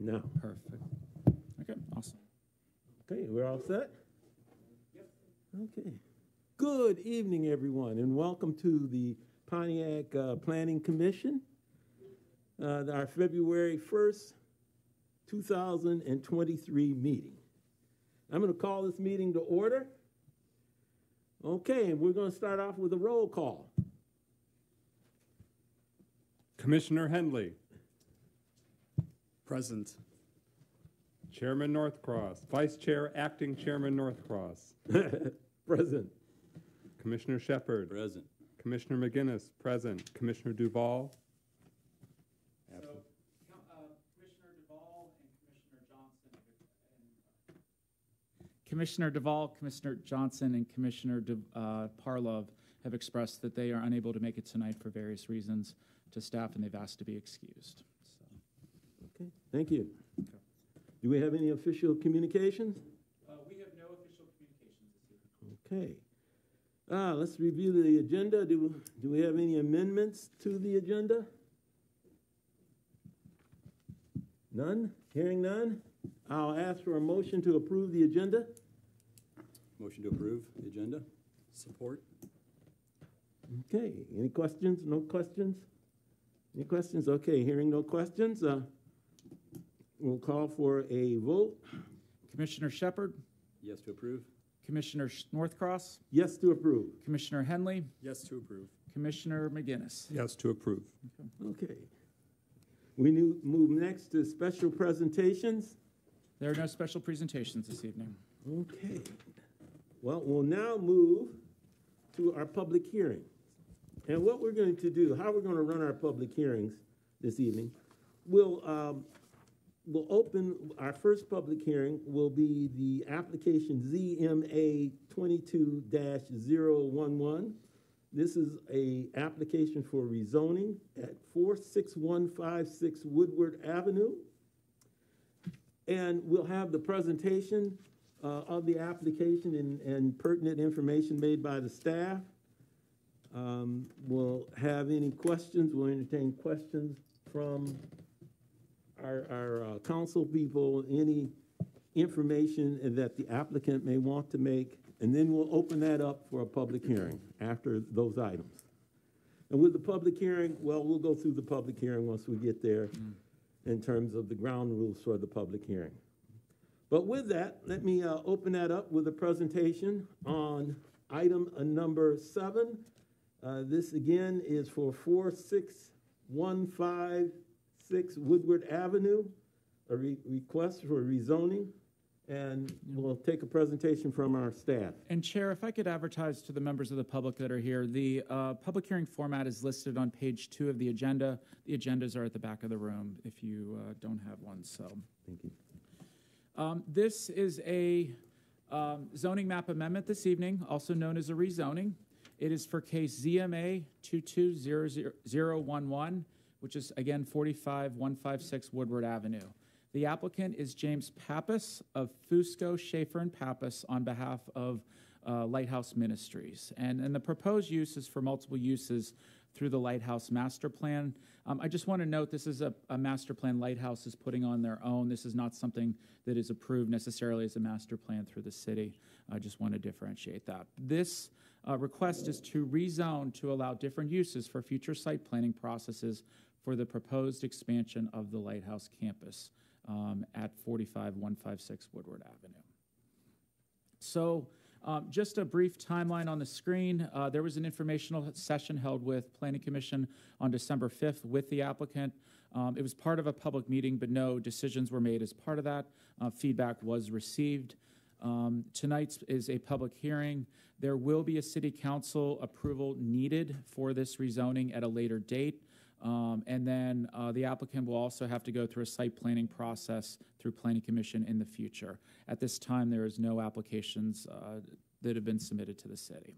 No. Perfect. Okay, awesome. Okay, we're all set? Okay. Good evening, everyone, and welcome to the Pontiac uh, Planning Commission, uh, our February 1st, 2023 meeting. I'm going to call this meeting to order. Okay, and we're going to start off with a roll call. Commissioner Henley, Present. Chairman Northcross, Vice Chair, Acting Chairman Northcross, Present. Commissioner Shepard, Present. Commissioner McGinnis, present, Commissioner Duval, So, uh, Commissioner Duval and Commissioner Johnson. Commissioner Duval, Commissioner Johnson, and Commissioner Du- uh, Parlov have expressed that they are unable to make it tonight for various reasons to staff, and they've asked to be excused. So, Okay, thank you. Okay. Do we have any official communications? Uh, we have no official communications this evening. Okay. Uh, let's review the agenda. Do, do we have any amendments to the agenda? None? Hearing none? I'll ask for a motion to approve the agenda. Motion to approve the agenda. Support. Okay, any questions? No questions? Any questions? Okay, hearing no questions, uh, we'll call for a vote. Commissioner Shepard, Yes to approve. Commissioner Northcross, Yes to approve. Commissioner Henley, Yes to approve. Commissioner McGinnis. Yes to approve. Okay. We new, move next to special presentations. There are no special presentations this evening. Okay. Well, we'll now move to our public hearing. And what we're going to do, how we're going to run our public hearings this evening, we'll, um, we'll open, our first public hearing will be the application ZMA twenty-two 11 This is a application for rezoning at four-six-one-five-six Woodward Avenue. And we'll have the presentation uh, of the application and, and pertinent information made by the staff. Um, We'll have any questions, we'll entertain questions from our, our uh, council people, any information that the applicant may want to make, and then we'll open that up for a public hearing after those items. And with the public hearing, well, we'll go through the public hearing once we get there in terms of the ground rules for the public hearing. But with that, let me uh, open that up with a presentation on item uh, number seven. Uh, This again is for 46156 Woodward Avenue, a re- request for rezoning. And we'll take a presentation from our staff. And Chair, if I could advertise to the members of the public that are here, the uh, public hearing format is listed on page two of the agenda. The agendas are at the back of the room if you uh, don't have one, so. Thank you. Um, This is a um, zoning map amendment this evening, also known as a rezoning. It is for case ZMA 2200011, which is again 45156 Woodward Avenue. The applicant is James Pappas of Fusco, Schaefer, and Pappas on behalf of uh, Lighthouse Ministries. And, and the proposed use is for multiple uses through the Lighthouse Master Plan. Um, I just want to note this is a, a master plan Lighthouse is putting on their own. This is not something that is approved necessarily as a master plan through the city. I just want to differentiate that. This uh, request is to rezone to allow different uses for future site planning processes for the proposed expansion of the Lighthouse campus um, at 45156 Woodward Avenue. So, um, just a brief timeline on the screen. Uh, there was an informational session held with Planning Commission on December 5th with the applicant. Um, it was part of a public meeting, but no decisions were made as part of that. Uh, feedback was received. Um, tonight's is a public hearing. There will be a city council approval needed for this rezoning at a later date. Um, and then uh, the applicant will also have to go through a site planning process through Planning Commission in the future. At this time, there is no applications uh, that have been submitted to the city.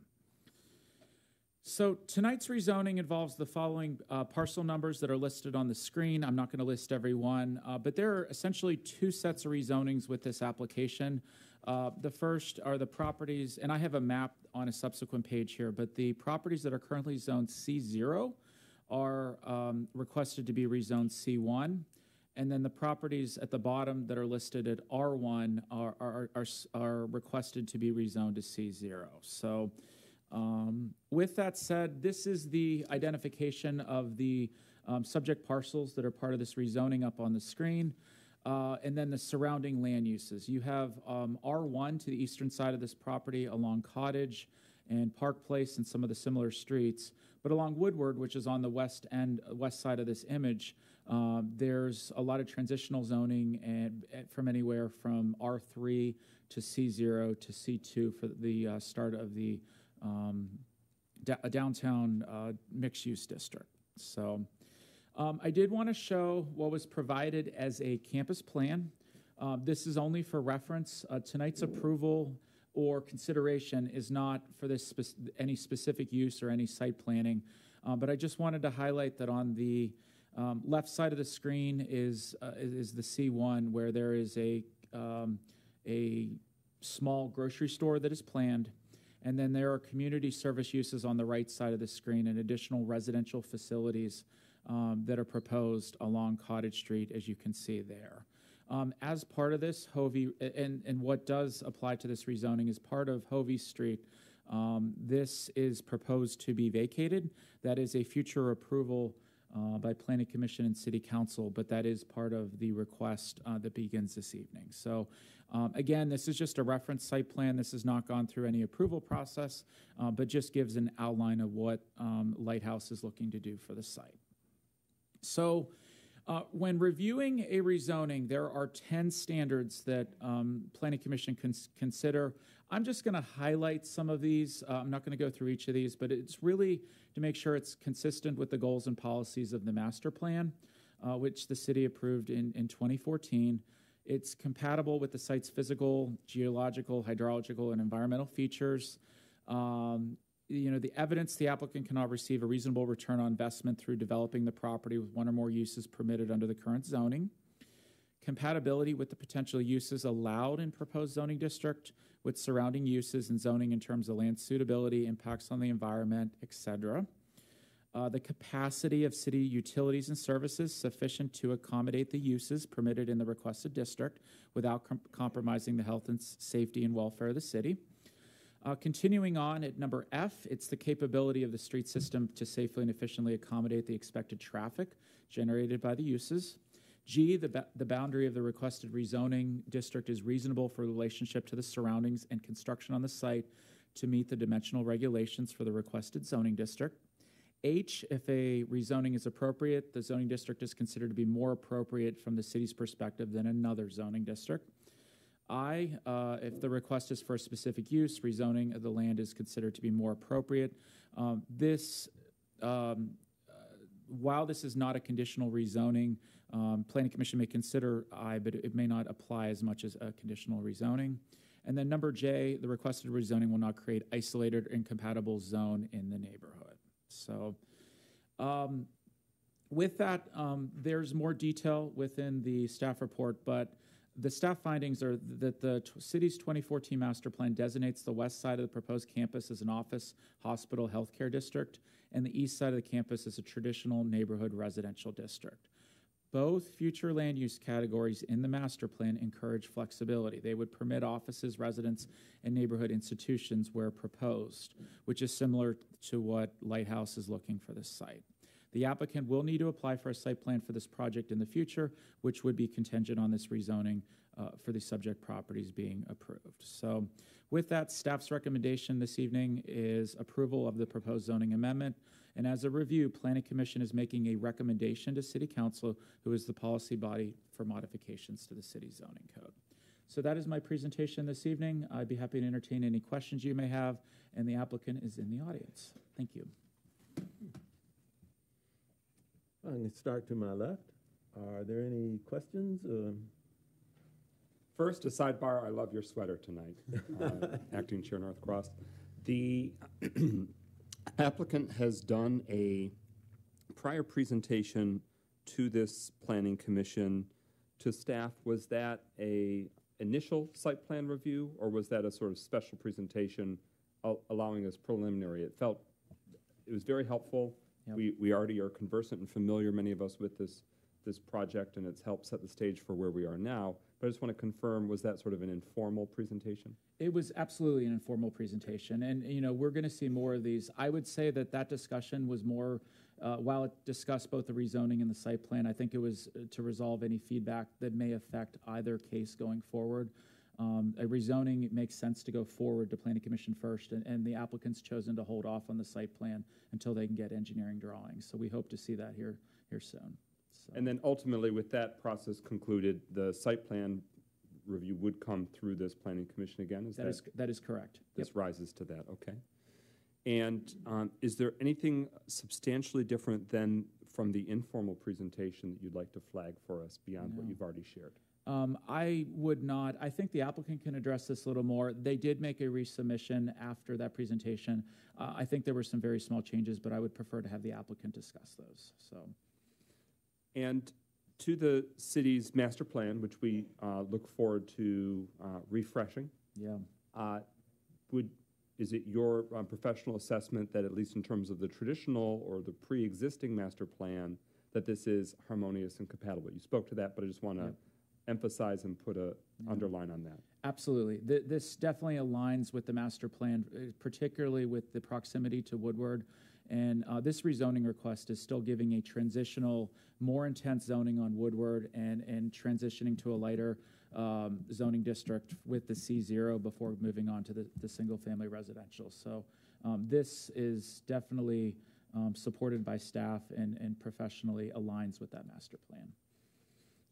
So tonight's rezoning involves the following uh, parcel numbers that are listed on the screen. I'm not going to list every one, uh, but there are essentially two sets of rezonings with this application. Uh, the first are the properties, and I have a map on a subsequent page here, but the properties that are currently zoned C0 are um, requested to be rezoned C1. And then the properties at the bottom that are listed at R1 are, are, are, are requested to be rezoned to C0. So um, with that said, this is the identification of the um, subject parcels that are part of this rezoning up on the screen. Uh, and then the surrounding land uses. You have um, R1 to the eastern side of this property along Cottage and Park Place and some of the similar streets. But along Woodward, which is on the west end, west side of this image, um, there's a lot of transitional zoning and, and from anywhere from R3 to C0 to C2 for the uh, start of the um, da- downtown uh, mixed-use district. So um, I did want to show what was provided as a campus plan. Uh, This is only for reference. Uh, Tonight's approval or consideration is not for this, spec- any specific use or any site planning. Uh, But I just wanted to highlight that on the um, left side of the screen is, uh, is the C1, where there is a, um, a small grocery store that is planned. And then there are community service uses on the right side of the screen and additional residential facilities um, that are proposed along Cottage Street, as you can see there. Um, as part of this, Hovey, and, what does apply to this rezoning is part of Hovey Street. Um, this is proposed to be vacated. That is a future approval uh, by Planning Commission and City Council, but that is part of the request uh, that begins this evening. So, um, again, this is just a reference site plan. This has not gone through any approval process, uh, but just gives an outline of what Lighthouse is looking to do for the site. So, uh, when reviewing a rezoning, there are 10 standards that um, Planning Commission can consider. I'm just going to highlight some of these. Uh, I'm not going to go through each of these, but it's really to make sure it's consistent with the goals and policies of the master plan, uh, which the city approved in, in 2014. It's compatible with the site's physical, geological, hydrological, and environmental features. Um, you know, the evidence the applicant cannot receive a reasonable return on investment through developing the property with one or more uses permitted under the current zoning. Compatibility with the potential uses allowed in proposed zoning district with surrounding uses and zoning in terms of land suitability, impacts on the environment, et cetera. Uh, the capacity of city utilities and services sufficient to accommodate the uses permitted in the requested district without com- compromising the health and safety and welfare of the city. Uh, continuing on at number F, it's the capability of the street system to safely and efficiently accommodate the expected traffic generated by the uses. G, the, ba- the boundary of the requested rezoning district is reasonable for relationship to the surroundings and construction on the site to meet the dimensional regulations for the requested zoning district. H, if a rezoning is appropriate, the zoning district is considered to be more appropriate from the city's perspective than another zoning district. I, uh, if the request is for a specific use, rezoning of the land is considered to be more appropriate. Um, This, um, uh, while this is not a conditional rezoning, um, Planning Commission may consider I, but it may not apply as much as a conditional rezoning. And then number J, the requested rezoning will not create isolated or incompatible zone in the neighborhood. So, um, with that, um, there's more detail within the staff report, but the staff findings are that the t- city's 2014 master plan designates the west side of the proposed campus as an office, hospital, healthcare district, and the east side of the campus as a traditional neighborhood residential district. Both future land use categories in the master plan encourage flexibility. They would permit offices, residents, and neighborhood institutions where proposed, which is similar to what Lighthouse is looking for this site. The applicant will need to apply for a site plan for this project in the future, which would be contingent on this rezoning uh, for the subject properties being approved. So with that, staff's recommendation this evening is approval of the proposed zoning amendment. And as a review, Planning Commission is making a recommendation to City Council, who is the policy body for modifications to the city zoning code. So that is my presentation this evening. I'd be happy to entertain any questions you may have, and the applicant is in the audience. Thank you. I'm going to start to my left. Are there any questions? Um, First, a sidebar, I love your sweater tonight, uh, Acting Chair Northcross. The applicant has done a prior presentation to this planning commission to staff. Was that a initial site plan review, or was that a sort of special presentation al- allowing us preliminary? It felt, it was very helpful. Yep. We, we already are conversant and familiar, many of us, with this this project and it's helped set the stage for where we are now. But I just want to confirm, was that sort of an informal presentation? It was absolutely an informal presentation, and, you know, we're going to see more of these. I would say that that discussion was more, uh, while it discussed both the rezoning and the site plan, I think it was uh, to resolve any feedback that may affect either case going forward. Um, A rezoning, it makes sense to go forward to planning commission first, and, and the applicant's chosen to hold off on the site plan until they can get engineering drawings. So we hope to see that here, here soon. So- And then ultimately, with that process concluded, the site plan review would come through this planning commission again? Is That is, that is correct. Yep. This rises to that, okay. And um, is there anything substantially different than from the informal presentation that you'd like to flag for us beyond what you've already shared? Um, I would not, I think the applicant can address this a little more. They did make a resubmission after that presentation. Uh, I think there were some very small changes, but I would prefer to have the applicant discuss those, so. And to the city's master plan, which we uh, look forward to uh, refreshing, Yeah, uh, would, is it your um, professional assessment that at least in terms of the traditional or the pre-existing master plan, that this is harmonious and compatible? You spoke to that, but I just want to Yep. Emphasize and put a underline on that. absolutely. Th- This definitely aligns with the master plan, uh, particularly with the proximity to Woodward. And uh, this rezoning request is still giving a transitional, more intense zoning on Woodward and, and transitioning to a lighter um, zoning district with the C0 before moving on to the, the single-family residential. So um, this is definitely um, supported by staff and, and professionally aligns with that master plan.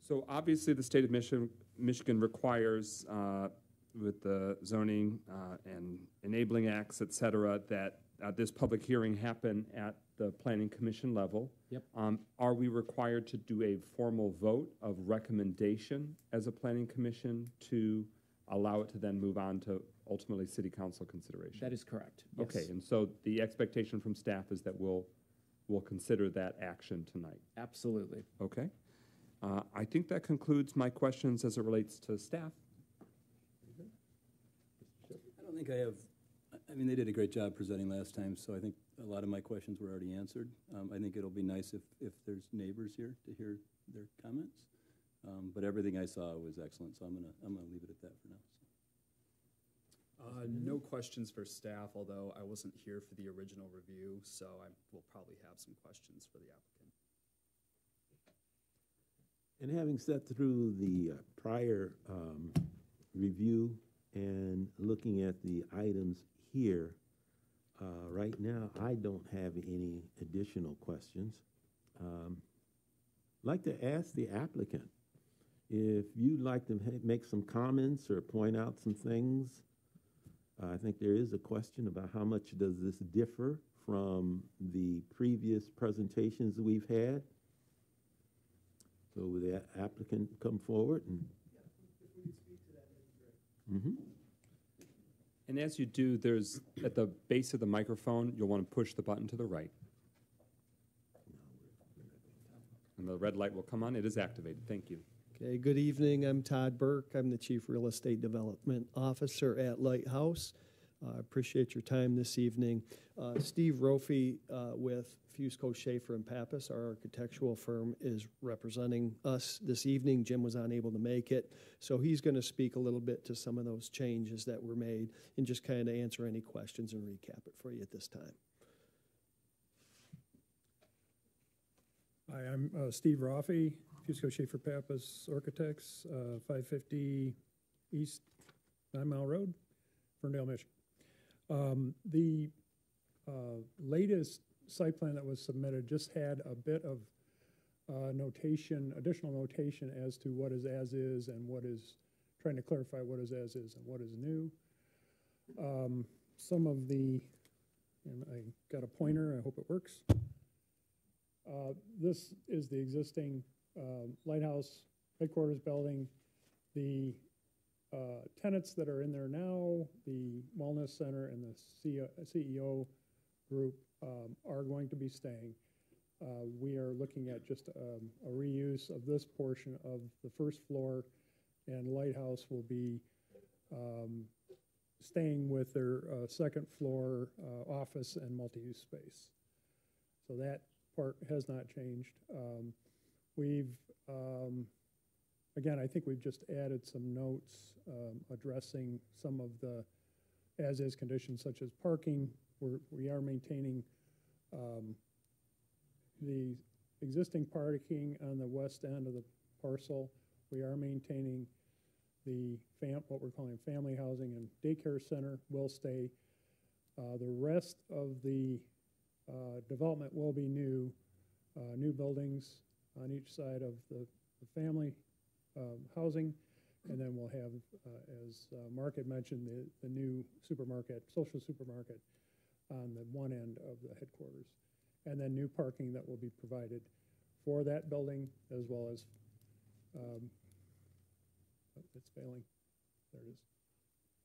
So obviously, the state of Michigan, Michigan requires, uh, with the zoning uh, and enabling acts, et cetera, that uh, this public hearing happen at the planning commission level. Yep. Um, Are we required to do a formal vote of recommendation as a planning commission to allow it to then move on to ultimately city council consideration? That is correct. yes. Okay, and so the expectation from staff is that we'll, we'll consider that action tonight. Absolutely. Okay. Uh, I think that concludes my questions as it relates to staff. I don't think I have, I- I mean, they did a great job presenting last time, so I think a lot of my questions were already answered. Um, I think it'll be nice if, if there's neighbors here to hear their comments. Um, But everything I saw was excellent, so I'm gonna, I'm gonna leave it at that for now. Uh, no questions for staff, although I wasn't here for the original review, so I will probably have some questions for the applicant. And having sat through the uh, prior um, review and looking at the items here, uh, right now, I don't have any additional questions. Um, Like to ask the applicant if you'd like to make some comments or point out some things. I think there is a question about how much does this differ from the previous presentations we've had? So will the applicant come forward and? Mhm. And as you do, there's, at the base of the microphone, you'll want to push the button to the right. And the red light will come on. It is activated. Thank you. Okay, good evening. I'm Todd Burke. I'm the Chief Real Estate Development Officer at Lighthouse. I appreciate your time this evening. Uh, Steve Rofi uh, with Fusco Schaefer and Pappas, our architectural firm, is representing us this evening. Jim was unable to make it, so he's going to speak a little bit to some of those changes that were made and just kind of answer any questions and recap it for you at this time. Hi, I'm uh, Steve Rafi, Fusco Schaefer Pappas Architects, uh, 550 East Nine Mile Road, Ferndale, Michigan. Um, The uh, latest site plan that was submitted just had a bit of uh, notation, additional notation as to what is as-is and what is, trying to clarify what is as-is and what is new. Um, Some of the, and I got a pointer, I hope it works. Uh, This is the existing um, lighthouse headquarters building. The uh, tenants that are in there now, the Wellness Center and the CEO group um, are going to be staying. Uh, We are looking at just um, a reuse of this portion of the first floor, and Lighthouse will be um, staying with their uh, second floor uh, office and multi-use space. So that part has not changed. Um, We've, um, again, I think we've just added some notes um, addressing some of the as-is conditions such as parking. We're, we are maintaining um, the existing parking on the west end of the parcel. We are maintaining the what we're calling family housing and daycare center will stay. Uh, the rest of the, uh, development will be new, uh, new buildings on each side of the, the family, um, housing. And then we'll have, uh, as, uh, Mark had mentioned, the, the new supermarket, social supermarket on the one end of the headquarters. And then new parking that will be provided for that building as well as, um, oh, it's failing, there it is.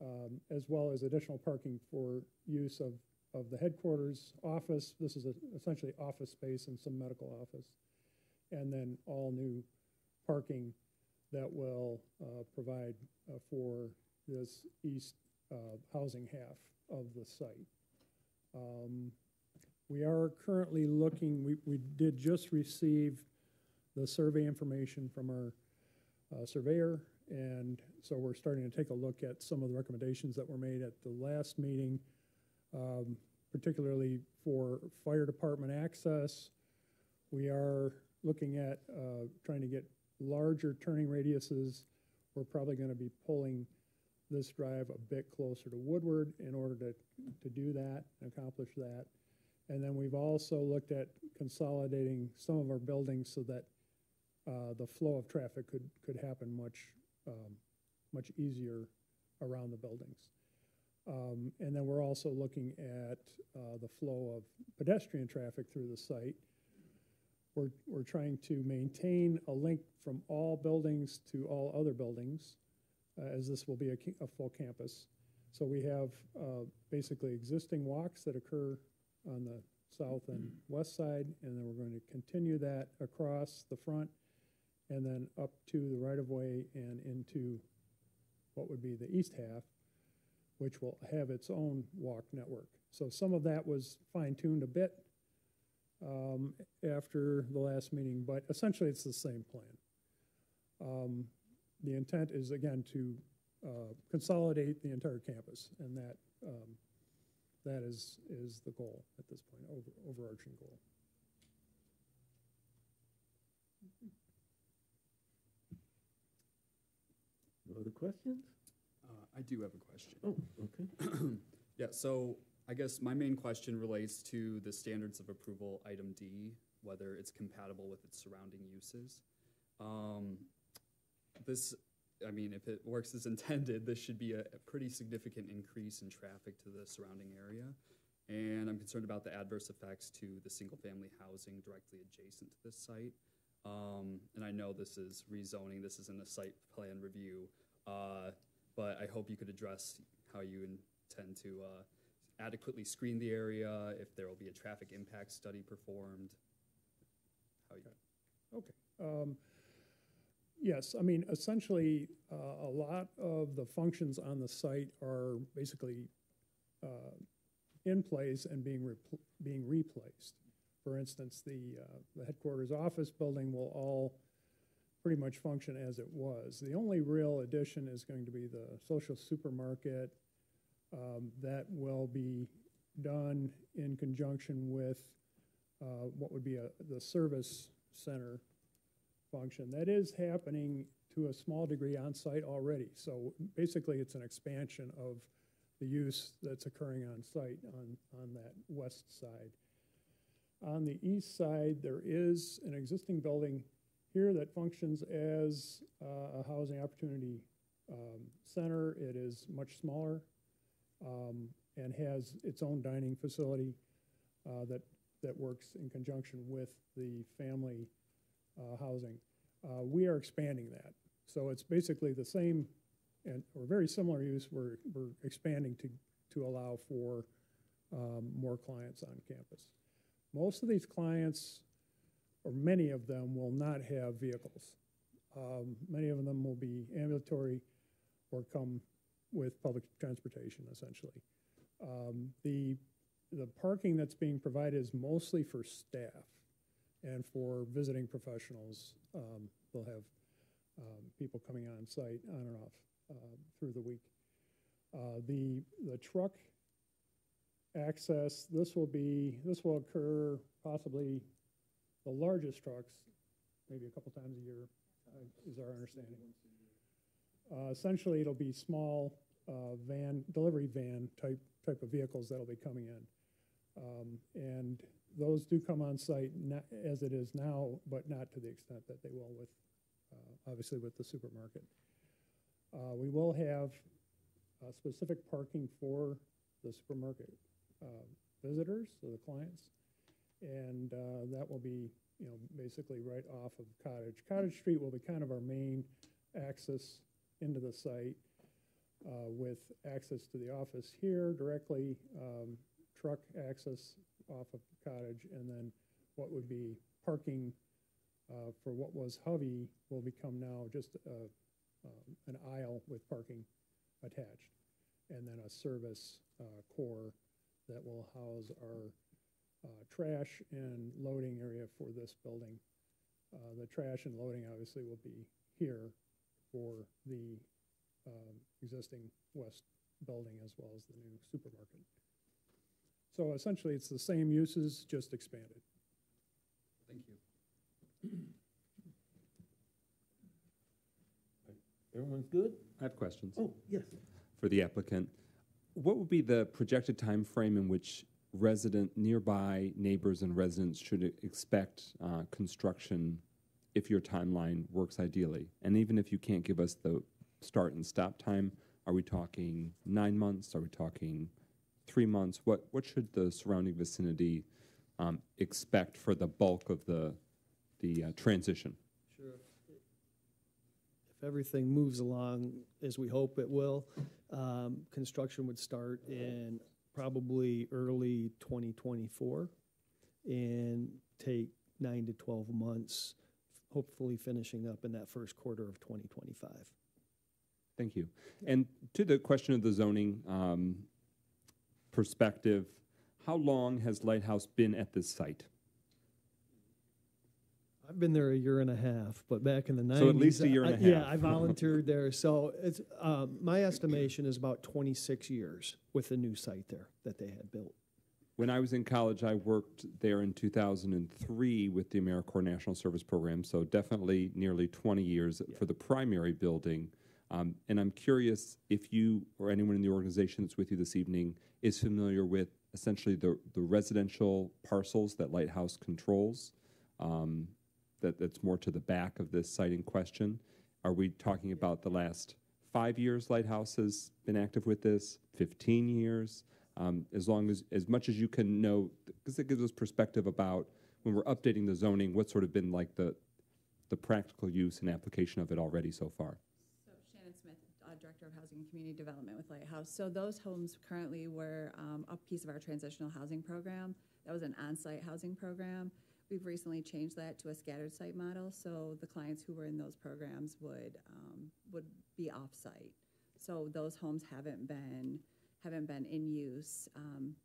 Um, as well as additional parking for use of, of the headquarters office. This is a- essentially office space and some medical office. And then all new parking that will uh, provide uh, for this east uh, housing half of the site. Um, We are currently looking, we, we did just receive the survey information from our uh, surveyor, and so we're starting to take a look at some of the recommendations that were made at the last meeting, um, particularly for fire department access. We are looking at uh, trying to get larger turning radiuses. We're probably going to be pulling this drive a bit closer to Woodward in order to, to do that and accomplish that. And then we've also looked at consolidating some of our buildings so that uh, the flow of traffic could, could happen much, um, much easier around the buildings. Um, and then we're also looking at uh, the flow of pedestrian traffic through the site. We're, we're trying to maintain a link from all buildings to all other buildings, uh, as this will be a, a full campus. So we have uh, basically existing walks that occur on the south and west side, and then we're going to continue that across the front and then up to the right-of-way and into what would be the east half, which will have its own walk network. So some of that was fine-tuned a bit um, after the last meeting, but essentially it's the same plan. Um, The intent is, again, to uh, consolidate the entire campus, and that, um, that is, is the goal at this point, over, overarching goal. No other questions? Uh, I do have a question. Oh, okay. Yeah, so I guess my main question relates to the standards of approval, item D, whether it's compatible with its surrounding uses. Um, This, I mean, if it works as intended, this should be a, a pretty significant increase in traffic to the surrounding area. And I'm concerned about the adverse effects to the single-family housing directly adjacent to this site. Um, and I know this is rezoning, this isn't a site plan review, uh, but I hope you could address how you intend to uh, adequately screen the area, if there will be a traffic impact study performed. How you, Okay. Um, Yes, I mean, essentially, uh, a lot of the functions on the site are basically uh, in place and being, repl- being replaced. For instance, the, uh, the headquarters office building will all pretty much function as it was. The only real addition is going to be the social supermarket. Um, That will be done in conjunction with uh, what would be a, the service center function. That is happening to a small degree on site already. So basically, it's an expansion of the use that's occurring on site on, on that west side. On the east side, there is an existing building here that functions as uh, a housing opportunity um, center. It is much smaller um, and has its own dining facility uh, that, that works in conjunction with the family uh, housing. Uh, We are expanding that. So it's basically the same and, or very similar use. We're, we're expanding to, to allow for um, more clients on campus. Most of these clients, or many of them, will not have vehicles. Um, Many of them will be ambulatory or come with public transportation, essentially. Um, The, the parking that's being provided is mostly for staff. And for visiting professionals, um, they'll have um, people coming on site on and off uh, through the week. Uh, The, the truck access, this will be, this will occur possibly the largest trucks, maybe a couple times a year, uh, is our understanding. Uh, Essentially, it'll be small uh, van, delivery van type, type of vehicles that'll be coming in. Um, And those do come on site not as it is now, but not to the extent that they will with, uh, obviously with the supermarket. Uh, We will have specific parking for the supermarket uh, visitors, so the clients. And uh, that will be, you know, basically right off of Cottage. Cottage Street will be kind of our main access into the site uh, with access to the office here directly, um, truck access off of the Cottage, and then what would be parking uh, for what was Hovey will become now just uh, um, an aisle with parking attached, and then a service uh, core that will house our uh, trash and loading area for this building. Uh, The trash and loading obviously will be here for the um, existing west building as well as the new supermarket. So essentially, it's the same uses, just expanded. Thank you. Everyone's good? I have questions Oh, yes. for the applicant. What would be the projected time frame in which resident, nearby neighbors and residents should expect uh, construction if your timeline works ideally? And even if you can't give us the start and stop time, are we talking nine months? Are we talking three months? What, what should the surrounding vicinity um, expect for the bulk of the, the uh, transition? Sure. If everything moves along as we hope it will, um, construction would start in probably early 2024 and take nine to 12 months, hopefully finishing up in that first quarter of 2025. Thank you. And to the question of the zoning um, perspective, how long has Lighthouse been at this site? I've been there a year and a half, but back in the 90s. So at least a year and I- a Yeah, half. I volunteered there. So it's, um, my estimation is about 26 years with the new site there that they had built. When I was in college, I worked there in 2003 with the AmeriCorps National Service Program, so definitely nearly 20 years for the primary building. Um, and I'm curious if you or anyone in the organization that's with you this evening is familiar with essentially the, the residential parcels that Lighthouse controls. Um, that, that's more to the back of this site in question. Are we talking about the last five years Lighthouse has been active with this, 15 years? Um, as long as, as much as you can know, because it gives us perspective about when we're updating the zoning, what's sort of been like the, the practical use and application of it already so far. So Shannon Smith, uh, Director of Housing and Community Development with Lighthouse. So those homes currently were um, a piece of our transitional housing program. That was an on-site housing program. We've recently changed that to a scattered site model, so the clients who were in those programs would, um, would be off-site. So those homes haven't been, haven't been in use, um,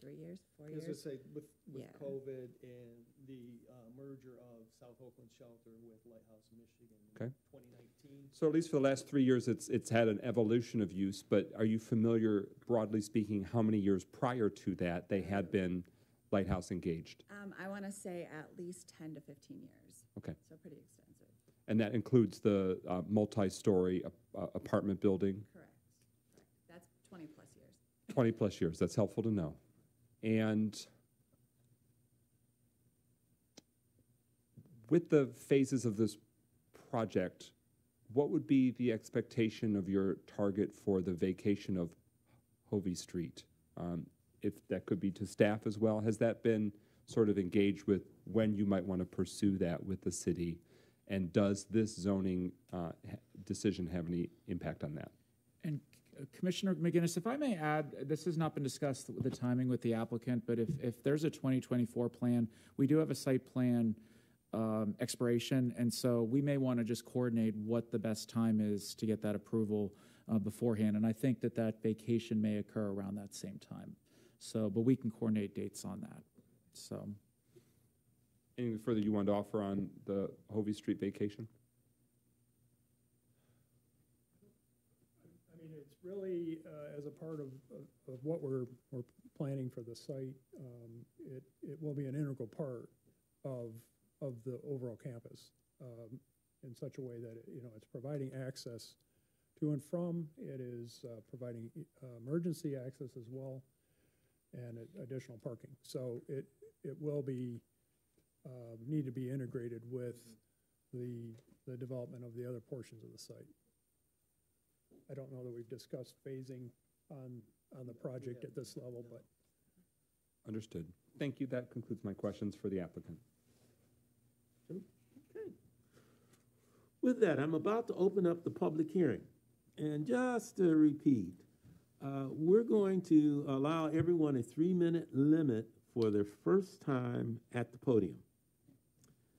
three years, four As I years? say, with, with Yeah. COVID and the uh, merger of South Oakland Shelter with Lighthouse Michigan Okay. in 2019. So at least for the last three years, it's, it's had an evolution of use, but are you familiar, broadly speaking, how many years prior to that they had been Lighthouse engaged? Um, I want to say at least ten to fifteen years. Okay. So pretty extensive. And that includes the uh, multi-story ap- uh, apartment building? Correct. Correct. That's twenty plus years. 20 plus years. That's helpful to know. And with the phases of this project, what would be the expectation of your target for the vacation of Hovey Street? Um, if that could be to staff as well, has that been sort of engaged with when you might want to pursue that with the city? And does this zoning uh, decision have any impact on that? Commissioner McGinnis, if I may add, this has not been discussed with the timing with the applicant, but if, if there's a 2024 plan, we do have a site plan um, expiration, and so we may want to just coordinate what the best time is to get that approval uh, beforehand. And I think that that vacation may occur around that same time. So, but we can coordinate dates on that. So, Anything further you want to offer on the Hovey Street vacation? I mean, it's really, uh, as a part of, of- of what we're, we're planning for the site, um, it, it will be an integral part of, of the overall campus, um, in such a way that, it- you know, it's providing access to and from, it is, uh, providing, uh, emergency access as well, and it- additional parking. So it, it will be, uh, need to be integrated with the, the development of the other portions of the site. I don't know that we've discussed phasing on, on the project at this level, but Understood. Thank you. That concludes my questions for the applicant. Okay. With that, I'm about to open up the public hearing. And just to repeat, uh, we're going to allow everyone a three-minute limit for their first time at the podium.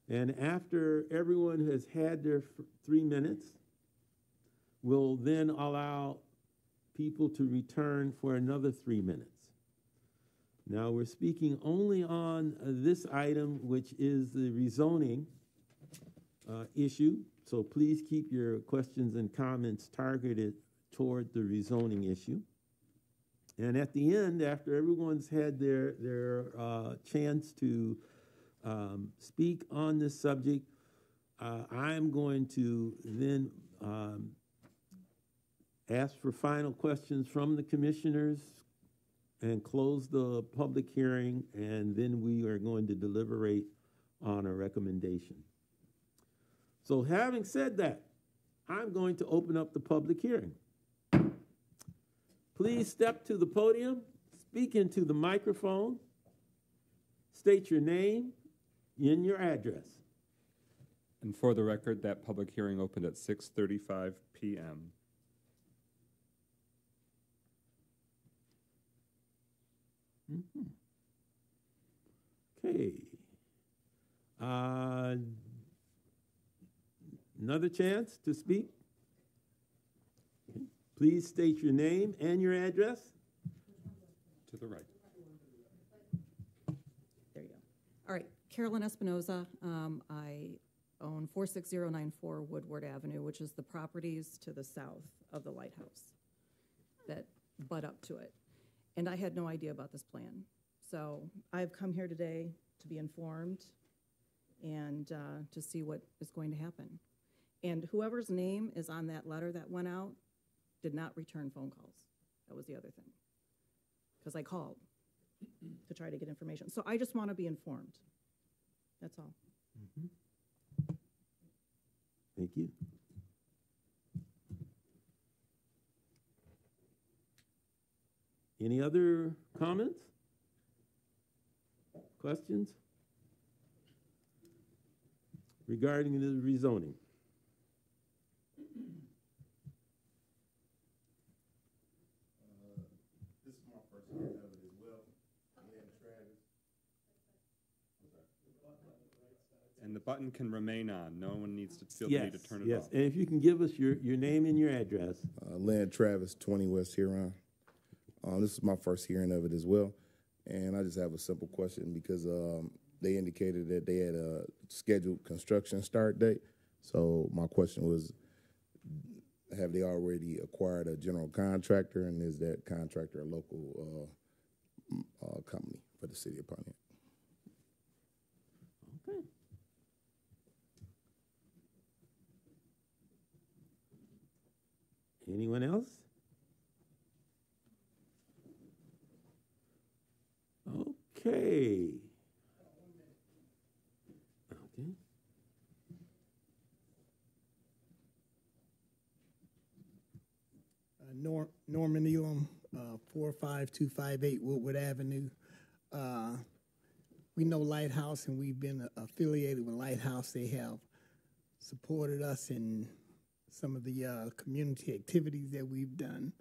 And after everyone has had their three minutes, we'll then allow people to return for another three minutes. Now, we're speaking only on uh, this item, which is the rezoning uh, issue. So please keep your questions and comments targeted toward the rezoning issue. And at the end, after everyone's had their, their uh, chance to um, speak on this subject, uh, I'm going to then um, ask for final questions from the commissioners and close the public hearing, and then we are going to deliberate on a recommendation. So having said that, I'm going to open up the public hearing. Please step to the podium, speak into the microphone, state your name and your address. And for the record, that public hearing opened at 6:35 PM. Okay. Uh, Another chance to speak? Please state your name and your address. To the right. There you go. All right, Carolyn Espinoza. Um, I own 46094 Woodward Avenue, which is the properties to the south of the lighthouse that butt up to it. And I had no idea about this plan. So I've come here today to be informed and uh, to see what is going to happen. And whoever's name is on that letter that went out did not return phone calls. That was the other thing. Because I called to try to get information. So I just want to be informed. That's all. Thank you. Any other comments? Questions? Regarding the rezoning? And the button can remain on. No one needs to feel the need to turn it Yes, off. Yes, and if you can give us your, your name and your address. Uh, Lynn Travis, 20 West Huron. Um, this is my first hearing of it as well. And I just have a simple question because um, they indicated that they had a scheduled construction start date. So my question was, have they already acquired a general contractor and is that contractor a local uh, uh, company for the city of Pontiac? Okay. Anyone else? Okay. Okay. Uh, Nor- Norman Elam, uh, 45258 Woodward Avenue. Uh, We know Lighthouse and we've been affiliated with Lighthouse. They have supported us in some of the uh, community activities that we've done.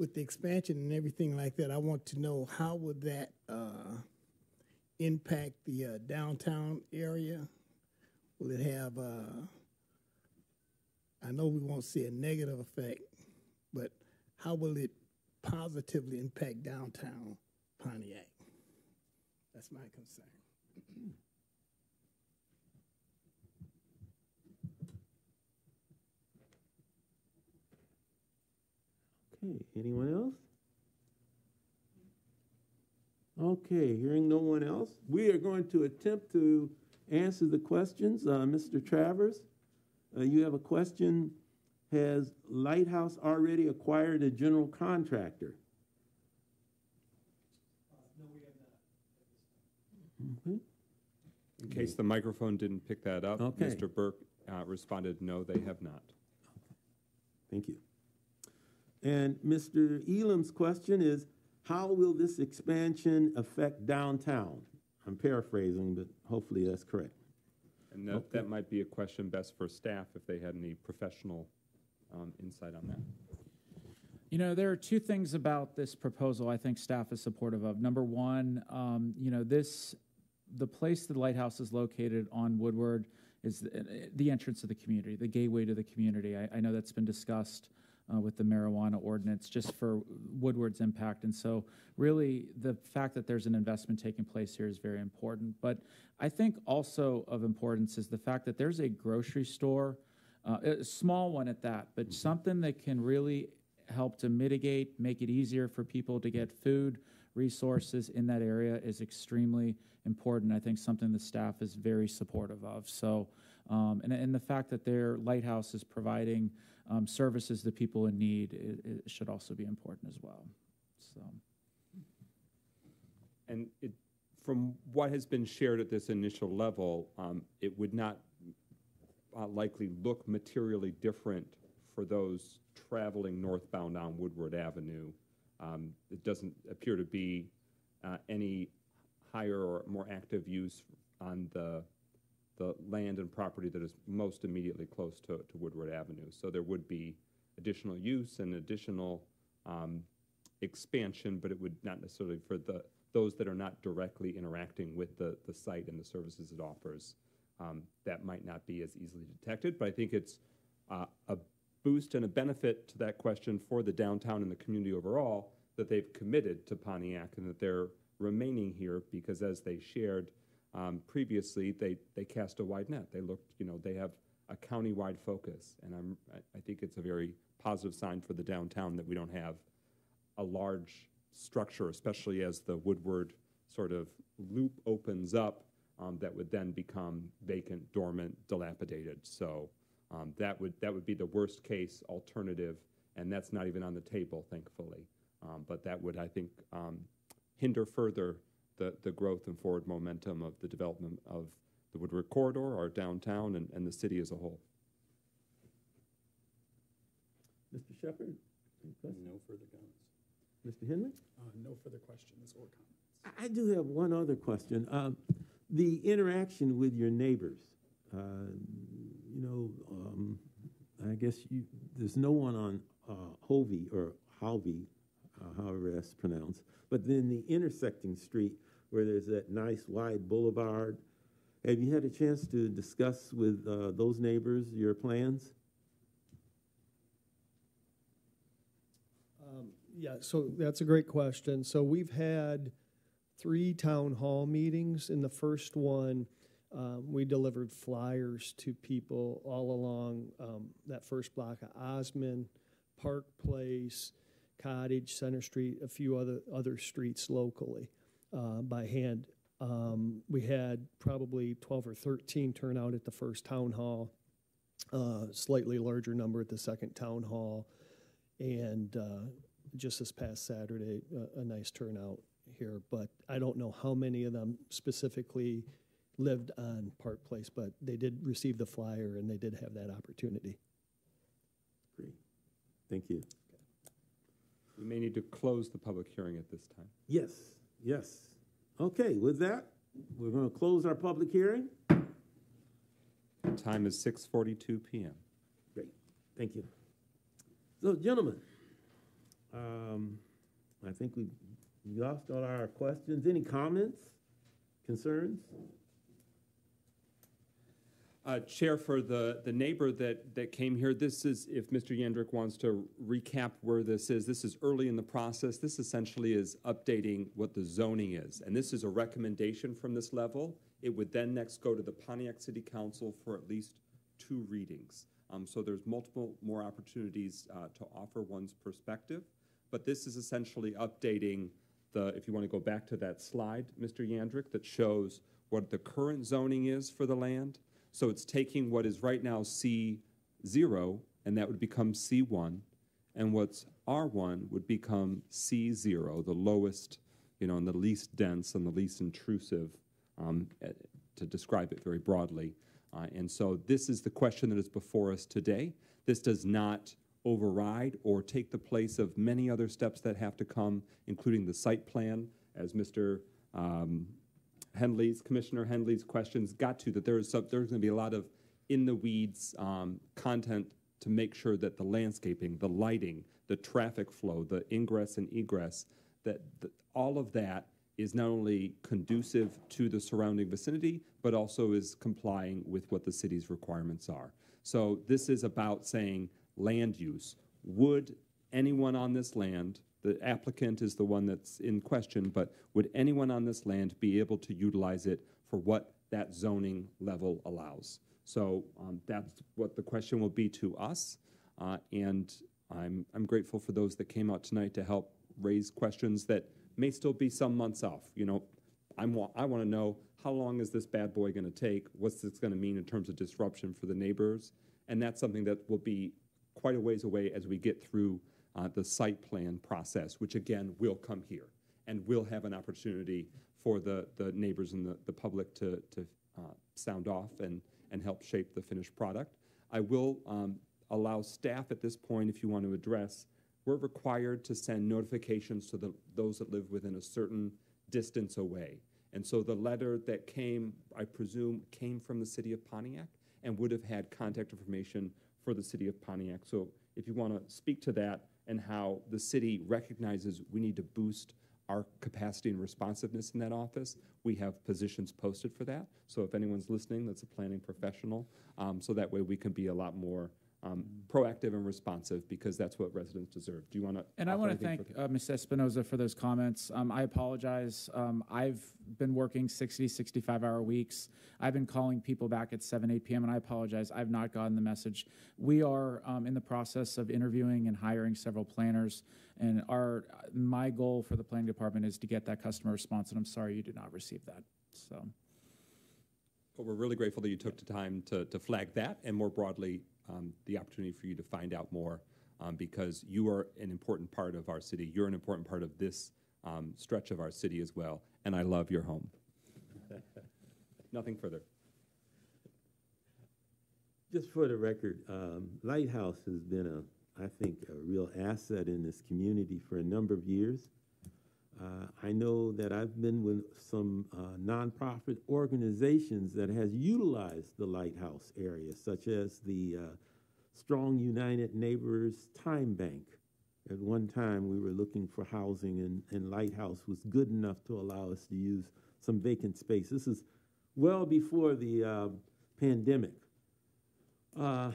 With the expansion and everything like that, I want to know how would that uh, impact the uh, downtown area? Will it have, uh, I know we won't see a negative effect, but how will it positively impact downtown Pontiac? That's my concern. Okay, anyone else? Okay, hearing no one else, we are going to attempt to answer the questions. Uh, Mr. Travers, uh, you have a question. Has Lighthouse already acquired a general contractor? Okay. In case the microphone didn't pick that up, Okay. Mr. Burke uh, responded, no, they have not. Thank you. And Mr. Elam's question is, how will this expansion affect downtown? I'm paraphrasing, but hopefully that's correct. And that, that might be a question best for staff if they had any professional um, insight on that. You know, there are two things about this proposal I think staff is supportive of. Number one, um, you know, this, the place the lighthouse is located on Woodward is the, the entrance to the community, the gateway to the community. I, I know that's been discussed uh, with the marijuana ordinance just for Woodward's impact. And so, really, the fact that there's an investment taking place here is very important. But I think also of importance is the fact that there's a grocery store, uh, a small one at that, but something that can really help to mitigate, make it easier for people to get food, resources in that area is extremely important. I think something the staff is very supportive of. So, um, and, and the fact that their lighthouse is providing um, services to people in need it, it should also be important as well. So, And it, from what has been shared at this initial level, um, it would not uh, likely look materially different for those traveling northbound on Woodward Avenue. Um, It doesn't appear to be uh, any higher or more active use on the, the land and property that is most immediately close to, to Woodward Avenue. So there would be additional use and additional um, expansion, but it would not necessarily for the, those that are not directly interacting with the, the site and the services it offers. Um, that might not be as easily detected, but I think it's uh, a boost and a benefit to that question for the downtown and the community overall that they've committed to Pontiac and that they're remaining here because as they shared um, previously, they, they cast a wide net. They looked, you know, they have a county-wide focus, and I'm, I, think it's a very positive sign for the downtown that we don't have a large structure, especially as the Woodward sort of loop opens up, um, that would then become vacant, dormant, dilapidated. So um, that would that would be the worst case alternative, and that's not even on the table, thankfully. Um, but that would, I think, um, hinder further the, the growth and forward momentum of the development of the Woodward corridor, our downtown, and, and the city as a whole. Mr. Shepard? No further comments. Mr. Henry? Uh, no further questions or comments. I- I do have one other question. Um, the interaction with your neighbors, uh, you know, um, I guess you, there's no one on uh, Hovey or Hovey, uh, however that's pronounced, but then the intersecting street where there's that nice wide boulevard. Have you had a chance to discuss with uh, those neighbors your plans? Um, Yeah, so that's a great question. So we've had three town hall meetings. In the first one, um, we delivered flyers to people all along um, that first block of Osmun, Park Place, Cottage, Center Street, a few other other streets locally uh, by hand. Um, we had probably 12 or 13 turnout at the first town hall, uh, slightly larger number at the second town hall, and uh, just this past Saturday, a, a nice turnout here. But I don't know how many of them specifically lived on Park Place, but they did receive the flyer and they did have that opportunity. Great. Thank you. We may need to close the public hearing at this time. Yes, yes. Okay, with that, we're going to close our public hearing. Time is 6:42 p.m. Great, thank you. So, gentlemen, um, I think we exhausted all our questions. Any comments, concerns? Uh, Chair, for the, the neighbor that, that came here, this is, if Mr. Yendrick wants to recap where this is, this is early in the process. This essentially is updating what the zoning is. And this is a recommendation from this level. It would then next go to the Pontiac City Council for at least two readings. Um, so there's multiple more opportunities uh, to offer one's perspective. But this is essentially updating the, if you want to go back to that slide, Mr. Yandrick, that shows what the current zoning is for the land. So it's taking what is right now C0, and that would become C1, and what's R1 would become C0, the lowest, you know, and the least dense and the least intrusive, um, eh, to describe it very broadly. Uh, and so this is the question that is before us today. This does not override or take the place of many other steps that have to come, including the site plan, as Mr. Um, Henley's, Commissioner Henley's questions got to, that there is some, there's going to be a lot of in the weeds um, content to make sure that the landscaping, the lighting, the traffic flow, the ingress and egress, that, that all of that is not only conducive to the surrounding vicinity, but also is complying with what the city's requirements are. So this is about saying land use. Would anyone on this land, the applicant is the one that's in question, but would anyone on this land be able to utilize it for what that zoning level allows? So um, that's what the question will be to us. Uh, and I'm, I'm grateful for those that came out tonight to help raise questions that may still be some months off. You know, I'm, I want to know how long is this bad boy going to take? What's this going to mean in terms of disruption for the neighbors? And that's something that will be quite a ways away as we get through uh, the site plan process, which again will come here and will have an opportunity for the, the neighbors and the, the public to, to uh, sound off and, and help shape the finished product. I will um, allow staff at this point, if you want to address, we're required to send notifications to the, those that live within a certain distance away. And so the letter that came, I presume, came from the city of Pontiac and would have had contact information for the city of Pontiac. So if you want to speak to that and how the city recognizes we need to boost our capacity and responsiveness in that office, we have positions posted for that. So if anyone's listening that's a planning professional, um, so that way we can be a lot more um, proactive and responsive because that's what residents deserve. Do you want to? And I want to thank uh, Ms. Espinoza for those comments. Um, I apologize. Um, I've been working 60, 65 hour weeks. I've been calling people back at 7, 8 p.m., and I apologize. I've not gotten the message. We are um, in the process of interviewing and hiring several planners, and our my goal for the planning department is to get that customer response, and I'm sorry you did not receive that. So. But we're really grateful that you took the time to, to flag that and more broadly um, the opportunity for you to find out more um, because you are an important part of our city. You're an important part of this um, stretch of our city as well, and I love your home. Nothing further. Just for the record, um, Lighthouse has been a, I think, a real asset in this community for a number of years. Uh, I know that I've been with some uh, nonprofit organizations that has utilized the Lighthouse area, such as the uh, Strong United Neighbors Time Bank. At one time, we were looking for housing, and, and Lighthouse was good enough to allow us to use some vacant space. This is well before the uh, pandemic. Uh,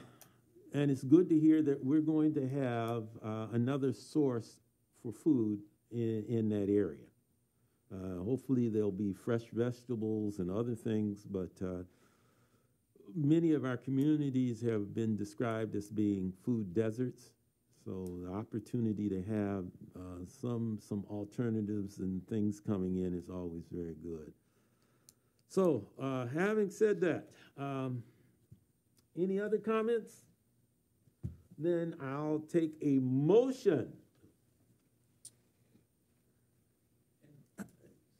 and it's good to hear that we're going to have uh, another source for food in, in that area. Uh, hopefully, there'll be fresh vegetables and other things, but uh, many of our communities have been described as being food deserts. So the opportunity to have uh, some some alternatives and things coming in is always very good. So, uh, having said that, um, any other comments? Then I'll take a motion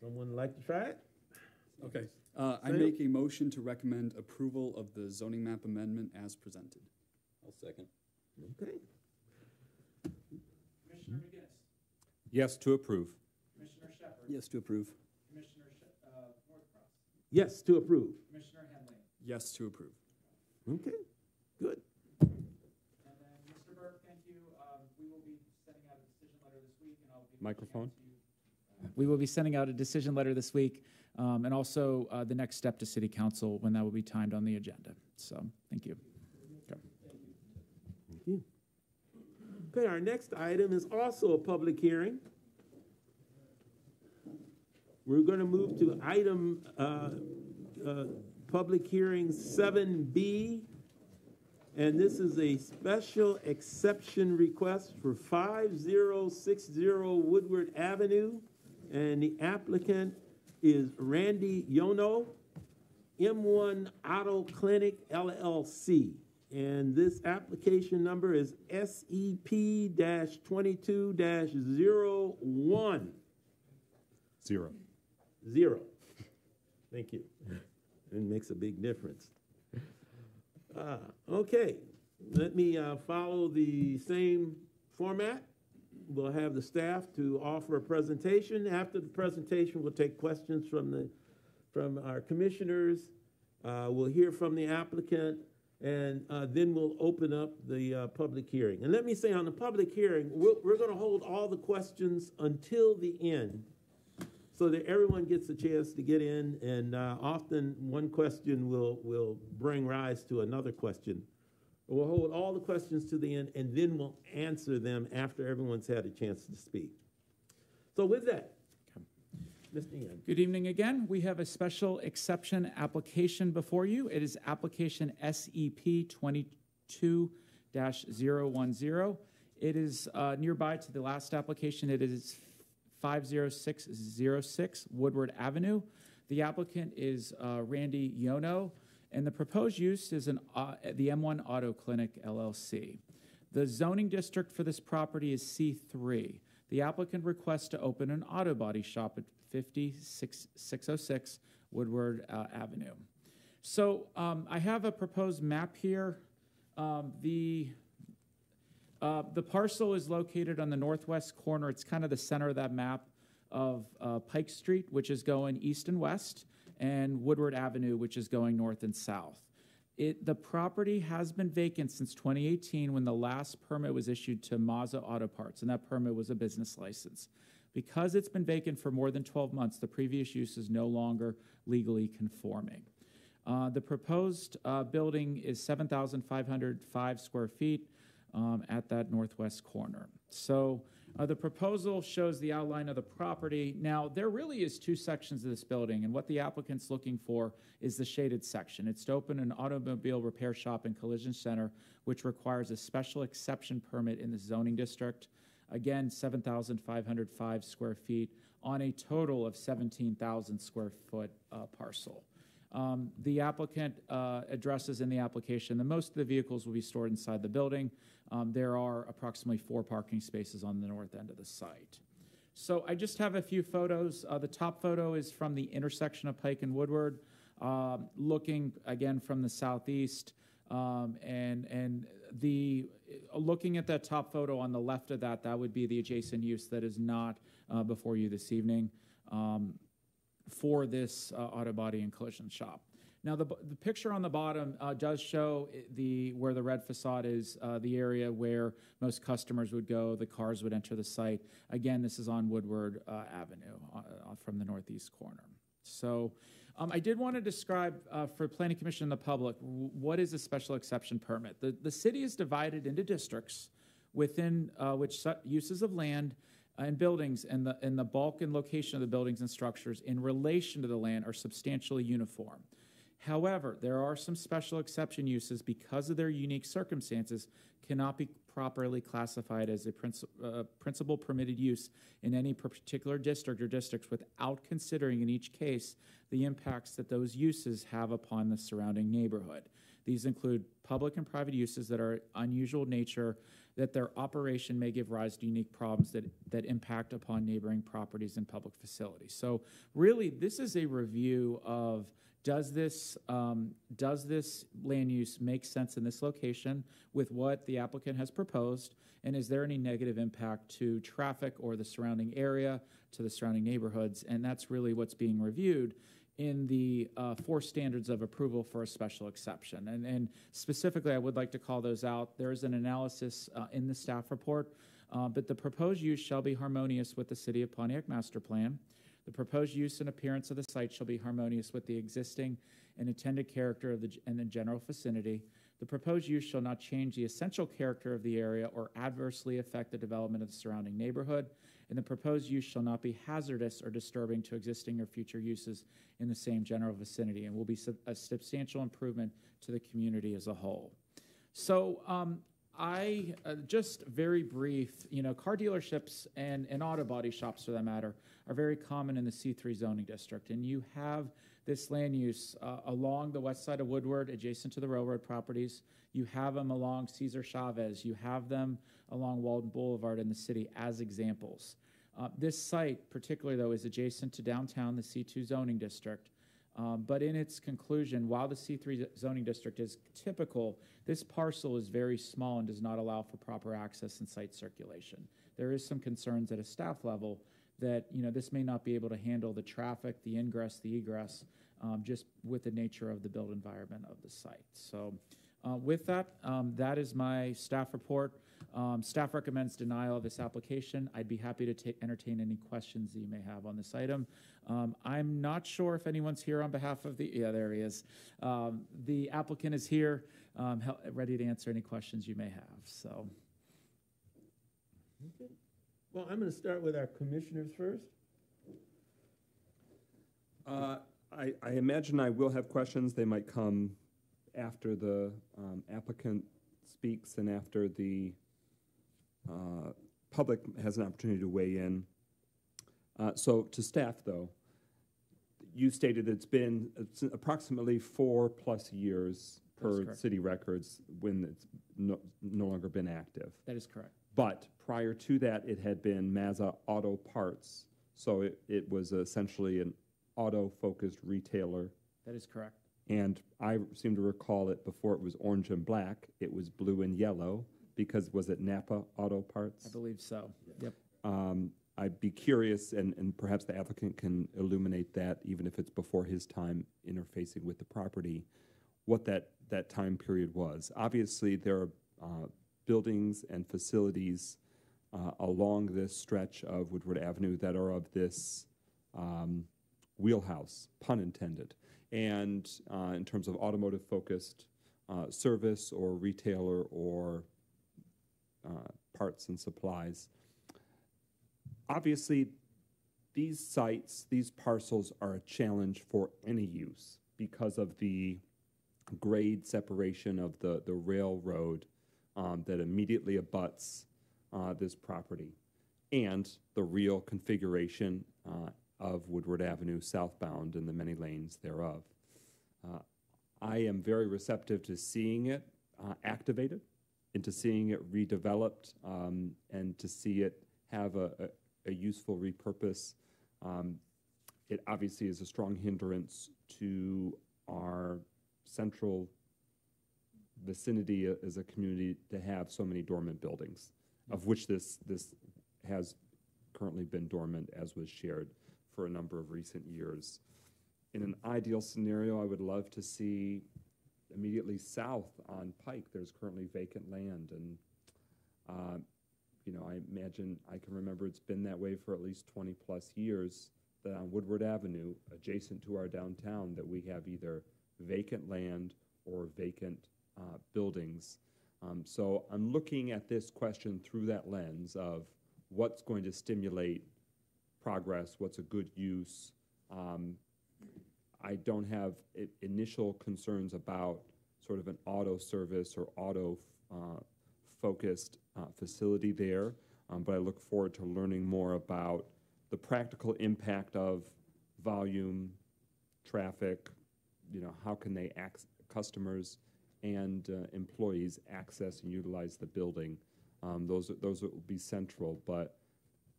Someone like to try it? Okay. Uh, I make a motion to recommend approval of the zoning map amendment as presented. I'll second. Okay. Commissioner McGinnis, Yes to approve. Commissioner Shepard, Yes to approve. Commissioner Sh- uh, Northcross, Yes, to approve. Commissioner Henley, Yes to approve. Okay, good. and then Mr. Burke, thank you. Um, we will be sending out a decision letter this week, and I'll be reaching out Microphone. to you. We will be sending out a decision letter this week, um, and also uh, the next step to City Council when that will be timed on the agenda. So, thank you. Thank you. Okay, our next item is also a public hearing. We're going to move to item uh, uh, public hearing seven B. And this is a special exception request for five zero six zero Woodward Avenue. And the applicant is Randy Yono, M1 Auto Clinic LLC. And this application number is SEP twenty-two one Zero. Zero. Thank you. It makes a big difference. Uh, okay, let me uh, follow the same format. We'll have the staff to offer a presentation. After the presentation, we'll take questions from the from our commissioners. Uh, we'll hear from the applicant, and uh, then we'll open up the uh, public hearing. And let me say, on the public hearing, we're, we're going to hold all the questions until the end so that everyone gets a chance to get in. And uh, often, one question will, will bring rise to another question. We'll hold all the questions to the end, and then we'll answer them after everyone's had a chance to speak. So, with that. Good evening again. We have a special exception application before you. It is application SEP 22-010. It is uh, nearby to the last application. It is 50606 Woodward Avenue. The applicant is uh, Randy Yono, and the proposed use is an, uh, the M1 Auto Clinic LLC. The zoning district for this property is C3. The applicant requests to open an auto body shop at 50606 Woodward uh, Avenue. So um, I have a proposed map here. Um, the uh, the parcel is located on the northwest corner. It's kind of the center of that map of uh, Pike Street, which is going east and west, and Woodward Avenue, which is going north and south. It, the property has been vacant since 2018 when the last permit was issued to Mazda Auto Parts, and that permit was a business license. Because it's been vacant for more than 12 months, the previous use is no longer legally conforming. Uh, the proposed uh, building is 7,505 square feet um, at that northwest corner. So uh, the proposal shows the outline of the property. Now, there really is two sections of this building, and what the applicant's looking for is the shaded section. It's to open an automobile repair shop and collision center, which requires a special exception permit in the zoning district. Again, 7,505 square feet on a total of 17,000 square foot uh, parcel. Um, the applicant uh, addresses in the application that most of the vehicles will be stored inside the building. Um, there are approximately four parking spaces on the north end of the site. So I just have a few photos. Uh, the top photo is from the intersection of Pike and Woodward, um, looking again from the southeast. Um, and and the looking at that top photo on the left of that, that would be the adjacent use that is not uh, before you this evening um, for this uh, auto body and collision shop. Now, the, the picture on the bottom uh, does show the where the red facade is, uh, the area where most customers would go, the cars would enter the site. Again, this is on Woodward uh, Avenue uh, uh, from the northeast corner. So, um, I did want to describe uh, for Planning Commission and the public what is a special exception permit. The, the city is divided into districts within which uses of land and buildings and the, and the bulk and location of the buildings and structures in relation to the land are substantially uniform. However, there are some special exception uses because of their unique circumstances cannot be properly classified as a uh, principal permitted use in any particular district or districts without considering in each case the impacts that those uses have upon the surrounding neighborhood. These include public and private uses that are unusual nature, that their operation may give rise to unique problems that, that impact upon neighboring properties and public facilities. So, really, this is a review of does this, um, does this land use make sense in this location with what the applicant has proposed? And is there any negative impact to traffic or the surrounding area, to the surrounding neighborhoods? And that's really what's being reviewed in the uh, four standards of approval for a special exception. And, and, specifically, I would like to call those out. There is an analysis uh, in the staff report, uh, but the proposed use shall be harmonious with the City of Pontiac Master Plan. The proposed use and appearance of the site shall be harmonious with the existing and intended character of the and the general vicinity. The proposed use shall not change the essential character of the area or adversely affect the development of the surrounding neighborhood. and the proposed use shall not be hazardous or disturbing to existing or future uses in the same general vicinity, and will be a substantial improvement to the community as a whole. So, um, I, uh, just very brief, you know, car dealerships and, and auto body shops for that matter are very common in the C3 zoning district. And you have this land use uh, along the west side of Woodward, adjacent to the railroad properties. You have them along Cesar Chavez. You have them along Walton Boulevard in the city as examples. Uh, this site, particularly though, is adjacent to downtown, the C2 zoning district. Um, but in its conclusion, while the C3 zoning district is typical, this parcel is very small and does not allow for proper access and site circulation. There is some concerns at a staff level that, you know, this may not be able to handle the traffic, the ingress, the egress, um, just with the nature of the built environment of the site. So, uh, with that, um, that is my staff report. Um, staff recommends denial of this application. I'd be happy to ta- entertain any questions that you may have on this item. Um, I'm not sure if anyone's here on behalf of the, yeah, there he is. Um, the applicant is here, um, hel- ready to answer any questions you may have, so. Well, I'm going to start with our commissioners first. Uh, I, I imagine I will have questions. They might come after the um, applicant speaks and after the uh, public has an opportunity to weigh in. Uh, So to staff, though, you stated it's been it's approximately four-plus years per city records when it's no no longer been active. That is correct. But prior to that, it had been Mazda Auto Parts. So it, it was essentially an auto-focused retailer. That is correct. And I seem to recall it before it was orange and black, it was blue and yellow because was it Napa Auto Parts? I believe so. Yep. Um, I'd be curious, and, and perhaps the applicant can illuminate that, even if it's before his time interfacing with the property, what that, that time period was. Obviously, there are uh, buildings and facilities uh, along this stretch of Woodward Avenue that are of this um, wheelhouse, pun intended. And uh, in terms of automotive focused uh, service or retailer or parts and supplies. Obviously, these sites, these parcels are a challenge for any use because of the grade separation of the, the railroad um, that immediately abuts uh, this property and the real configuration uh, of Woodward Avenue southbound and the many lanes thereof. Uh, I am very receptive to seeing it uh, activated and to seeing it redeveloped um, and to see it have a, a, a useful repurpose. Um, it obviously is a strong hindrance to our central vicinity as a community to have so many dormant buildings, of which this, this has currently been dormant, as was shared for a number of recent years. In an ideal scenario, I would love to see immediately south on Pike, there's currently vacant land, and, uh, you know, I imagine, I can remember it's been that way for at least twenty-plus years, that on Woodward Avenue, adjacent to our downtown, that we have either vacant land or vacant uh, buildings. Um, So I'm looking at this question through that lens of what's going to stimulate progress, what's a good use. Um, I don't have initial concerns about sort of an auto service or auto uh, focused uh, facility there, um, but I look forward to learning more about the practical impact of volume, traffic, you know, how can they ac- customers and uh, employees access and utilize the building. Um, those those will be central, but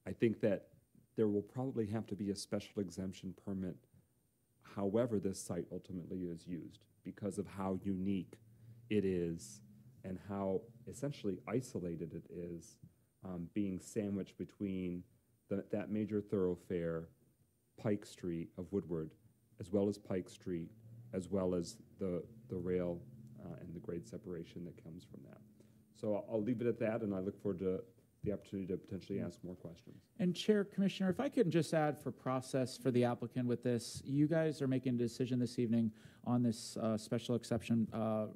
I think that there will probably have to be a special exemption permit however this site ultimately is used because of how unique it is and how essentially isolated it is um, being sandwiched between the, that major thoroughfare pike street of woodward as well as pike street as well as the, the rail uh, and the grade separation that comes from that. So I'll, I'll leave it at that and i look forward to the opportunity to potentially ask more questions And Chair, Commissioner, if I could just add for process for the applicant with this, you guys are making a decision this evening on this uh, special exception uh,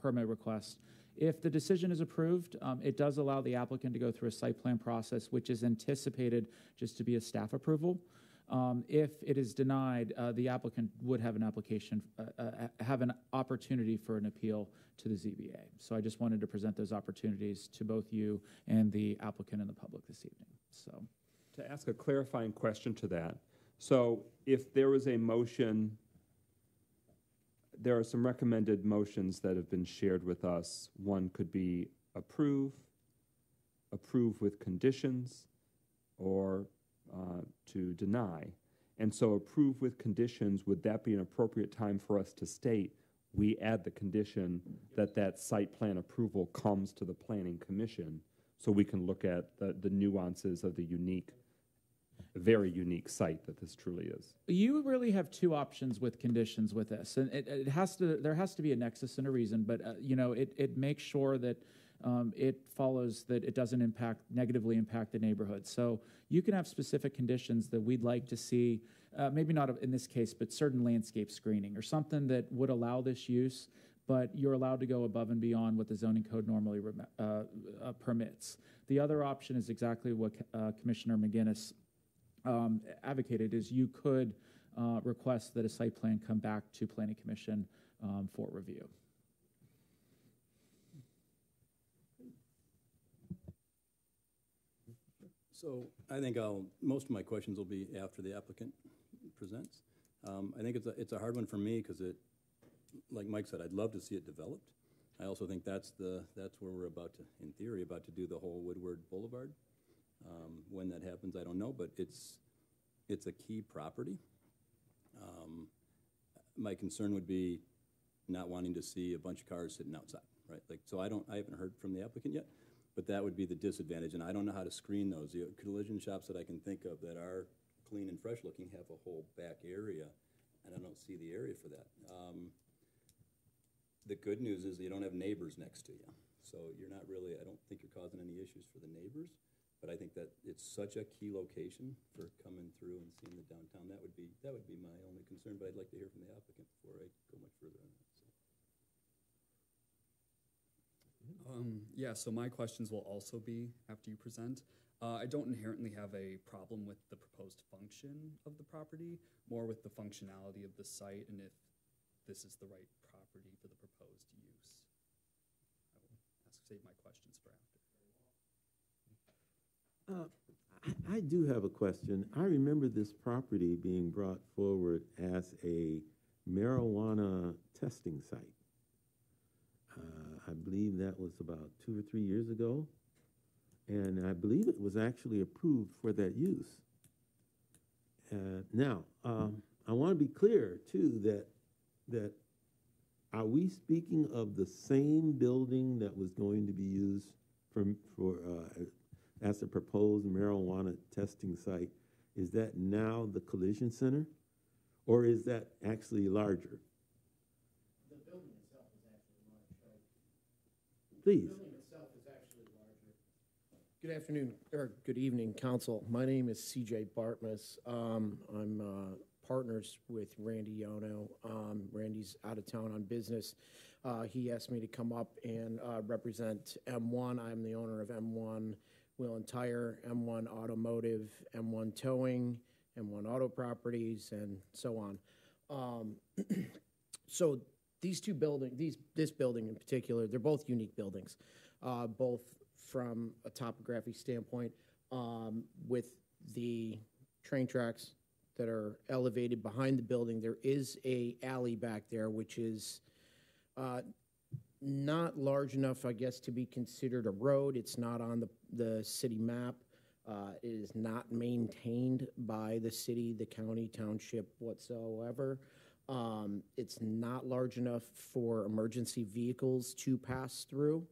permit request. If the decision is approved, um, it does allow the applicant to go through a site plan process, which is anticipated just to be a staff approval. Um, if it is denied, uh, the applicant would have an application, uh, uh, have an opportunity for an appeal to the ZBA. So I just wanted to present those opportunities to both you and the applicant and the public this evening. So, To ask a clarifying question to that, so if there was a motion, there are some recommended motions that have been shared with us. One could be approve, approve with conditions, or uh, to deny. And so approve with conditions, would that be an appropriate time for us to state, we add the condition that that site plan approval comes to the planning commission, so we can look at the, the nuances of the unique, very unique site that this truly is? You really have two options with conditions with this, and it, it has to. There has to be a nexus and a reason, but uh, you know, it it makes sure that um, it follows that it doesn't impact negatively impact the neighborhood. So you can have specific conditions that we'd like to see. Uh, maybe not in this case, but certain landscape screening or something that would allow this use, but you're allowed to go above and beyond what the zoning code normally uh, uh, permits. The other option is exactly what uh, Commissioner McGinnis um, advocated is you could uh, request that a site plan come back to planning commission um, for review. So I think I'll, most of my questions will be after the applicant presents. Um, I think it's a, it's a hard one for me because it, like Mike said, I'd love to see it developed. I also think that's the, that's where we're about to, in theory, about to do the whole Woodward Boulevard. Um, when that happens, I don't know, but it's, it's a key property. Um, my concern would be not wanting to see a bunch of cars sitting outside, right? Like, so I don't, I haven't heard from the applicant yet, but that would be the disadvantage, and I don't know how to screen those. The collision shops that I can think of that are clean and fresh looking have a whole back area, and I don't see the area for that. Um, the good news is you don't have neighbors next to you, so you're not really, I don't think you're causing any issues for the neighbors. But I think that it's such a key location for coming through and seeing the downtown. That would be, that would be my only concern, but I'd like to hear from the applicant before I go much further on that, so. Um, yeah, so my questions will also be after you present. Uh, I don't inherently have a problem with the proposed function of the property, more with the functionality of the site and if this is the right property for the proposed use. I will ask, save my questions for after. Uh, I, I do have a question. I remember this property being brought forward as a marijuana testing site. I believe that was about two or three years ago. And I believe it was actually approved for that use. Uh, now, um, I want to be clear too that that are we speaking of the same building that was going to be used for for uh, as a proposed marijuana testing site? Is that now the collision center, or is that actually larger? The building itself is actually large, right? Please. Good afternoon, or good evening, council. My name is CJ Bartmus. Um, I'm, uh, partners with Randy Yono. Um, Randy's out of town on business. Uh, he asked me to come up and, uh, represent M1. I'm the owner of M1 Wheel and Tire, M1 Automotive, M1 Towing, M1 Auto Properties, and so on. Um, so these two buildings, these this building in particular, they're both unique buildings, uh, both from a topography standpoint, um, with the train tracks that are elevated behind the building. There is a alley back there, which is uh, not large enough, I guess, to be considered a road. It's not on the, the city map. Uh, it is not maintained by the city, the county, township whatsoever. Um, it's not large enough for emergency vehicles to pass through.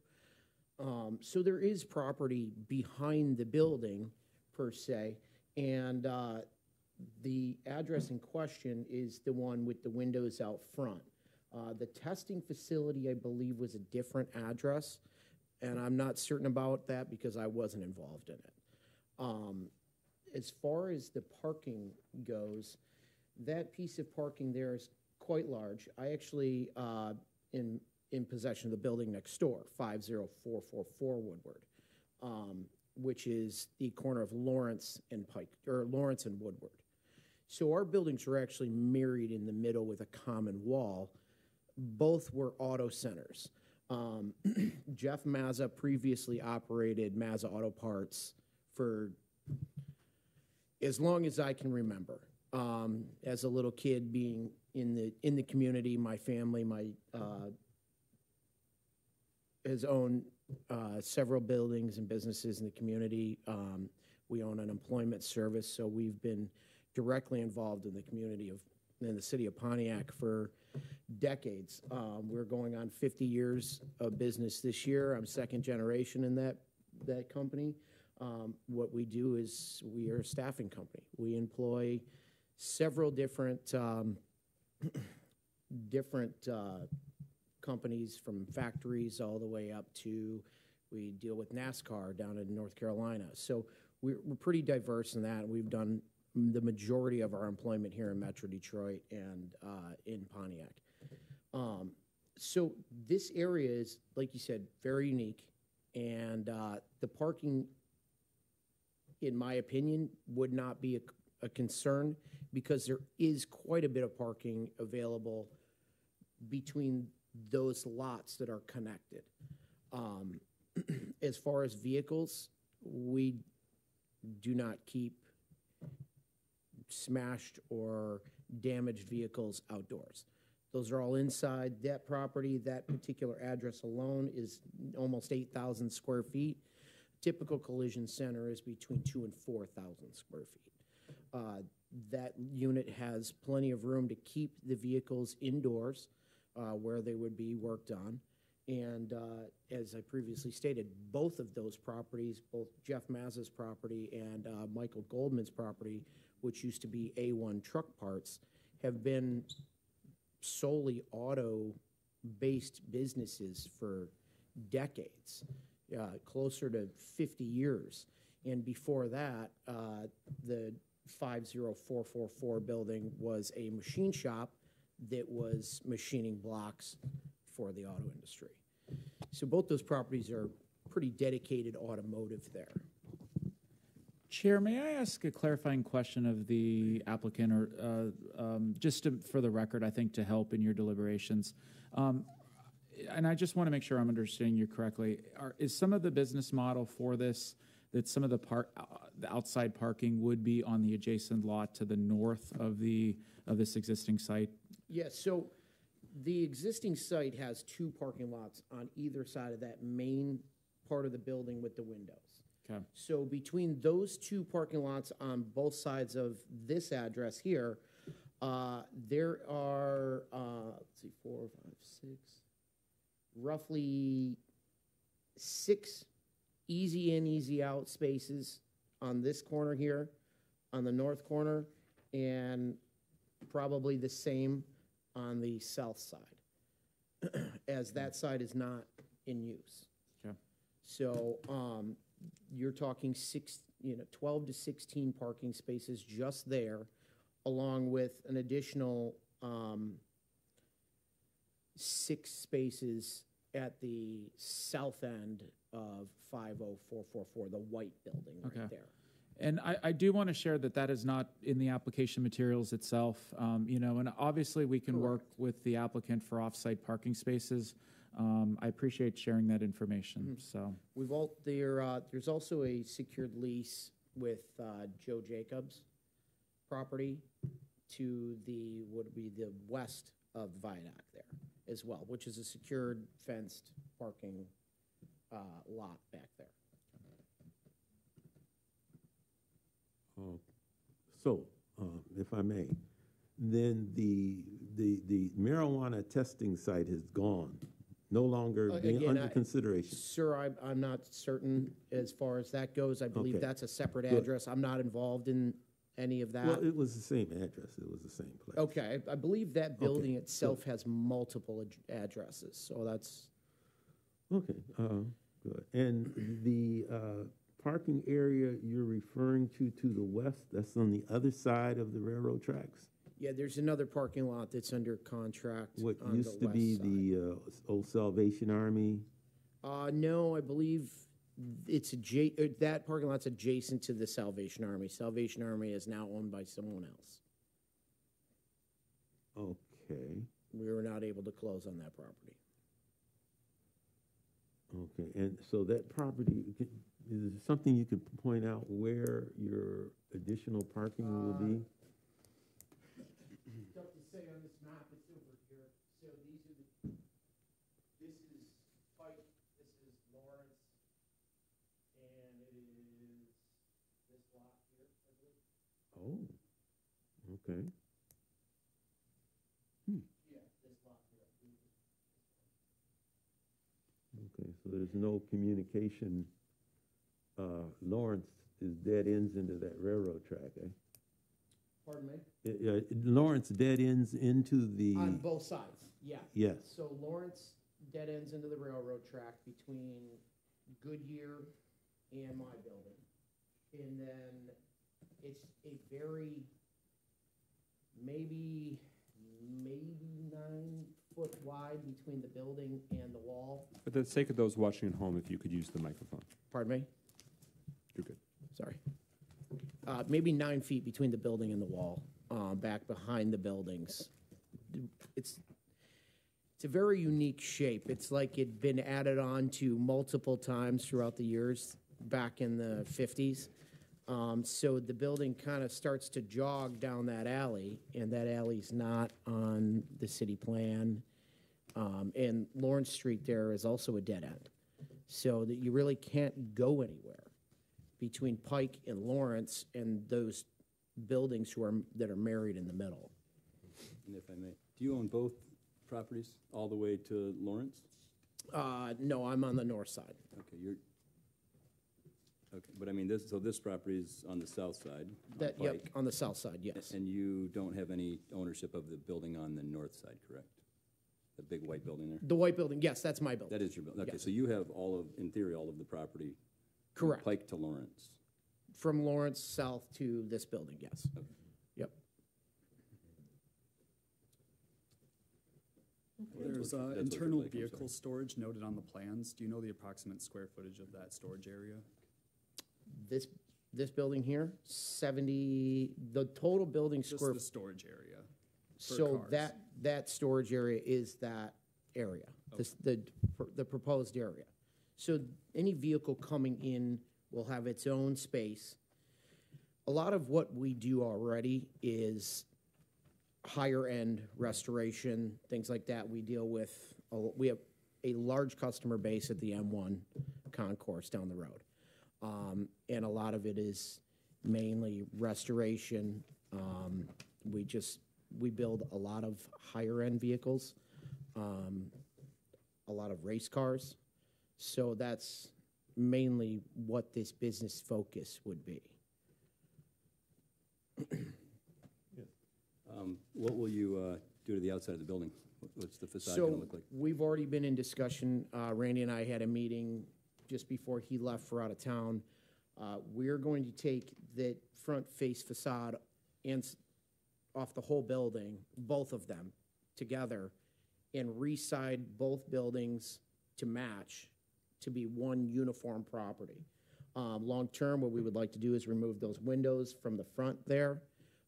Um, so there is property behind the building per se, and uh, the address in question is the one with the windows out front. Uh, the testing facility, I believe, was a different address, and I'm not certain about that because I wasn't involved in it. Um, as far as the parking goes, that piece of parking there is quite large. I actually, uh, in in possession of the building next door, 50444 Woodward, um, which is the corner of Lawrence and Pike, or Lawrence and Woodward. So our buildings are actually married in the middle with a common wall. Both were auto centers. Um, Jeff Mazza previously operated Mazza Auto Parts for as long as I can remember. Um, as a little kid, being in the in the community, my family, my uh, has owned uh, several buildings and businesses in the community. Um, we own an employment service, so we've been directly involved in the community of in the city of Pontiac for decades. Um, we're going on 50 years of business this year. I'm second generation in that that company. Um, what we do is we are a staffing company. We employ several different um, different uh, companies from factories all the way up to we deal with NASCAR down in North Carolina. So we're, we're pretty diverse in that. We've done the majority of our employment here in Metro Detroit and uh, in Pontiac. Um, so this area is, like you said, very unique, and uh, the parking, in my opinion, would not be a, a concern because there is quite a bit of parking available between those lots that are connected. Um, as far as vehicles, we do not keep smashed or damaged vehicles outdoors. Those are all inside that property. That particular address alone is almost 8,000 square feet. Typical collision center is between two and 4,000 square feet. Uh, that unit has plenty of room to keep the vehicles indoors uh, where they would be worked on. And uh, as I previously stated, both of those properties, both Jeff Mazza's property and uh, Michael Goldman's property, which used to be A1 Truck Parts, have been solely auto-based businesses for decades, uh, closer to 50 years. And before that, uh, the 50444 building was a machine shop that was machining blocks for the auto industry. So both those properties are pretty dedicated automotive there. Chair, may I ask a clarifying question of the applicant, or uh, um, just to, for the record, I think to help in your deliberations? Um, and I just want to make sure I'm understanding you correctly. Are, is some of the business model for this that some of the park, uh, the outside parking would be on the adjacent lot to the north of the of this existing site? Yes. so the existing site has two parking lots on either side of that main part of the building with the windows. Okay. So between those two parking lots on both sides of this address here, uh, there are, uh, let's see, four, five, six, roughly six easy in, easy out spaces on this corner here, on the north corner, and probably the same on the south side, as that side is not in use. Okay. So, um, you're talking six, you know, 12 to 16 parking spaces just there, along with an additional um, six spaces at the south end of 50444, the white building Okay. right there. And I, I do want to share that that is not in the application materials itself. Um, you know, and obviously we can work with the applicant for off-site parking spaces. Um, I appreciate sharing that information. So, We've all, there, uh, there's also a secured lease with, uh, Joe Jacobs property to the, would be the west of Viaduct there as well, which is a secured fenced parking, uh, lot back there. Uh, So, uh, if I may, then the, the, the marijuana testing site has gone, no longer Uh, being again, under I- consideration. Sir, I'm, I'm not certain as far as that goes. I believe Okay. that's a separate Good. address. I'm not involved in any of Well, that. it was the same address, it was the same place. Okay, I I believe that building itself has multiple ad- addresses, so that's, Okay, uh, good. And the uh, parking area you're referring to to the west, that's on the other side of the railroad tracks? Yeah, there's another parking lot that's under contract What used to be side. the uh, old Salvation Army? Uh, no, I believe it's adja, uh, that parking lot's adjacent to the Salvation Army. Salvation Army is now owned by someone else. Okay, We were not able to close on that property. Okay, and so that property, is something you could point out where your additional parking will be? Uh, Tough to say on this map, it's over here. So these are the, this is Pike, this is Lawrence, and it is this lot here, I believe. Oh, okay. Yeah, this lot here. Okay, so there's no communication, uh, Lawrence is dead ends into that railroad track, eh? Pardon me? Lawrence dead ends into the, On both sides, yeah. yes, So Lawrence dead ends into the railroad track between Goodyear and my building. And then it's a very, maybe, maybe nine foot wide between the building and the wall. For the sake of those watching at home, if you could use the microphone. Pardon me? You're good. Sorry. Uh, maybe nine feet between the building and the wall, uh, back behind the buildings. It's, it's a very unique shape. It's like it'd been added on to multiple times throughout the years, back in the fifties. Um, so the building kind of starts to jog down that alley, and that alley's not on the city plan. Um, and Lawrence Street there is also a dead end, so that you really can't go anywhere between Pike and Lawrence and those buildings who are, that are married in the middle. And if I may, do you own both properties all the way to Lawrence? Uh, no, I'm on the north side. Okay, you're, okay, but I mean, this, so this property is on the south side? on That, yep, Pike, on the south side, yes. And you don't have any ownership of the building on the north side, correct? The big white building there? The white building, yes, that's my building. That is your building, okay, Yes. so you have all of, in theory, all of the property? from Correct. Pike to Lawrence? From Lawrence south to this building, yes. Okay. Yep. There's uh, That's what internal you're like, I'm sorry. vehicle storage noted on the plans. Do you know the approximate square footage of that storage area? This, this building here, seventy, the total building Just square, the storage area. for so cars. that, that storage area is that area, this, the, the proposed area. So any vehicle coming in will have its own space. A lot of what we do already is higher end restoration, things like that. We deal with, a- we have a large customer base at the M1 concourse down the road. Um, and a lot of it is mainly restoration. Um, we just, we build a lot of higher end vehicles, um, a lot of race cars. So that's mainly what this business focus would be. Um, What will you uh, do to the outside of the building? What's the facade So gonna look like? we've already been in discussion. Uh, Randy and I had a meeting just before he left for out of town. Uh, we're going to take the front face facade and s- off the whole building, both of them together, and re-side both buildings to match to be one uniform property. Um, long-term, what we would like to do is remove those windows from the front there,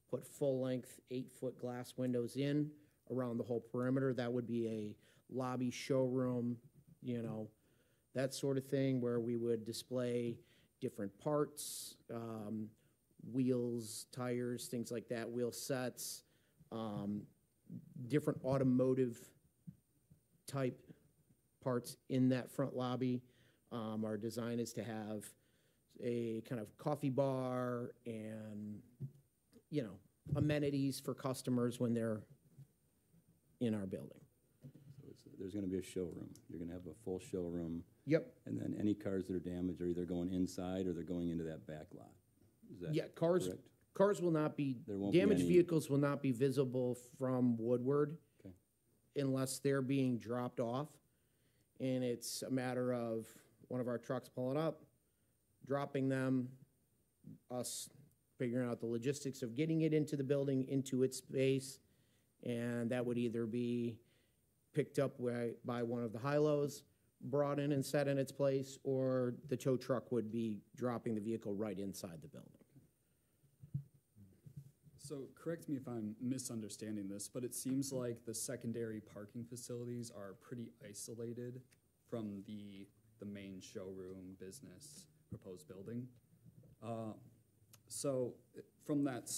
put full-length, eight-foot glass windows in around the whole perimeter. That would be a lobby showroom, you know, that sort of thing, where we would display different parts, um, wheels, tires, things like that, wheel sets, um, different automotive type parts in that front lobby. Um, our design is to have a kind of coffee bar and, you know, amenities for customers when they're in our building. So There's gonna be a showroom. You're gonna have a full showroom, Yep. and then any cars that are damaged are either going inside or they're going into that back lot. Is that Yeah, cars, correct? cars will not be, There won't be damaged any- vehicles will not be visible from Woodward Okay. unless they're being dropped off. And it's a matter of one of our trucks pulling up, dropping them, us figuring out the logistics of getting it into the building, into its space. And that would either be picked up by, by one of the high-lows, brought in and set in its place, or the tow truck would be dropping the vehicle right inside the building. So correct me if I'm misunderstanding this, but it seems like the secondary parking facilities are pretty isolated from the, the main showroom business proposed building. Uh, So from that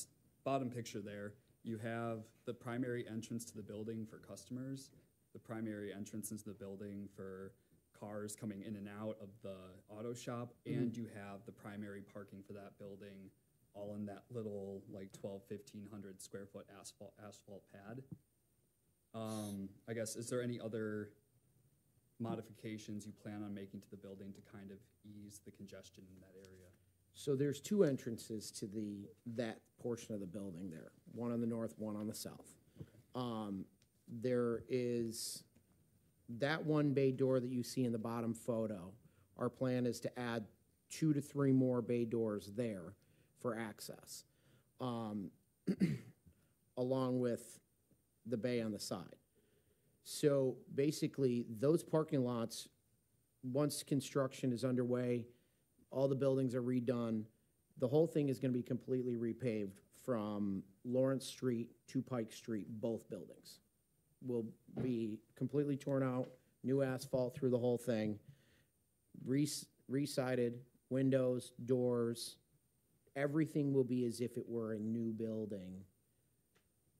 bottom picture there, you have the primary entrance to the building for customers, the primary entrance into the building for cars coming in and out of the auto shop, and you have the primary parking for that building all in that little like 12, 1500 square foot asphalt, asphalt pad. Um, I guess, is there any other modifications you plan on making to the building to kind of ease the congestion in that area? So there's two entrances to the, that portion of the building there, one on the north, one on the south. Um, there is that one bay door that you see in the bottom photo. Our plan is to add two to three more bay doors there for access, um, along with the bay on the side. So basically, those parking lots, once construction is underway, all the buildings are redone. The whole thing is gonna be completely repaved from Lawrence Street to Pike Street, both buildings. Will be completely torn out, new asphalt through the whole thing, re- re-sided, windows, doors, everything will be as if it were a new building,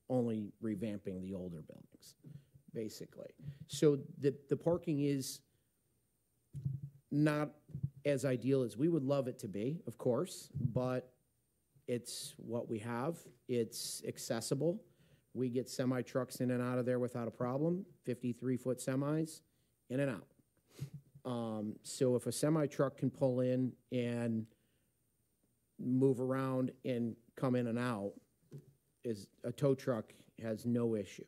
only revamping the older buildings, basically. So the, the parking is not as ideal as we would love it to be, of course, but it's what we have. It's accessible. We get semi trucks in and out of there without a problem, 53 foot semis, in and out. Um, so if a semi truck can pull in and move around and come in and out, is a tow truck has no issue.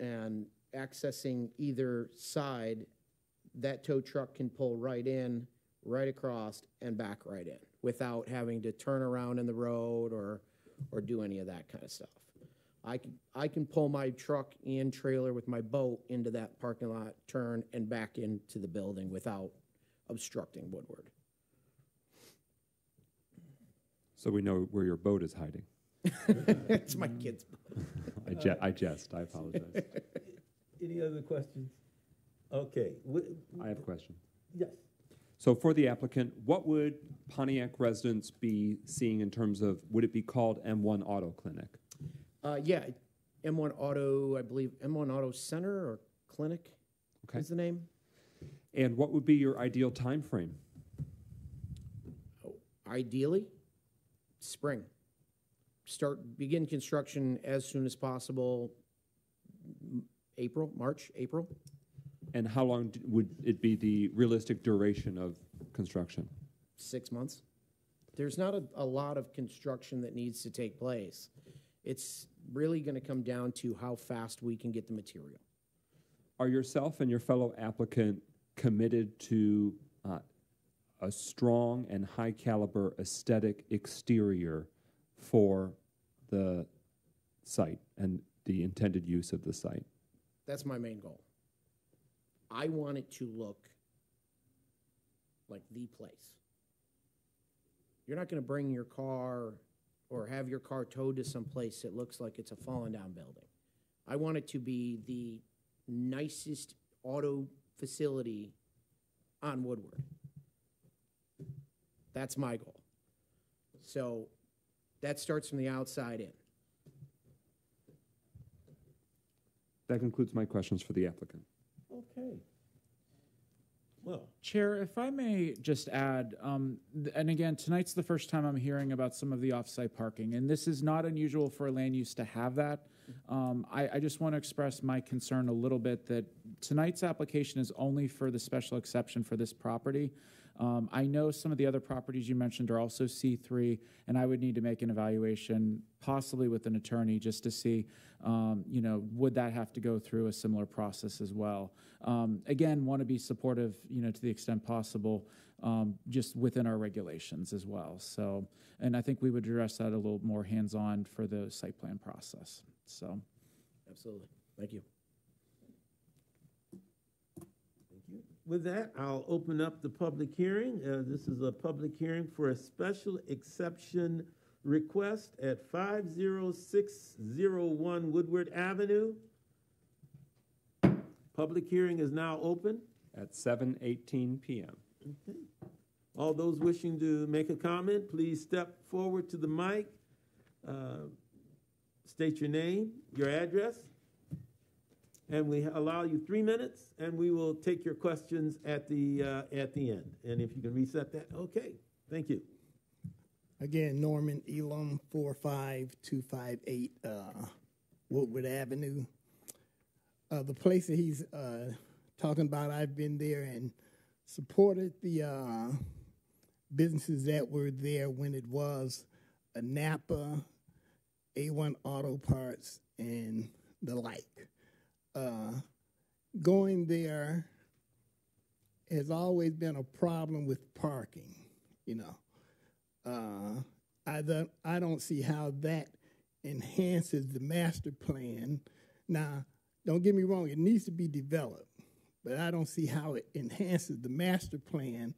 And accessing either side, that tow truck can pull right in, right across, and back right in without having to turn around in the road or, or do any of that kind of stuff. I can, I can pull my truck and trailer with my boat into that parking lot, turn, and back into the building without obstructing Woodward. So we know where your boat is hiding. It's my kid's boat. I, je- I jest. I apologize. Any other questions? Okay, I have a question. yes. So for the applicant, what would Pontiac residents be seeing in terms of, would it be called M1 Auto Clinic? Uh, yeah, M1 Auto, I believe, M1 Auto Center or Clinic Okay. is the name. And what would be your ideal time frame? Ideally, spring. Start, begin construction as soon as possible, April, March, April, And how long d- would it be the realistic duration of construction? six months. There's not a, a lot of construction that needs to take place. It's really gonna come down to how fast we can get the material. Are yourself and your fellow applicant committed to uh, a strong and high caliber aesthetic exterior for the site and the intended use of the site? That's my main goal. I want it to look like the place. You're not going to bring your car or have your car towed to some place that looks like it's a fallen down building. I want it to be the nicest auto facility on Woodward. That's my goal. So that starts from the outside in. That concludes my questions for the applicant. Okay. Well, Chair, if I may just add, um, th- and again, tonight's the first time I'm hearing about some of the off-site parking, and this is not unusual for a land use to have that. Um, I, I just want to express my concern a little bit that tonight's application is only for the special exception for this property. Um, I know some of the other properties you mentioned are also C3, and I would need to make an evaluation, possibly with an attorney, just to see, um, you know, would that have to go through a similar process as well? Um, again, want to be supportive, you know, to the extent possible, um, just within our regulations as well. So, and I think we would address that a little more hands-on for the site plan process. So, Absolutely. Thank you. With that, I'll open up the public hearing. Uh, This is a public hearing for a special exception request at 50601 Woodward Avenue. Public hearing is now open. At 7:18 PM. All those wishing to make a comment, please step forward to the mic. Uh, State your name, your address, and we allow you three minutes, and we will take your questions at the, uh, at the end. And if you can reset that, okay, thank you. Again, Norman Elam, four five two five eight, uh, Woodward Avenue. Uh, the place that he's, uh, talking about, I've been there and supported the, uh, businesses that were there when it was a Napa, A1 Auto Parts, and the like. Uh, going there has always been a problem with parking, you know. Uh, I don't, I don't see how that enhances the master plan. Now, don't get me wrong, it needs to be developed, but I don't see how it enhances the master plan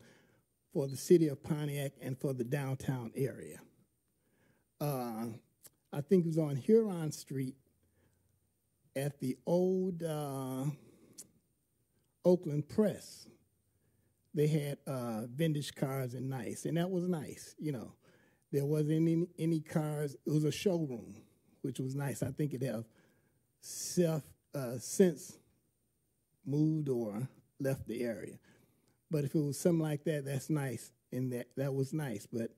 for the city of Pontiac and for the downtown area. Uh, I think it was on Huron Street at the old uh, Oakland Press they had uh, vintage cars and nice, and that was nice. You know, there wasn't any any cars. It was a showroom, which was nice. I think it have self uh, since moved or left the area. But if it was something like that, that's nice, and that that was nice. But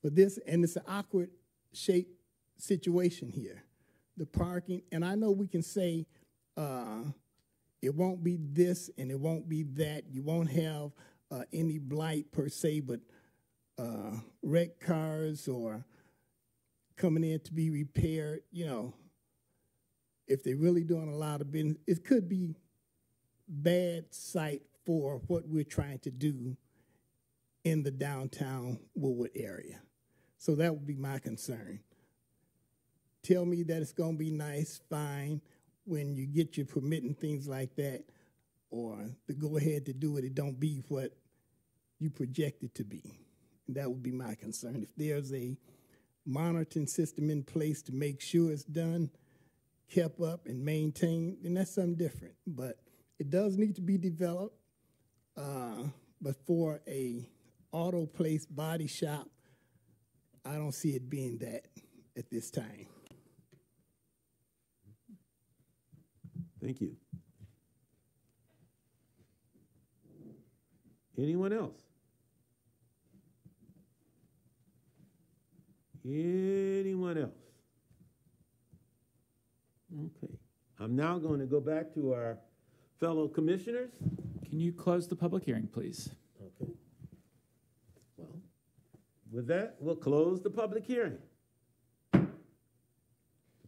for this, and it's an awkward shape situation here, the parking. And I know we can say. Uh, it won't be this and it won't be that. You won't have uh, any blight per se, but uh, wrecked cars or coming in to be repaired, you know, if they're really doing a lot of business, it could be bad sight for what we're trying to do in the downtown Woodward area. So that would be my concern. Tell me that it's going to be nice, fine. When you get your permit and things like that, or the go ahead to do it, it don't be what you project it to be. And that would be my concern. If there's a monitoring system in place to make sure it's done, kept up, and maintained, then that's something different. But it does need to be developed. Uh, but for a auto place body shop, I don't see it being that at this time. Thank you. Anyone else? Anyone else? Okay. I'm now going to go back to our fellow commissioners. can you close the public hearing, please? Okay. Well, with that, we'll close the public hearing. The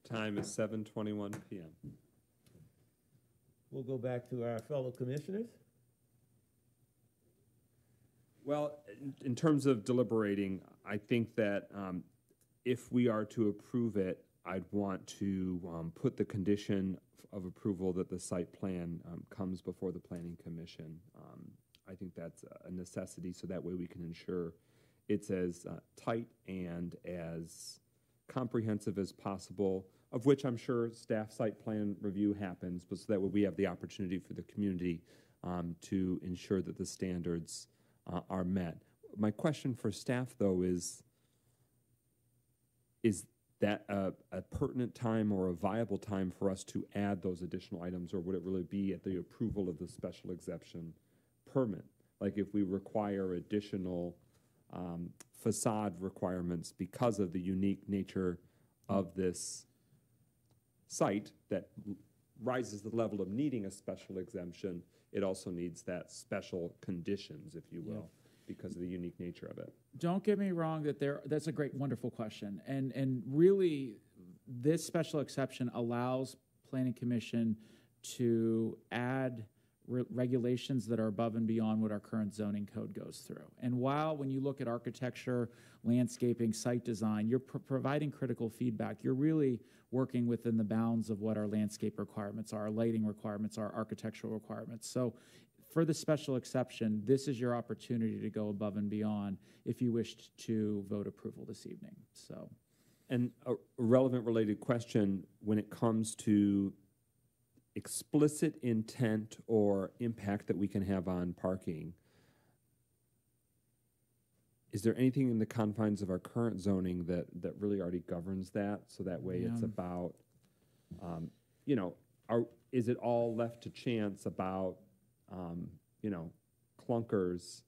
time is 7:21 PM. We'll go back to our fellow commissioners. Well, in, terms of deliberating, I think that um, if we are to approve it, I'd want to um, put the condition of approval that the site plan um, comes before the planning commission. Um, I think that's a necessity, so that way we can ensure it's as uh, tight and as comprehensive as possible, of which I'm sure staff site plan review happens, but so that way we have the opportunity for the community um, to ensure that the standards uh, are met. My question for staff, though, is is that a, a, pertinent time or a viable time for us to add those additional items, or would it really be at the approval of the special exception permit? Like if we require additional um, facade requirements because of the unique nature of this site that rises the level of needing a special exemption, it also needs that special conditions, if you will, because of the unique nature of it. Don't get me wrong that there, that's a great, wonderful question. And, and really, this special exception allows planning commission to add re- regulations that are above and beyond what our current zoning code goes through. And while, when you look at architecture, landscaping, site design, you're pro- providing critical feedback, you're really working within the bounds of what our landscape requirements are, our lighting requirements, our architectural requirements. So for the special exception, this is your opportunity to go above and beyond if you wished to vote approval this evening. So, And a relevant related question, when it comes to explicit intent or impact that we can have on parking, is there anything in the confines of our current zoning that, that really already governs that? So that way it's Yeah. about, um, you know, are, is it all left to chance about, um, you know, clunkers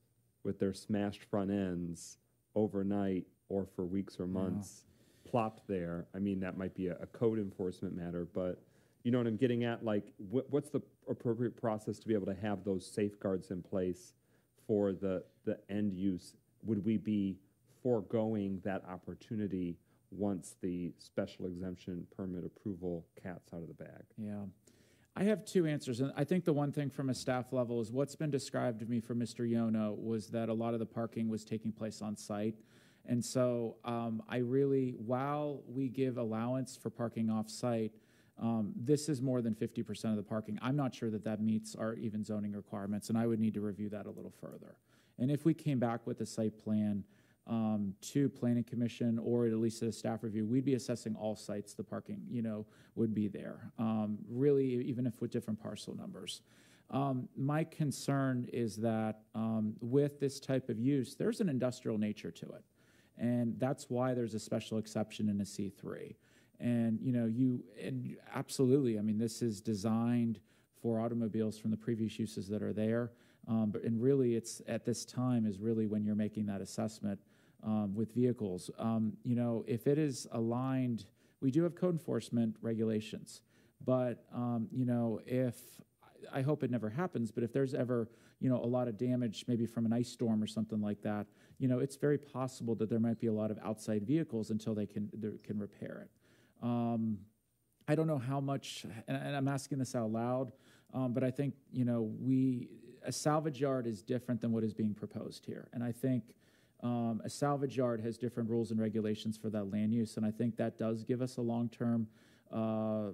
with their smashed front ends overnight or for weeks or months plopped there? I mean, that might be a, a code enforcement matter, but you know what I'm getting at? Like, what, what's the appropriate process to be able to have those safeguards in place for the, the end use? Would we be foregoing that opportunity once the special exemption permit approval cat's out of the bag? yeah. I have two answers. And I think the one thing from a staff level is what's been described to me from Mr. Yona was that a lot of the parking was taking place on site. And so um, I really, while we give allowance for parking off site, um, this is more than 50% of the parking. I'm not sure that that meets our even zoning requirements, and I would need to review that a little further. And if we came back with a site plan um, to planning commission or at least a staff review, we'd be assessing all sites the parking, you know, would be there. Um, really, even if with different parcel numbers. Um, my concern is that um, with this type of use, there's an industrial nature to it. And that's why there's a special exception in a C3. And, you know, you, and absolutely, I mean, this is designed for automobiles from the previous uses that are there. Um, but, and really, it's at this time is really when you're making that assessment um, with vehicles. Um, you know, if it is aligned, we do have code enforcement regulations. But, um, you know, if, I hope it never happens, but if there's ever, you know, a lot of damage, maybe from an ice storm or something like that, you know, it's very possible that there might be a lot of outside vehicles until they can, they can repair it. Um, I don't know how much, and, and I'm asking this out loud, um, but I think, you know, we, a salvage yard is different than what is being proposed here. And I think um, a salvage yard has different rules and regulations for that land use, and I think that does give us a long-term uh, um,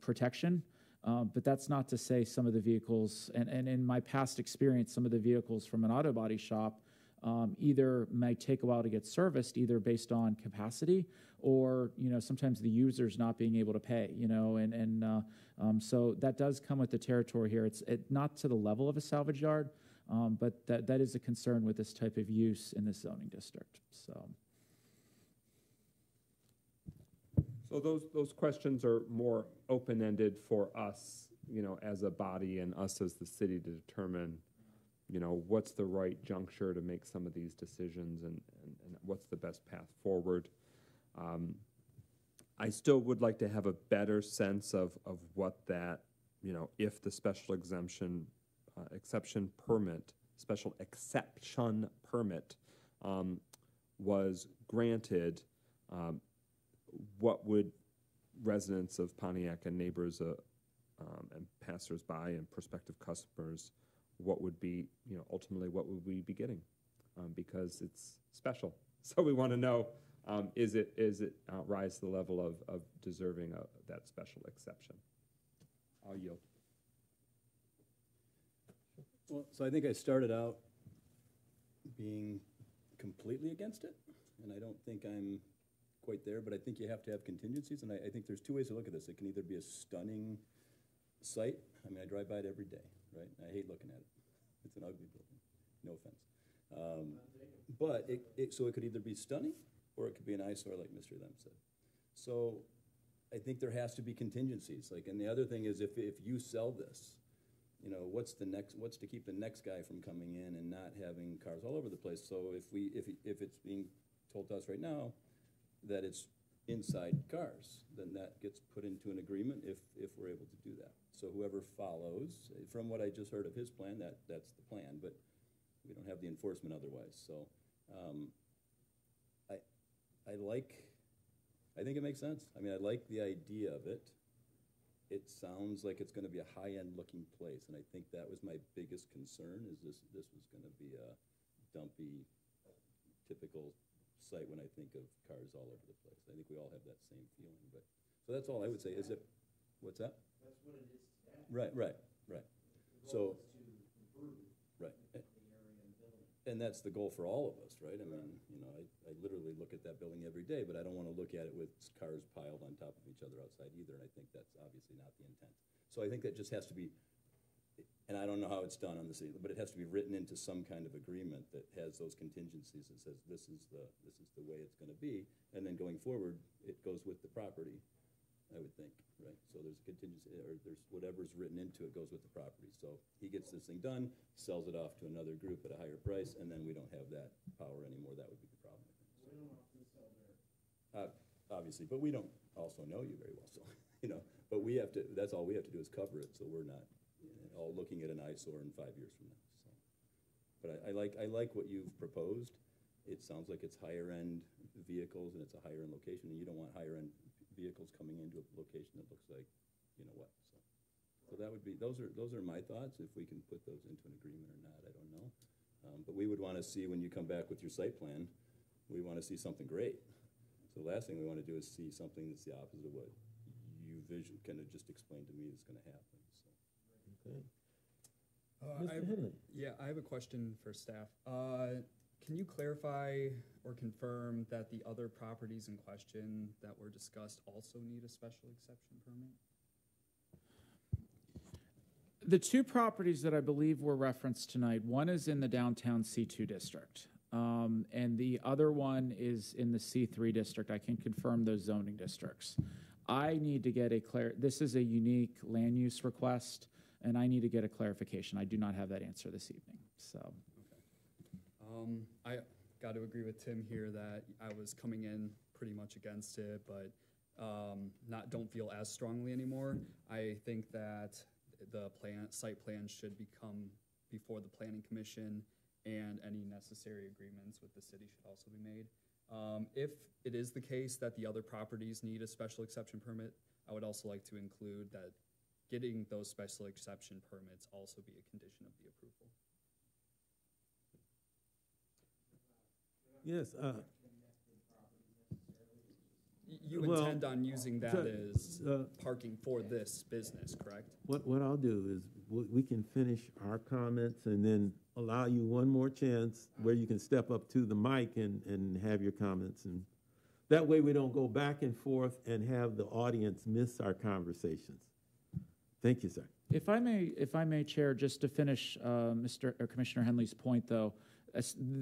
protection. Um, but that's not to say some of the vehicles, and, and in my past experience, some of the vehicles from an auto body shop um, either might take a while to get serviced, either based on capacity or you know sometimes the users not being able to pay. You know, and and uh, um, so that does come with the territory here. It's it, not to the level of a salvage yard, um, but that that is a concern with this type of use in this zoning district. So. So those, those questions are more open-ended for us, you know, as a body and us as the city to determine, you know, what's the right juncture to make some of these decisions and, and, and what's the best path forward. Um, I still would like to have a better sense of, of what that, you know, if the special exemption, uh, exception permit, special exception permit, um, was granted, um, what would residents of Pontiac and neighbors uh, um, and passersby and prospective customers, what would be, you know, ultimately what would we be getting? Um, because it's special. So we want to know, um, is it, is it uh, rise to the level of, of deserving that special exception? I'll yield. Well, so I think I started out being completely against it, and I don't think I'm quite there, but I think you have to have contingencies, and I, I think there's two ways to look at this. It can either be a stunning site, I mean, I drive by it every day, right? I hate looking at it. It's an ugly building, no offense. Um, but it, it, so it could either be stunning, or it could be an eyesore, like Mr. Lem said. So I think there has to be contingencies, like, and the other thing is if, if you sell this, you know, what's the next, what's to keep the next guy from coming in and not having cars all over the place? So if we, if, if it's being told to us right now that it's inside cars, then that gets put into an agreement if, if we're able to do that. So whoever follows, from what I just heard of his plan, that, that's the plan, but we don't have the enforcement otherwise, so, um, I like, I think it makes sense. I mean, I like the idea of it. It sounds like it's gonna be a high-end looking place, and I think that was my biggest concern, is this, this was gonna be a dumpy, typical site when I think of cars all over the place. I think we all have that same feeling, but, so that's all I would say, is it, what's that? That's what it is Right, right, right. So. Right. And that's the goal for all of us, right? I mean, you know, I, I literally look at that building every day, but I don't wanna look at it with cars piled on top of each other outside either, and I think that's obviously not the intent. So I think that just has to be, and I don't know how it's done on the city, but it has to be written into some kind of agreement that has those contingencies that says this is the, this is the way it's gonna be, and then going forward, it goes with the property, I would think, right? So there's a contingency, or there's whatever's written into it goes with the property. So he gets this thing done, sells it off to another group at a higher price, and then we don't have that power anymore. That would be the problem. I think. Uh, obviously, but we don't also know you very well, so, you know, but we have to, that's all we have to do is cover it, so we're not all looking at an eyesore in five years from now, so. But I, I like, I like what you've proposed. It sounds like it's higher-end vehicles and it's a higher-end location, and you don't want higher-end vehicles coming into a location that looks like, you know what, so. So that would be, those are, those are my thoughts, if we can put those into an agreement or not, I don't know. Um, but we would wanna see when you come back with your site plan, we wanna see something great. So the last thing we wanna do is see something that's the opposite of what you vision, kinda just explained to me is gonna happen, so. Okay. Uh, I Mr. have- Henley? Yeah, I have a question for staff. Uh, Can you clarify or confirm that the other properties in question that were discussed also need a special exception permit? The two properties that I believe were referenced tonight, one is in the downtown C2 district. Um, and the other one is in the C3 district. I can confirm those zoning districts. I need to get a clear, this is a unique land use request, and I need to get a clarification. I do not have that answer this evening, so. Um, I got to agree with Tim here that I was coming in pretty much against it, but um, not don't feel as strongly anymore. I think that the plan, site plan should become before the planning commission, and any necessary agreements with the city should also be made. Um, if it is the case that the other properties need a special exception permit, I would also like to include that getting those special exception permits also be a condition of the approval. Yes, uh, You Well, intend on using that so, as uh, parking for this business, correct? What, what I'll do is, we, we can finish our comments and then allow you one more chance where you can step up to the mic and, and have your comments. And that way we don't go back and forth and have the audience miss our conversations. Thank you, sir. If I may, if I may, Chair, just to finish uh, Mr. or Commissioner Henley's point, though, as-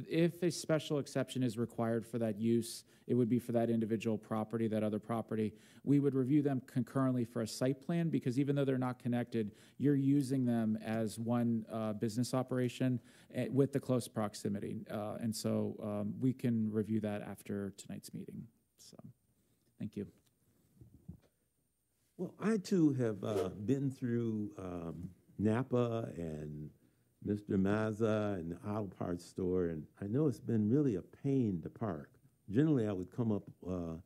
if a special exception is required for that use, it would be for that individual property, that other property. We would review them concurrently for a site plan, because even though they're not connected, you're using them as one uh, business operation eh, with the close proximity. Uh, And so um, we can review that after tonight's meeting. So, thank you. Well, I too have uh, been through um, Napa and Mr. Mazza and the auto parts store, and I know it's been really a pain to park. Generally, I would come up uh,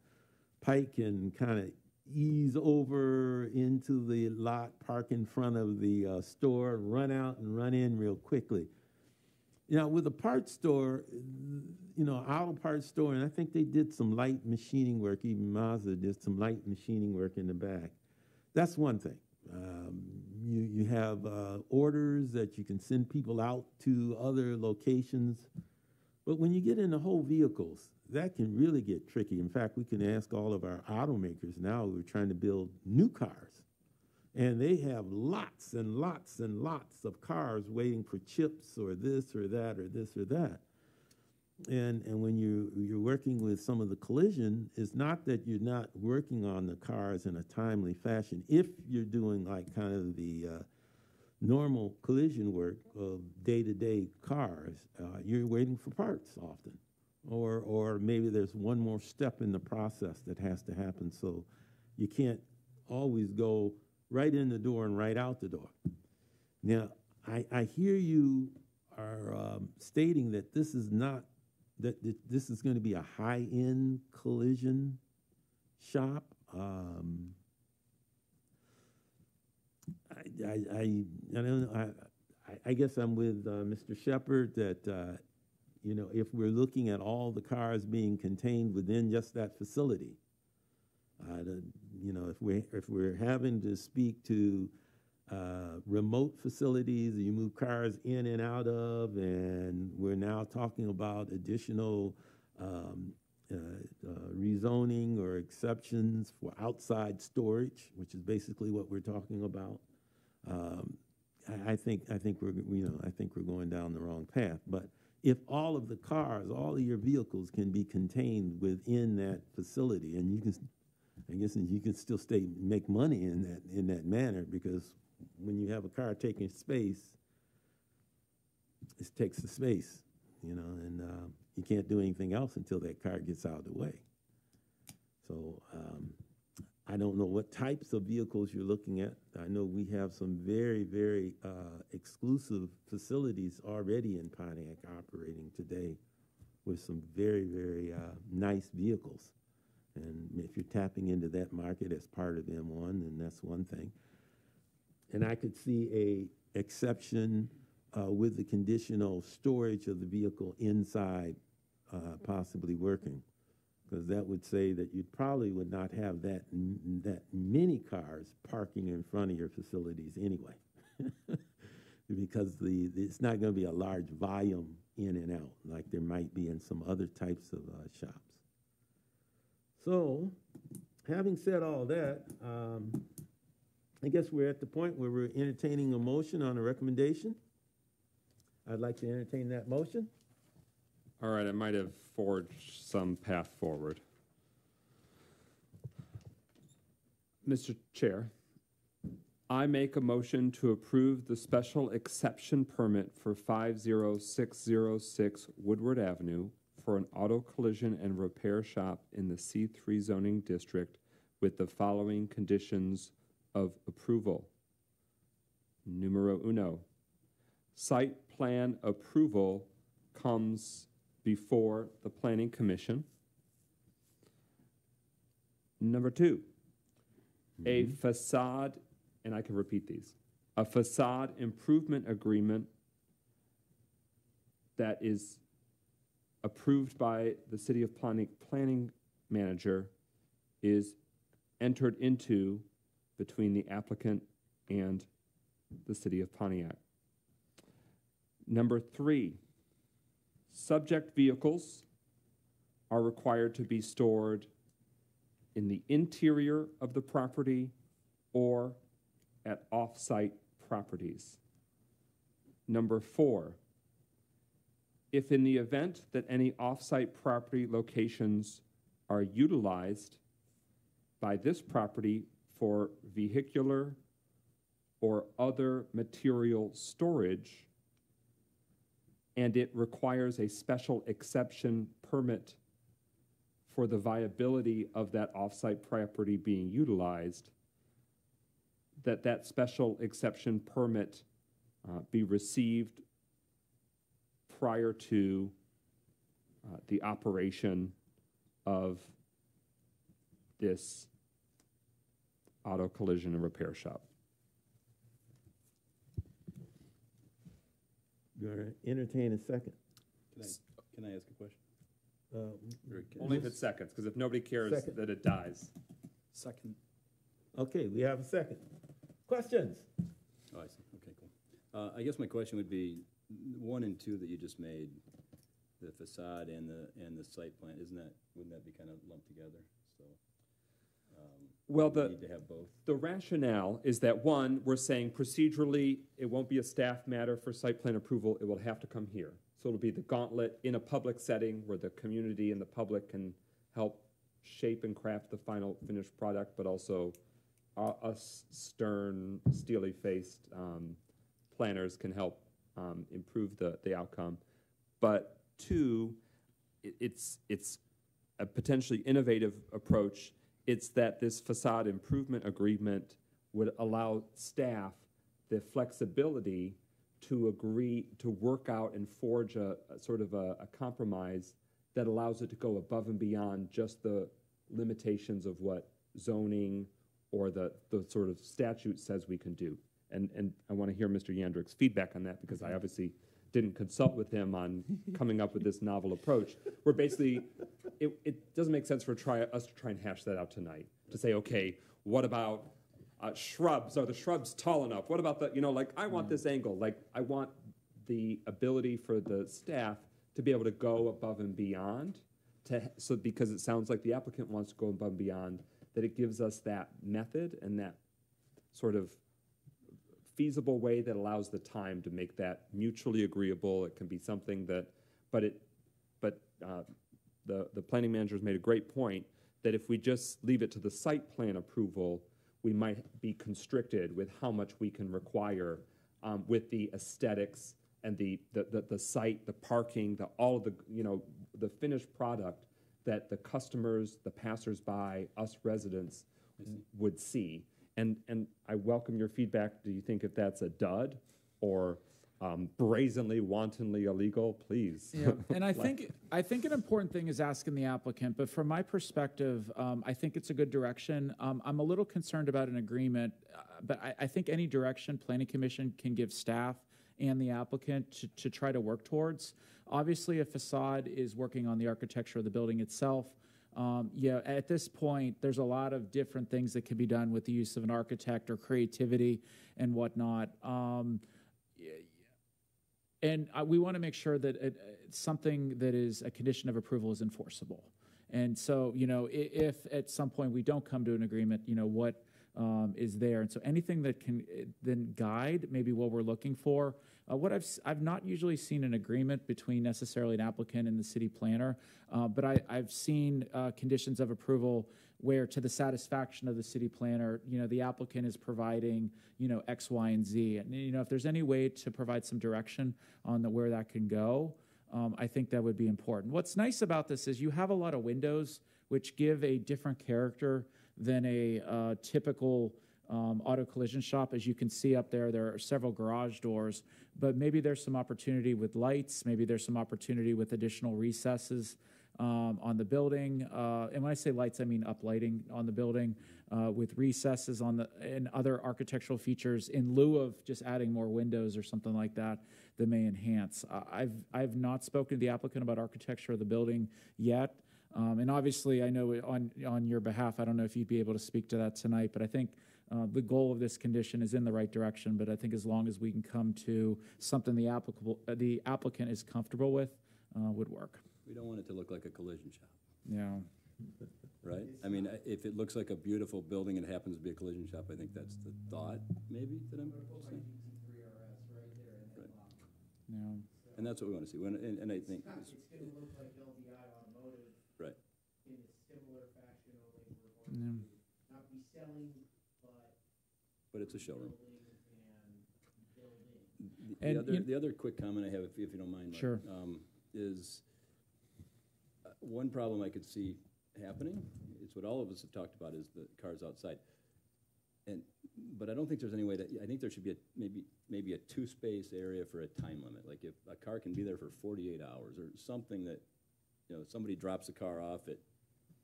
Pike and kind of ease over into the lot, park in front of the uh, store, run out and run in real quickly. You know, with a parts store, you know, auto parts store, and I think they did some light machining work. Even Mazda did some light machining work in the back. That's one thing. Um, you you have uh, orders that you can send people out to other locations, but when you get into whole vehicles, that can really get tricky. In fact, we can ask all of our automakers now who are trying to build new cars, and they have lots and lots and lots of cars waiting for chips or this or that or this or that. And, and when you, you're working with some of the collision, it's not that you're not working on the cars in a timely fashion. If you're doing like kind of the uh, normal collision work of day to day cars, uh, you're waiting for parts often. or, or maybe there's one more step in the process that has to happen. So you can't always go right in the door and right out the door. Now, I, I hear you are um, stating that this is not, that th- this is going to be a high-end collision shop. Um, I, I, I, I don't know. I, I, guess I'm with uh, Mr. Shepard that, uh, you know, if we're looking at all the cars being contained within just that facility, uh, the, you know, if we're, if we're having to speak to uh, remote facilities that you move cars in and out of, and we're now talking about additional um, uh, uh, rezoning or exceptions for outside storage, which is basically what we're talking about. Um, I, I think I think we're you know I think we're going down the wrong path. But if all of the cars, all of your vehicles can be contained within that facility, and you can, I guess you can still stay make money in that in that manner because when you have a car taking space, it takes the space, you know, and uh, you can't do anything else until that car gets out of the way. So um, I don't know what types of vehicles you're looking at. I know we have some very, very uh, exclusive facilities already in Pontiac operating today with some very, very uh, nice vehicles. And if you're tapping into that market as part of M1, then that's one thing. And I could see a exception uh, with the conditional storage of the vehicle inside uh, possibly working, because that would say that you probably would not have that that many cars parking in front of your facilities anyway, because the it's not going to be a large volume in and out like there might be in some other types of uh, shops. So, having said all that, um, I guess we're at the point where we're entertaining a motion on a recommendation. I'd like to entertain that motion. All right, I might have forged some path forward. Mr. Chair, I make a motion to approve the special exception permit for 50606 Woodward Avenue for an auto collision and repair shop in the C3 zoning district with the following conditions of approval. Numero uno, site plan approval comes before the Planning Commission. Number two, a mm-hmm. facade, and I can repeat these, a facade improvement agreement that is approved by the City of Planning, Planning Manager is entered into between the applicant and the City of Pontiac. Number three, subject vehicles are required to be stored in the interior of the property or at off-site properties. Number four, if in the event that any off-site property locations are utilized by this property for vehicular or other material storage, and it requires a special exception permit for the viability of that offsite property being utilized, that that special exception permit uh, be received prior to uh, the operation of this auto collision and repair shop. You're going to entertain a second. Can I, can I ask a question? Uh, Or can- Only if it's seconds, because if nobody cares Second. that it dies. Second. Okay, we have a second. Questions? Oh, I see, okay, cool. Uh, I guess my question would be, n- one and two that you just made, the facade and the, and the site plan, isn't that, wouldn't that be kind of lumped together? So, Well, we the, need to have both. the rationale is that, one, we're saying procedurally, it won't be a staff matter for site plan approval, it will have to come here. So it'll be the gauntlet in a public setting where the community and the public can help shape and craft the final finished product, but also uh, us stern, steely-faced um, planners can help um, improve the, the outcome. But two, it- it's, it's a potentially innovative approach. It's that this facade improvement agreement would allow staff the flexibility to agree, to work out and forge a, a sort of a, a compromise that allows it to go above and beyond just the limitations of what zoning or the, the sort of statute says we can do. And, and I want to hear Mr. Yandrick's feedback on that because I obviously didn't consult with him on coming up with this novel approach. Where basically, it, it doesn't make sense for try, us to try and hash that out tonight. To say, okay, what about uh, shrubs? Are the shrubs tall enough? What about the, you know, like, I want this angle. Like, I want the ability for the staff to be able to go above and beyond to, so because it sounds like the applicant wants to go above and beyond, that it gives us that method and that sort of feasible way that allows the time to make that mutually agreeable. It can be something that, but it, but uh, the, the planning manager's made a great point that if we just leave it to the site plan approval, we might be constricted with how much we can require um, with the aesthetics and the, the, the, the site, the parking, the, all of the, you know, the finished product that the customers, the passersby, us residents would see. And, and I welcome your feedback. Do you think if that's a dud or um, brazenly, wantonly illegal, please? Yeah, and I think, I think an important thing is asking the applicant, but from my perspective, um, I think it's a good direction. Um, I'm a little concerned about an agreement, uh, but I, I think any direction planning commission can give staff and the applicant to, to try to work towards. Obviously, a facade is working on the architecture of the building itself. Um, yeah, at this point, there's a lot of different things that can be done with the use of an architect or creativity and whatnot. Um, and uh, we want to make sure that it, something that is a condition of approval is enforceable. And so, you know, i- if at some point we don't come to an agreement, you know, what um, is there? And so anything that can then guide maybe what we're looking for. Uh, what I've, I've not usually seen an agreement between necessarily an applicant and the city planner, uh, but I, I've seen uh, conditions of approval where to the satisfaction of the city planner, you know, the applicant is providing, you know, X, Y, and Z. And, you know, if there's any way to provide some direction on the, where that can go, um, I think that would be important. What's nice about this is you have a lot of windows which give a different character than a uh, typical um, auto collision shop. As you can see up there, there are several garage doors, but maybe there's some opportunity with lights. Maybe there's some opportunity with additional recesses um, on the building. Uh, and when I say lights, I mean uplighting on the building uh, with recesses on the and other architectural features in lieu of just adding more windows or something like that that may enhance. I've I've not spoken to the applicant about architecture of the building yet. Um, and obviously, I know on on your behalf, I don't know if you'd be able to speak to that tonight, but I think uh, the goal of this condition is in the right direction. But I think as long as we can come to something the applicable uh, the applicant is comfortable with, uh, would work. We don't want it to look like a collision shop, Yeah. right? I mean, I- if it looks like a beautiful building and it happens to be a collision shop, I think that's the thought, maybe, that I'm saying. Right. Yeah. And that's what we want to see, When- and, and I think. gonna look like LDI Automotive Right. in a similar fashion, only we're Yeah. going to not be selling, but But it's a showroom. building and building. The- The other, you- the other quick comment I have, if, if you don't mind, Mark, Sure. um, is uh, one problem I could see happening, it's what all of us have talked about, is the cars outside. And, but I don't think there's any way that, I think there should be a, maybe, maybe a two-space area for a time limit. Like if a car can be there for forty-eight hours or something that, you know, somebody drops a car off at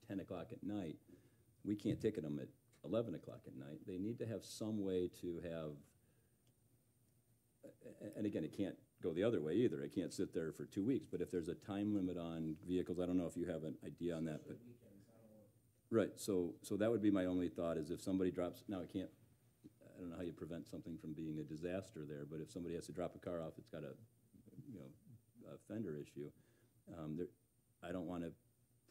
ten o'clock at night, we can't ticket them at eleven o'clock at night. They need to have some way to have and again, it can't go the other way either. It can't sit there for two weeks. But if there's a time limit on vehicles, I don't know if you have an idea on that, but. Right, so, so that would be my only thought, is if somebody drops, now I can't, I don't know how you prevent something from being a disaster there, but if somebody has to drop a car off, it's got a, you know, a fender issue. Um, there, I don't wanna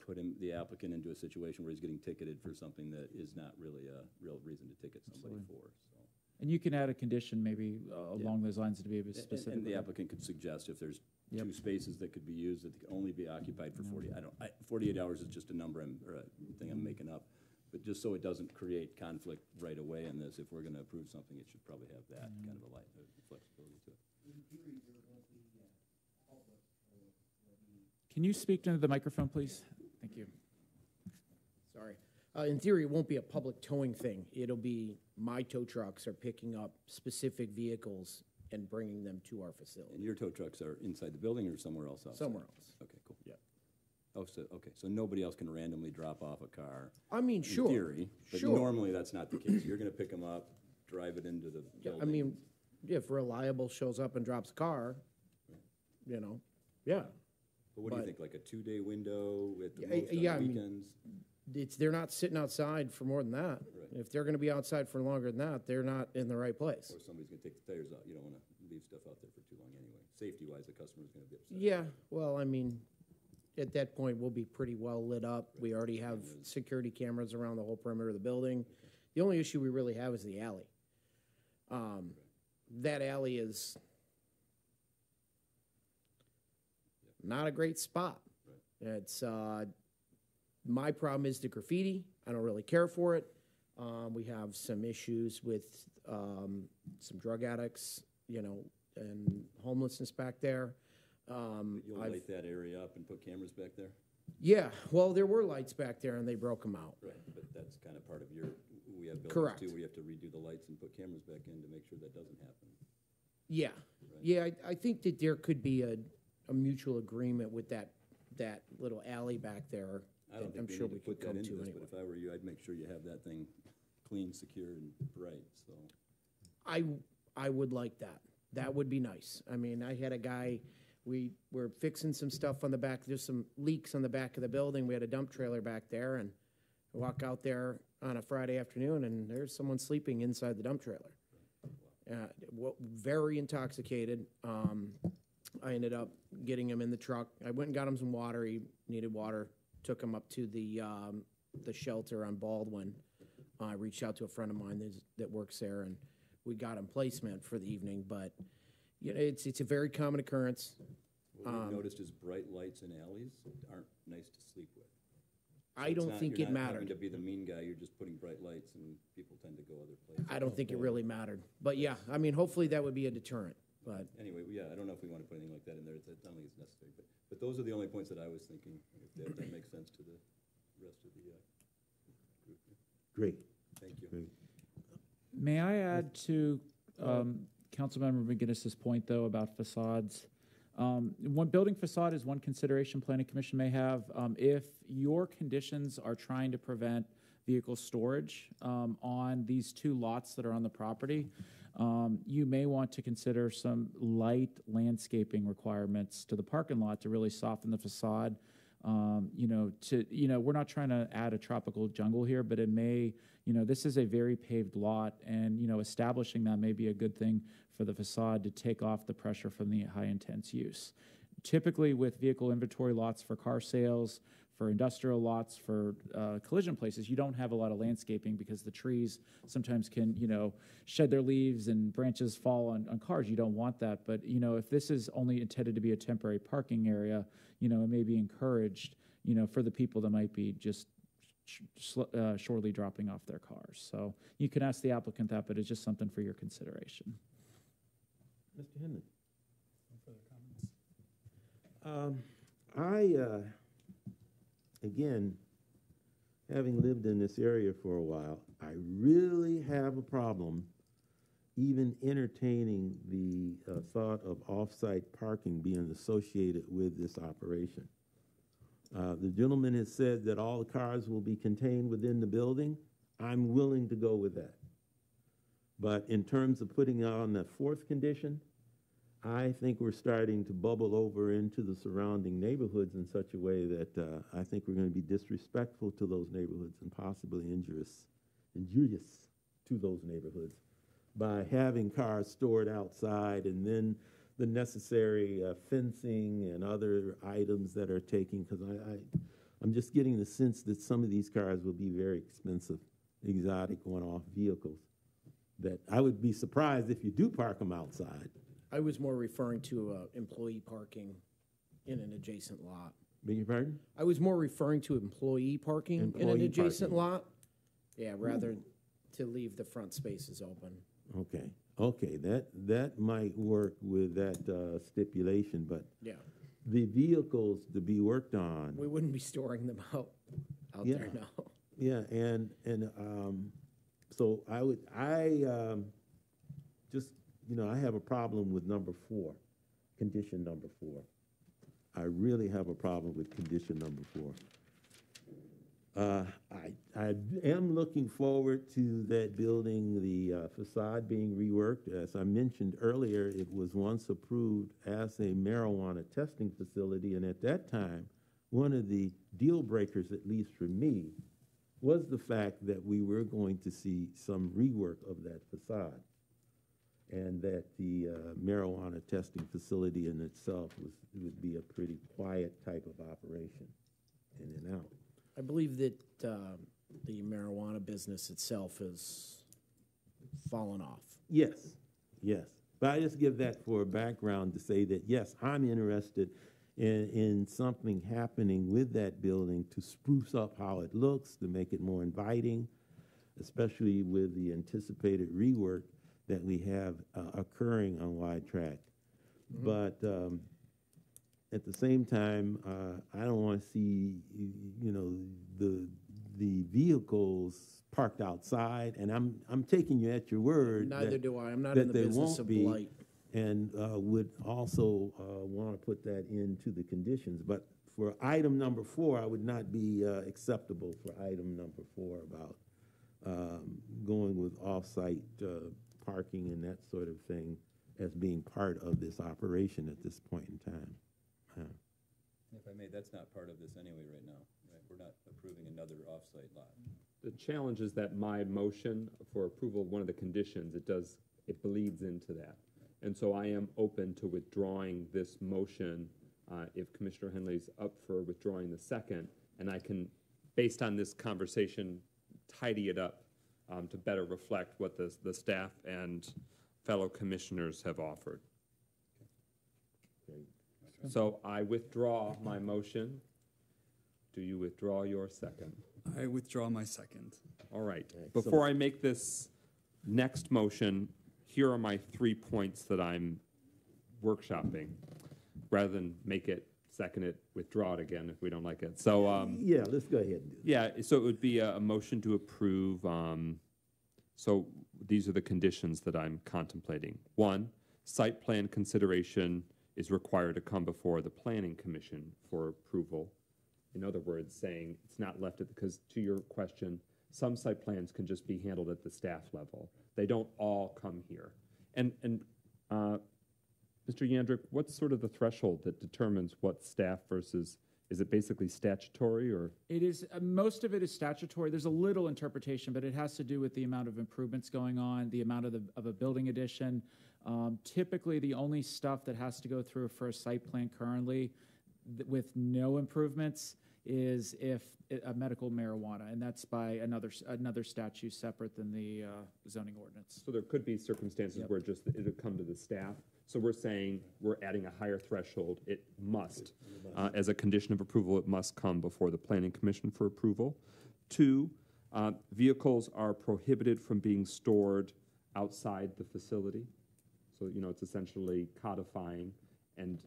put him, the applicant into a situation where he's getting ticketed for something that is not really a real reason to ticket somebody for, so. And you can add a condition maybe uh, along those lines to be a bit And- specific. And the with it. applicant could suggest if there's Yep. two spaces that could be used, that could only be occupied for forty, I don't, I, forty-eight hours is just a number I'm, or a thing I'm making up. But just so it doesn't create conflict right away in this, if we're gonna approve something, it should probably have that kind of a light, uh, flexibility to it. Can you speak to the microphone, please? Thank you. Sorry. Uh, in theory, it won't be a public towing thing. It'll be my tow trucks are picking up specific vehicles and bringing them to our facility. And your tow trucks are inside the building or somewhere else outside? Somewhere else. Okay, cool. Yeah. Oh, so, okay, so nobody else can randomly drop off a car? I mean, sure. In sure. theory, but Sure. normally that's not the case. You're gonna pick them up, drive it into the Yeah, building. I mean, if Reliable shows up and drops a car, you know, yeah. But what do you but- think, like a two-day window at the Yeah, most on yeah, I the mean, weekends? It's, they're not sitting outside for more than that. Right. If they're gonna be outside for longer than that, they're not in the right place. Or somebody's gonna take the tires out, you don't wanna leave stuff out there for too long anyway. Safety-wise, the customer's gonna be upset. Yeah, well, I mean, at that point, we'll be pretty well lit up. We already have security cameras around the whole perimeter of the building. The only issue we really have is the alley. Um, that alley is not a great spot. It's, uh, my problem is the graffiti. I don't really care for it. Um, we have some issues with, um, some drug addicts, you know, and homelessness back there. Um, You'll I've- light that area up and put cameras back there? yeah, well, there were lights back there and they broke them out. Right, but that's kind of part of your, we have buildings Correct. too, you have to redo the lights and put cameras back in to make sure that doesn't happen. Yeah, yeah, I, I think that there could be a, a mutual agreement with that, that little alley back there. I don't that think I'm they sure need we to could put that come into to this, anyway. but if I were you, I'd make sure you have that thing clean, secure, and bright, so. I, I would like that. That would be nice. I mean, I had a guy, we were fixing some stuff on the back, there's some leaks on the back of the building. We had a dump trailer back there and I walk out there on a Friday afternoon and there's someone sleeping inside the dump trailer. Uh, wa- very intoxicated. Um, I ended up getting him in the truck. I went and got him some water. He needed water. Took him up to the, um, the shelter on Baldwin. I reached out to a friend of mine that's, that works there and we got him placement for the evening, but, you know, it's, it's a very common occurrence. What Um, noticed is bright lights in alleys aren't nice to sleep with. So I don't not- think you're it mattered. To be the mean guy, you're just putting bright lights and people tend to go other places. I don't think it really mattered. But yeah, I mean, hopefully that would be a deterrent, but. Anyway, yeah, I don't know if we want to put anything like that in there, It's- I don't think it's necessary, but, but those are the only points that I was thinking, if that, that makes sense to the rest of the, uh, group. Great, Thank you. great. May I add to um, Councilmember McGuinness's point, though, about facades? Um, One, building facade is one consideration planning commission may have. Um, If your conditions are trying to prevent vehicle storage um, on these two lots that are on the property, um, you may want to consider some light landscaping requirements to the parking lot to really soften the facade. Um, you know, to, you know, we're not trying to add a tropical jungle here, but it may, you know, this is a very paved lot and, you know, establishing that may be a good thing for the facade to take off the pressure from the high intense use. Typically with vehicle inventory lots for car sales, for industrial lots, for uh, collision places, you don't have a lot of landscaping because the trees sometimes can, you know, shed their leaves and branches fall on, on cars. You don't want that. But, you know, if this is only intended to be a temporary parking area, you know, it may be encouraged, you know, for the people that might be just sh- uh, shortly dropping off their cars. So you can ask the applicant that, but it's just something for your consideration. Mr. Henley? Um, I, uh, again, having lived in this area for a while, I really have a problem even entertaining the uh, thought of off-site parking being associated with this operation. Uh, the gentleman has said that all the cars will be contained within the building. I'm willing to go with that. But in terms of putting on the fourth condition, I think we're starting to bubble over into the surrounding neighborhoods in such a way that uh, I think we're going to be disrespectful to those neighborhoods and possibly injurious, injurious to those neighborhoods by having cars stored outside and then the necessary uh, fencing and other items that are taking. Because I, I, I'm just getting the sense that some of these cars will be very expensive, exotic one-off vehicles. That I would be surprised if you do park them outside. I was more referring to uh, employee parking in an adjacent lot. Beg your pardon? I was more referring to employee parking in an Employee adjacent parking. lot. Yeah, rather to leave the front spaces open. Okay, okay, that, that might work with that uh, stipulation, but Yeah. the vehicles to be worked on. We wouldn't be storing them out, out Yeah. there now. Yeah, and, and, um, so I would, I, um, just, you know, I have a problem with number four, condition number four. I really have a problem with condition number four. Uh, I, I am looking forward to that building, the uh, facade being reworked. As I mentioned earlier, it was once approved as a marijuana testing facility, and at that time, one of the deal breakers, at least for me, was the fact that we were going to see some rework of that facade. And that the uh, marijuana testing facility in itself was, would be a pretty quiet type of operation, in and out. I believe that um, the marijuana business itself has fallen off. Yes, yes. But I just give that for a background to say that, yes, I'm interested in, in something happening with that building to spruce up how it looks, to make it more inviting, especially with the anticipated rework that we have uh, occurring on Wide Track. But um, at the same time, uh, I don't want to see, you, know, the the vehicles parked outside, and I'm I'm taking you at your word. Neither that- do I. I'm not in the business of be, blight. And uh, would also uh, want to put that into the conditions. But for item number four, I would not be uh, acceptable for item number four about um, going with off-site uh, parking and that sort of thing as being part of this operation at this point in time. Uh, If I may, that's not part of this anyway right now, right? We're not approving another off-site lot. The challenge is that my motion for approval of one of the conditions, it does, it bleeds into that. And so I am open to withdrawing this motion, uh, if Commissioner Henley's up for withdrawing the second, and I can, based on this conversation, tidy it up, um, to better reflect what the, the staff and fellow commissioners have offered. So I withdraw my motion. Do you withdraw your second? I withdraw my second. All right. Before I make this next motion, here are my three points that I'm workshopping, rather than make it, second it, withdraw it again if we don't like it. So, um, Yeah, let's go ahead and do it. yeah, so it would be a, a motion to approve, um, so these are the conditions that I'm contemplating. One, site plan consideration is required to come before the planning commission for approval. In other words, saying it's not left at, because to your question, some site plans can just be handled at the staff level. They don't all come here. And, and, uh, Mr. Yandrick, what's sort of the threshold that determines what staff versus, is it basically statutory or? It is, uh, most of it is statutory. There's a little interpretation, but it has to do with the amount of improvements going on, the amount of the, of a building addition. Um, typically, the only stuff that has to go through for a site plan currently th- with no improvements is if it- a medical marijuana, and that's by another, another statute separate than the uh, zoning ordinance. So there could be circumstances Yep. where just it would come to the staff. So we're saying we're adding a higher threshold. It must, uh, as a condition of approval, it must come before the planning commission for approval. Two, uh, vehicles are prohibited from being stored outside the facility. So, you know, it's essentially codifying and,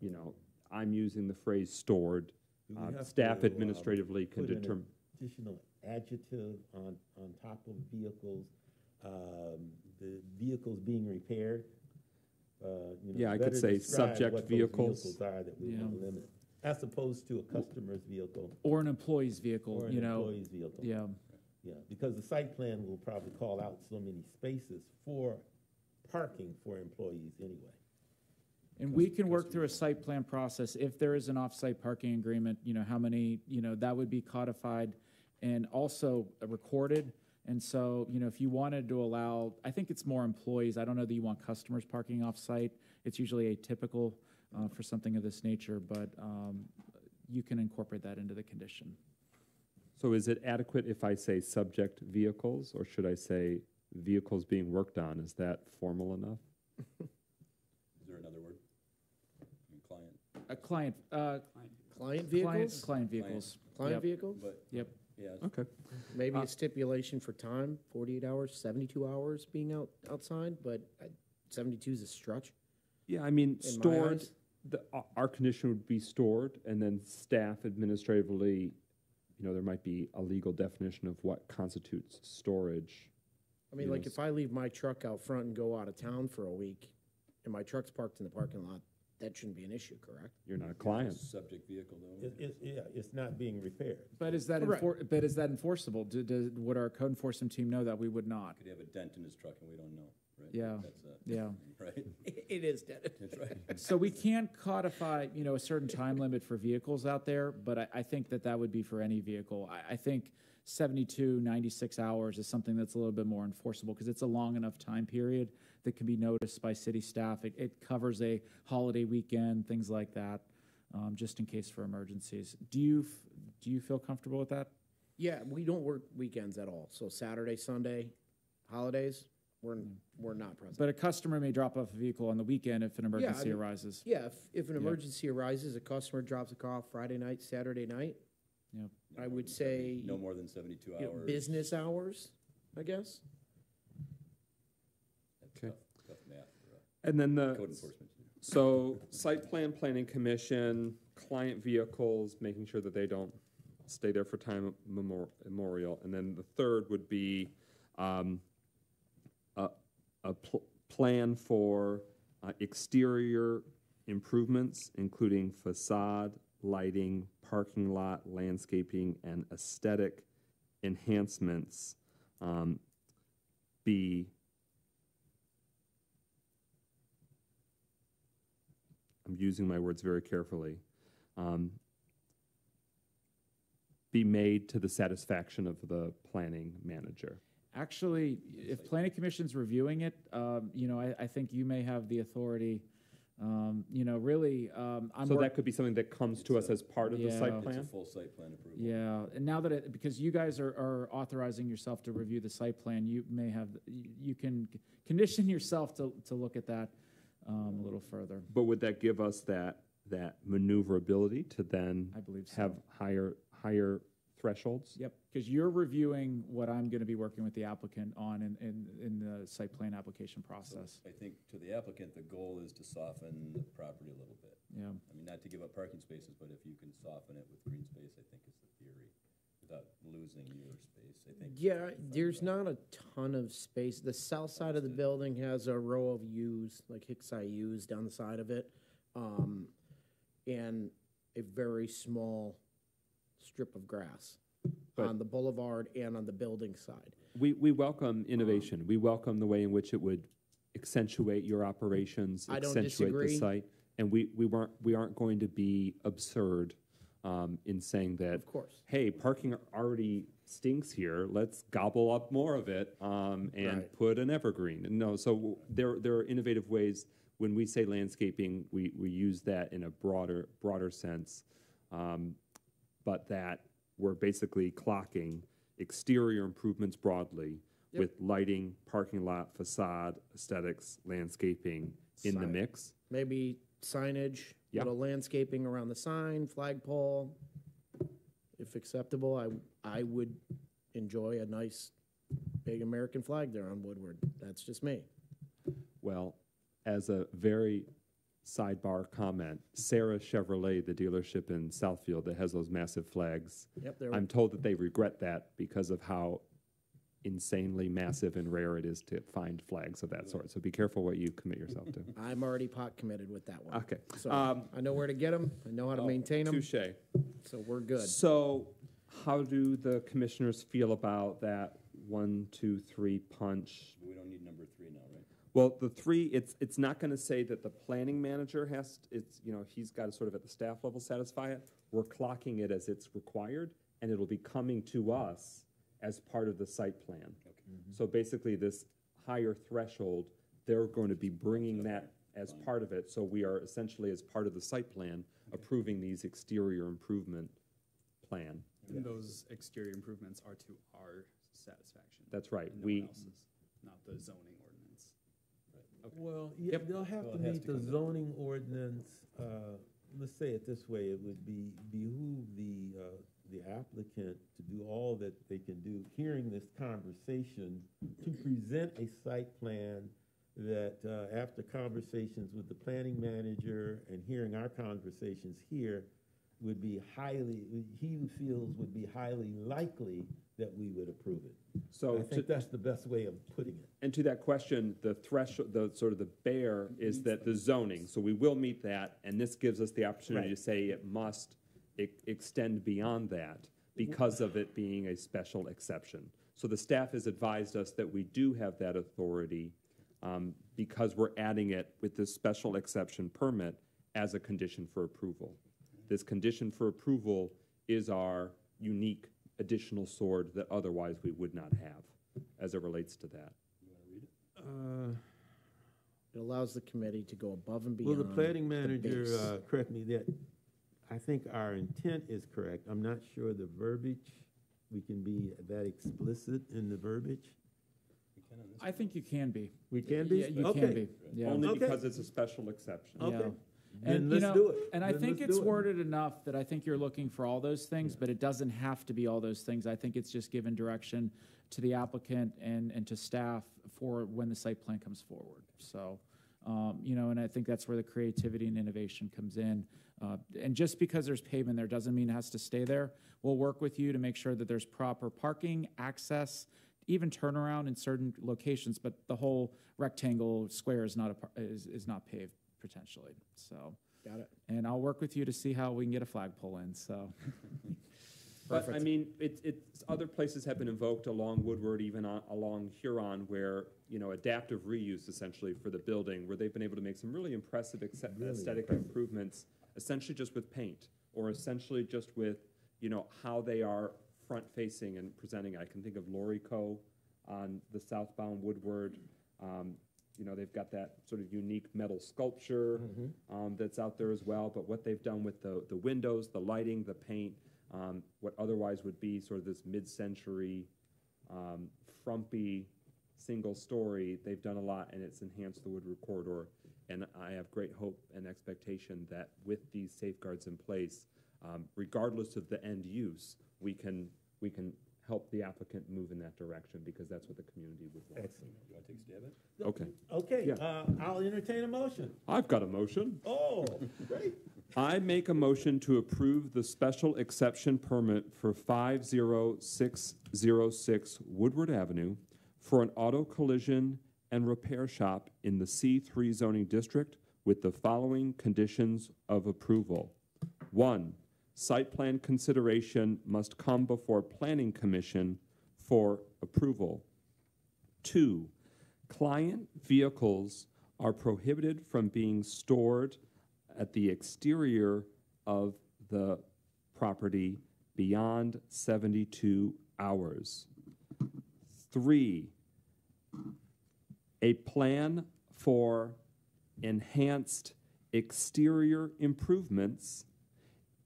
you know, I'm using the phrase stored. Do we Uh, have Staff to, uh, administratively can put an determine. Additional adjective on, on top of vehicles, um, the vehicles being repaired. Uh, you know, Yeah, I could say subject what those vehicles. Vehicles are that we Yeah. want to limit, as opposed to a customer's vehicle Or an employee's vehicle, or an you know. employee's vehicle. Yeah. Yeah, because the site plan will probably call out so many spaces for parking for employees anyway. And we can work through a site plan process. If there is an off-site parking agreement, you know, how many, you know, that would be codified and also recorded. And so, you know, if you wanted to allow, I think it's more employees. I don't know that you want customers parking off-site. It's usually atypical uh, for something of this nature, but um, you can incorporate that into the condition. So is it adequate if I say subject vehicles, or should I say vehicles being worked on? Is that formal enough? Is there another word? I mean, client, A client, uh, Client client, vehicles? client vehicles. Client Yep. vehicles? but, Yep. Yeah, Okay. Maybe Uh, a stipulation for time, forty-eight hours, seventy-two hours being out, outside, but uh, seventy-two is a stretch. Yeah, I mean, In my stored, eyes. the, our- our condition would be stored, and then staff administratively, you know, there might be a legal definition of what constitutes storage. I mean, like if I leave my truck out front and go out of town for a week, and my truck's parked in the parking lot, that shouldn't be an issue, correct? You're not a client. Subject vehicle though. It, it, yeah, it's not being repaired. But is that, Right. enfor- but is that enforceable? Do, do, would our code enforcement team know that? We would not. Could have a dent in his truck and we don't know, right? Yeah, That's, uh, yeah. Right? It is dead. That's right. So we can't codify, you know, a certain time limit for vehicles out there, but I, I think that that would be for any vehicle. I, I think 72, 96 hours is something that's a little bit more enforceable because it's a long enough time period that can be noticed by city staff. It, it covers a holiday weekend, things like that, um, just in case for emergencies. Do you, f- do you feel comfortable with that? Yeah, we don't work weekends at all, so Saturday, Sunday, holidays, we're, we're not present. But a customer may drop off a vehicle on the weekend if an emergency mean, arises. Yeah, if, if an Yeah. emergency arises, a customer drops a car off Friday night, Saturday night, Yep. I would say, No more than seventy-two you know, hours. business hours, I guess. That's Okay. tough- Tough math for uh, And then the. code enforcement. So, site plan, planning commission, client vehicles, making sure that they don't stay there for time memorial. And then the third would be, um, a, a pl- plan for, uh, exterior improvements, including facade, lighting, parking lot, landscaping, and aesthetic enhancements, um, be I'm using my words very carefully, um, be made to the satisfaction of the planning manager. Actually, if planning commission's reviewing it, um, you know, I, I think you may have the authority, um, you know, really, um, I'm. So work- that could be something that comes to us as part of the Yeah. site It's a plan? full site plan approval. Yeah, and now that it, because you guys are, are authorizing yourself to review the site plan, you may have, you you can condition yourself to, to look at that, um, a little further. But would that give us that, that maneuverability to then I believe so. have higher, higher thresholds? Yep, because you're reviewing what I'm gonna be working with the applicant on in, in, in the site plan application process. I think to the applicant, the goal is to soften the property a little bit. Yeah, I mean, not to give up parking spaces, but if you can soften it with green space, I think is the theory, without losing your space, I think. Yeah, there's not a ton of space. The south side of the building has a row of U's, like Hicksite U's down the side of it. Um, and a very small strip of grass But- on the boulevard and on the building side. We, we welcome innovation. We welcome the way in which it would accentuate your operations, I don't accentuate the site. And we, we weren't, we aren't going to be absurd um, in saying that, Of course. hey, parking already stinks here, let's gobble up more of it um, and Right. put an evergreen. No, so there, there are innovative ways, when we say landscaping, we, we use that in a broader, broader sense. Um, But that we're basically clocking exterior improvements broadly Yep. with lighting, parking lot, facade, aesthetics, landscaping in the mix. Maybe signage, Yeah. little landscaping around the sign, flagpole. If acceptable, I, I would enjoy a nice big American flag there on Woodward. That's just me. Well, as a very sidebar comment, Serra Chevrolet, the dealership in Southfield that has those massive flags, Yep, there, I'm told that they regret that because of how insanely massive and rare it is to find flags of that sort. So be careful what you commit yourself to. I'm already pot committed with that one. Okay. So Um, I know where to get them. I know how to maintain them. Touche. So we're good. So, how do the commissioners feel about that one, two, three punch? We don't need number three now, right? Well, the three, it's, it's not gonna say that the planning manager has, it's, you know, he's gotta sort of at the staff level satisfy it. We're clocking it as it's required, and it'll be coming to us as part of the site plan. So basically, this higher threshold, they're going to be bringing that as part of it, so we are essentially, as part of the site plan, approving these exterior improvement plan. And those exterior improvements are to our satisfaction. That's right, no we, else's, not the zoning ordinance. Well, yeah, they'll have Well, to meet to the come to- zoning ordinance, uh, let's say it this way, it would be, behoove the, uh, the applicant to do all that they can do, hearing this conversation, to present a site plan that uh, after conversations with the planning manager and hearing our conversations here, would be highly, he feels would be highly likely that we would approve it. So I to- think that's the best way of putting it. And to that question, the threshold, the sort of the bear is that the zoning, so we will meet that, and this gives us the opportunity to say it must e- extend beyond that because of it being a special exception. So the staff has advised us that we do have that authority um, because we're adding it with this special exception permit as a condition for approval. This condition for approval is our unique additional sword that otherwise we would not have as it relates to that. Uh, It allows the committee to go above and Well, beyond. the planning manager, base. uh, correct me, that, I think our intent is correct. I'm not sure the verbiage, we can be that explicit in the verbiage. I think you can be. We can be? Yeah, you Okay. can be, yeah. Only Okay. because it's a special exception. Yeah. Okay. And, Then let's know, do it. And I Then think let's it's do it. worded enough that I think you're looking for all those things, but it doesn't have to be all those things. I think it's just given direction to the applicant and, and to staff for when the site plan comes forward. So, um, you know, and I think that's where the creativity and innovation comes in. Uh, and just because there's pavement there doesn't mean it has to stay there. We'll work with you to make sure that there's proper parking, access, even turnaround in certain locations, but the whole rectangle square is not a, is, is not paved potentially, so. Got it. And I'll work with you to see how we can get a flagpole in, so. But I mean, it's, it's, other places have been invoked along Woodward, even on, along Huron, where, you know, adaptive reuse essentially for the building, where they've been able to make some really impressive acce- aesthetic improvements, essentially just with paint, or essentially just with, you know, how they are front-facing and presenting. I can think of Lori Co. on the southbound Woodward. Um, you know, they've got that sort of unique metal sculpture um, that's out there as well. But what they've done with the, the windows, the lighting, the paint, um, what otherwise would be sort of this mid-century, um, frumpy, single story, they've done a lot and it's enhanced the Woodward corridor. And I have great hope and expectation that with these safeguards in place, um, regardless of the end use, we can, we can help the applicant move in that direction because that's what the community would want. Excellent. You want to take a stab at it? Okay, Okay, Yeah. uh, I'll entertain a motion. I've got a motion. Oh, great. I make a motion to approve the special exception permit for 50606 Woodward Avenue for an auto collision and repair shop in the C3 zoning district with the following conditions of approval. One, site plan consideration must come before Planning Commission for approval. Two, client vehicles are prohibited from being stored at the exterior of the property beyond 72 hours. Three, a plan for enhanced exterior improvements,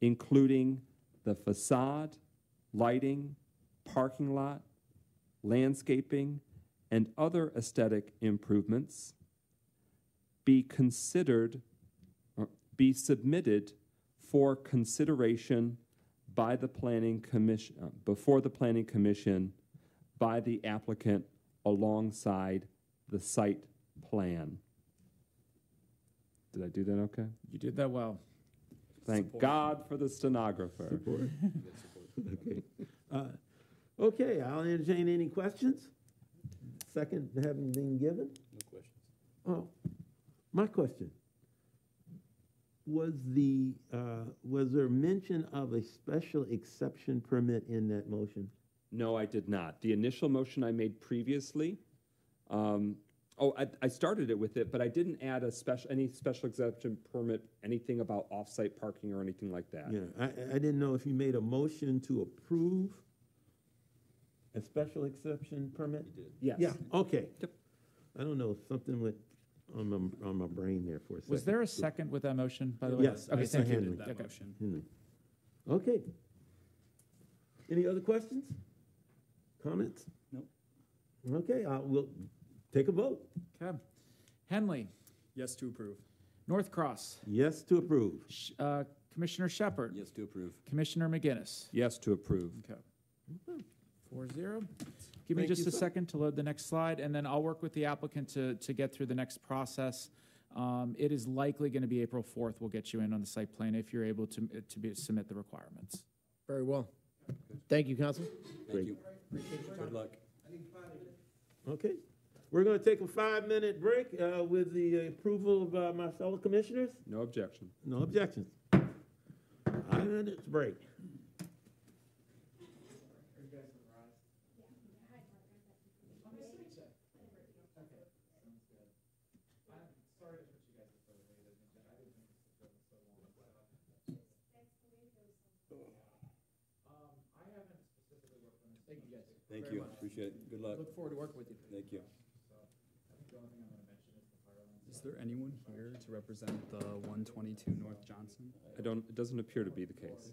including the facade, lighting, parking lot, landscaping, and other aesthetic improvements be considered, be submitted for consideration by the planning commission, before the planning commission, by the applicant alongside the site plan. Did I do that okay? You did that well. Thank God for the stenographer. Okay. Uh, Okay, I'll entertain any questions. Second having been given. No questions. Oh, my question. Was the, uh, was there mention of a special exception permit in that motion? No, I did not. The initial motion I made previously, um, oh, I, I started it with it, but I didn't add a special, any special exception permit, anything about off-site parking or anything like that. Yeah, I, I didn't know if you made a motion to approve a special exception permit? You did. Yes. Yeah, okay. I don't know, something with, on my, on my brain there for a second. Was there a second with that motion, by the way? Yes, Okay, I thank you. seconded that Okay. motion. Hmm. Okay. Any other questions? Comments? Nope. Okay, I will take a vote. Okay. Henley, Yes to approve. Northcross, Yes to approve. Sh- uh, Commissioner Shepard, Yes to approve. Commissioner McGuinness. Yes to approve. Okay. Four zero. Give me Thank you, just a sir. second to load the next slide, and then I'll work with the applicant to, to get through the next process. Um, It is likely going to be April 4th. We'll get you in on the site plan if you're able to, to be, submit the requirements. Very well. Thank you, council. Thank you. Good luck. Okay, we're gonna take a five-minute break, uh, with the approval of, uh, my fellow commissioners. No objection. No objections. Five minutes break. Thank you, appreciate it. Good luck. Look forward to working with you. Thank you. Is there anyone here to represent the 122 North Johnson? I don't, it doesn't appear to be the case.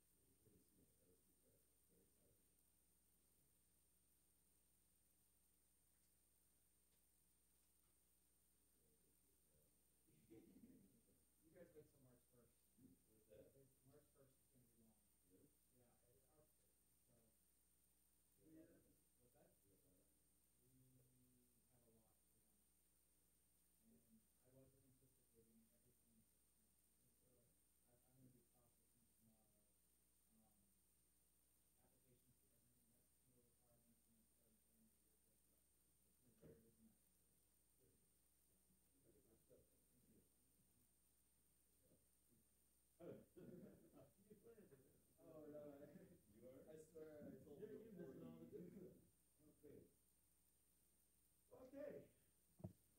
Okay,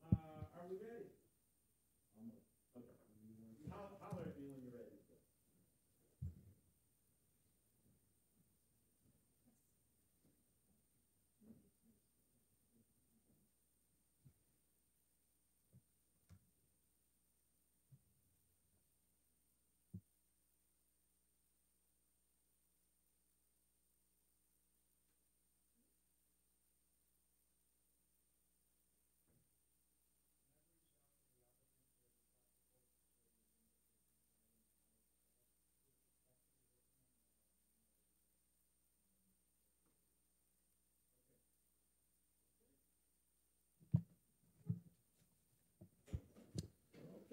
uh, are we ready? Okay. Holler holler at me when you're ready.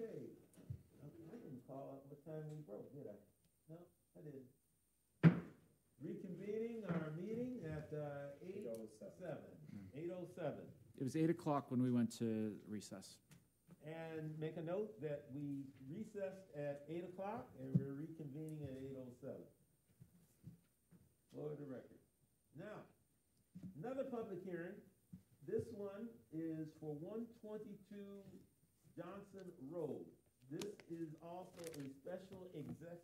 Okay, I I didn't call out what time we broke, did I? No, I didn't. Reconvening our meeting at uh, eight oh seven. Eight oh seven. It was 8 o'clock when we went to recess. And make a note that we recessed at eight o'clock and we're reconvening at eight oh seven. For the record. Now, another public hearing. This one is for one twenty-two Johnson Road. This is also a special exec.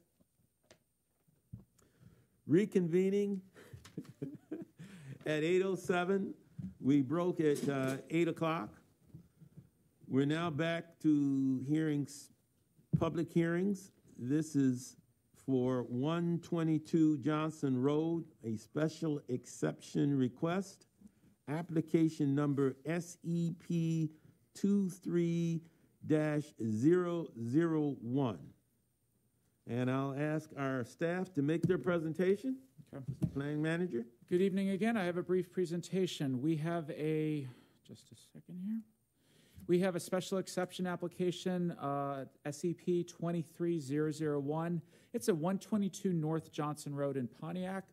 Reconvening at 8.07. We broke at uh, 8 o'clock. We're now back to hearings, public hearings. This is for 122 Johnson Road, a special exception request, application number SEP 23. 001. And I'll ask our staff to make their presentation. Okay. Planning Manager. Good evening again. I have a brief presentation. We have a, just a second here. We have a special exception application, uh, SEP 23001. It's a 122 North Johnson Road in Pontiac.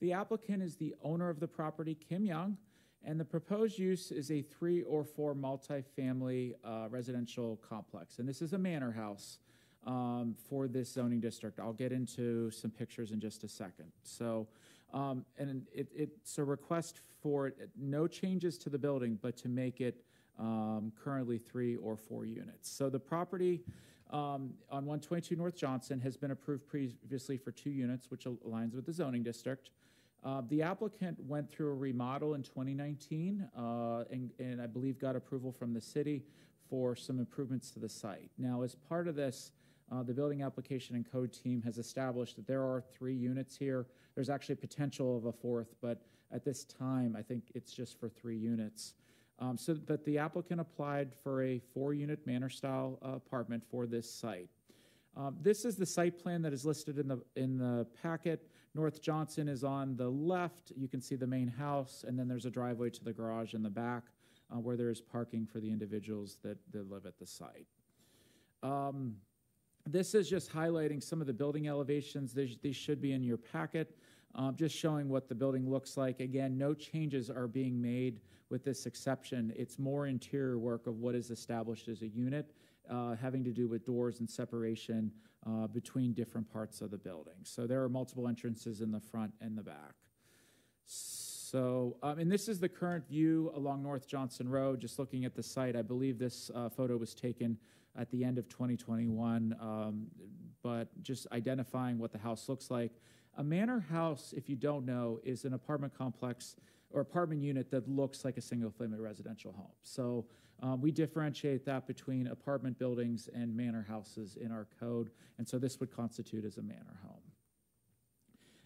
The applicant is the owner of the property, Kim Young and the proposed use is a three or four multifamily uh, residential complex. And this is a manor house um, for this zoning district. I'll get into some pictures in just a second. So, um, and it, it's a request for no changes to the building, but to make it um, currently three or four units. So the property um, on 122 North Johnson has been approved previously for two units, which aligns with the zoning district. Uh, the applicant went through a remodel in 2019 uh, and, and I believe got approval from the city for some improvements to the site. Now, as part of this, uh, the building application and code team has established that there are three units here. There's actually potential of a fourth, but at this time, I think it's just for three units. Um, so, but the applicant applied for a four-unit manor-style uh, apartment for this site. Um, this is the site plan that is listed in the in the packet. North Johnson is on the left. You can see the main house, and then there's a driveway to the garage in the back, uh, where there is parking for the individuals that, that live at the site. Um, this is just highlighting some of the building elevations. These, these should be in your packet, um, just showing what the building looks like. Again, no changes are being made with this exception. It's more interior work of what is established as a unit, uh, having to do with doors and separation uh, between different parts of the building. So there are multiple entrances in the front and the back. So, um, and this is the current view along North Johnson Road. Just looking at the site, I believe this uh, photo was taken at the end of 2021, um, but just identifying what the house looks like. A manor house, if you don't know, is an apartment complex or apartment unit that looks like a single family residential home. So um, we differentiate that between apartment buildings and manor houses in our code, and so this would constitute as a manor home.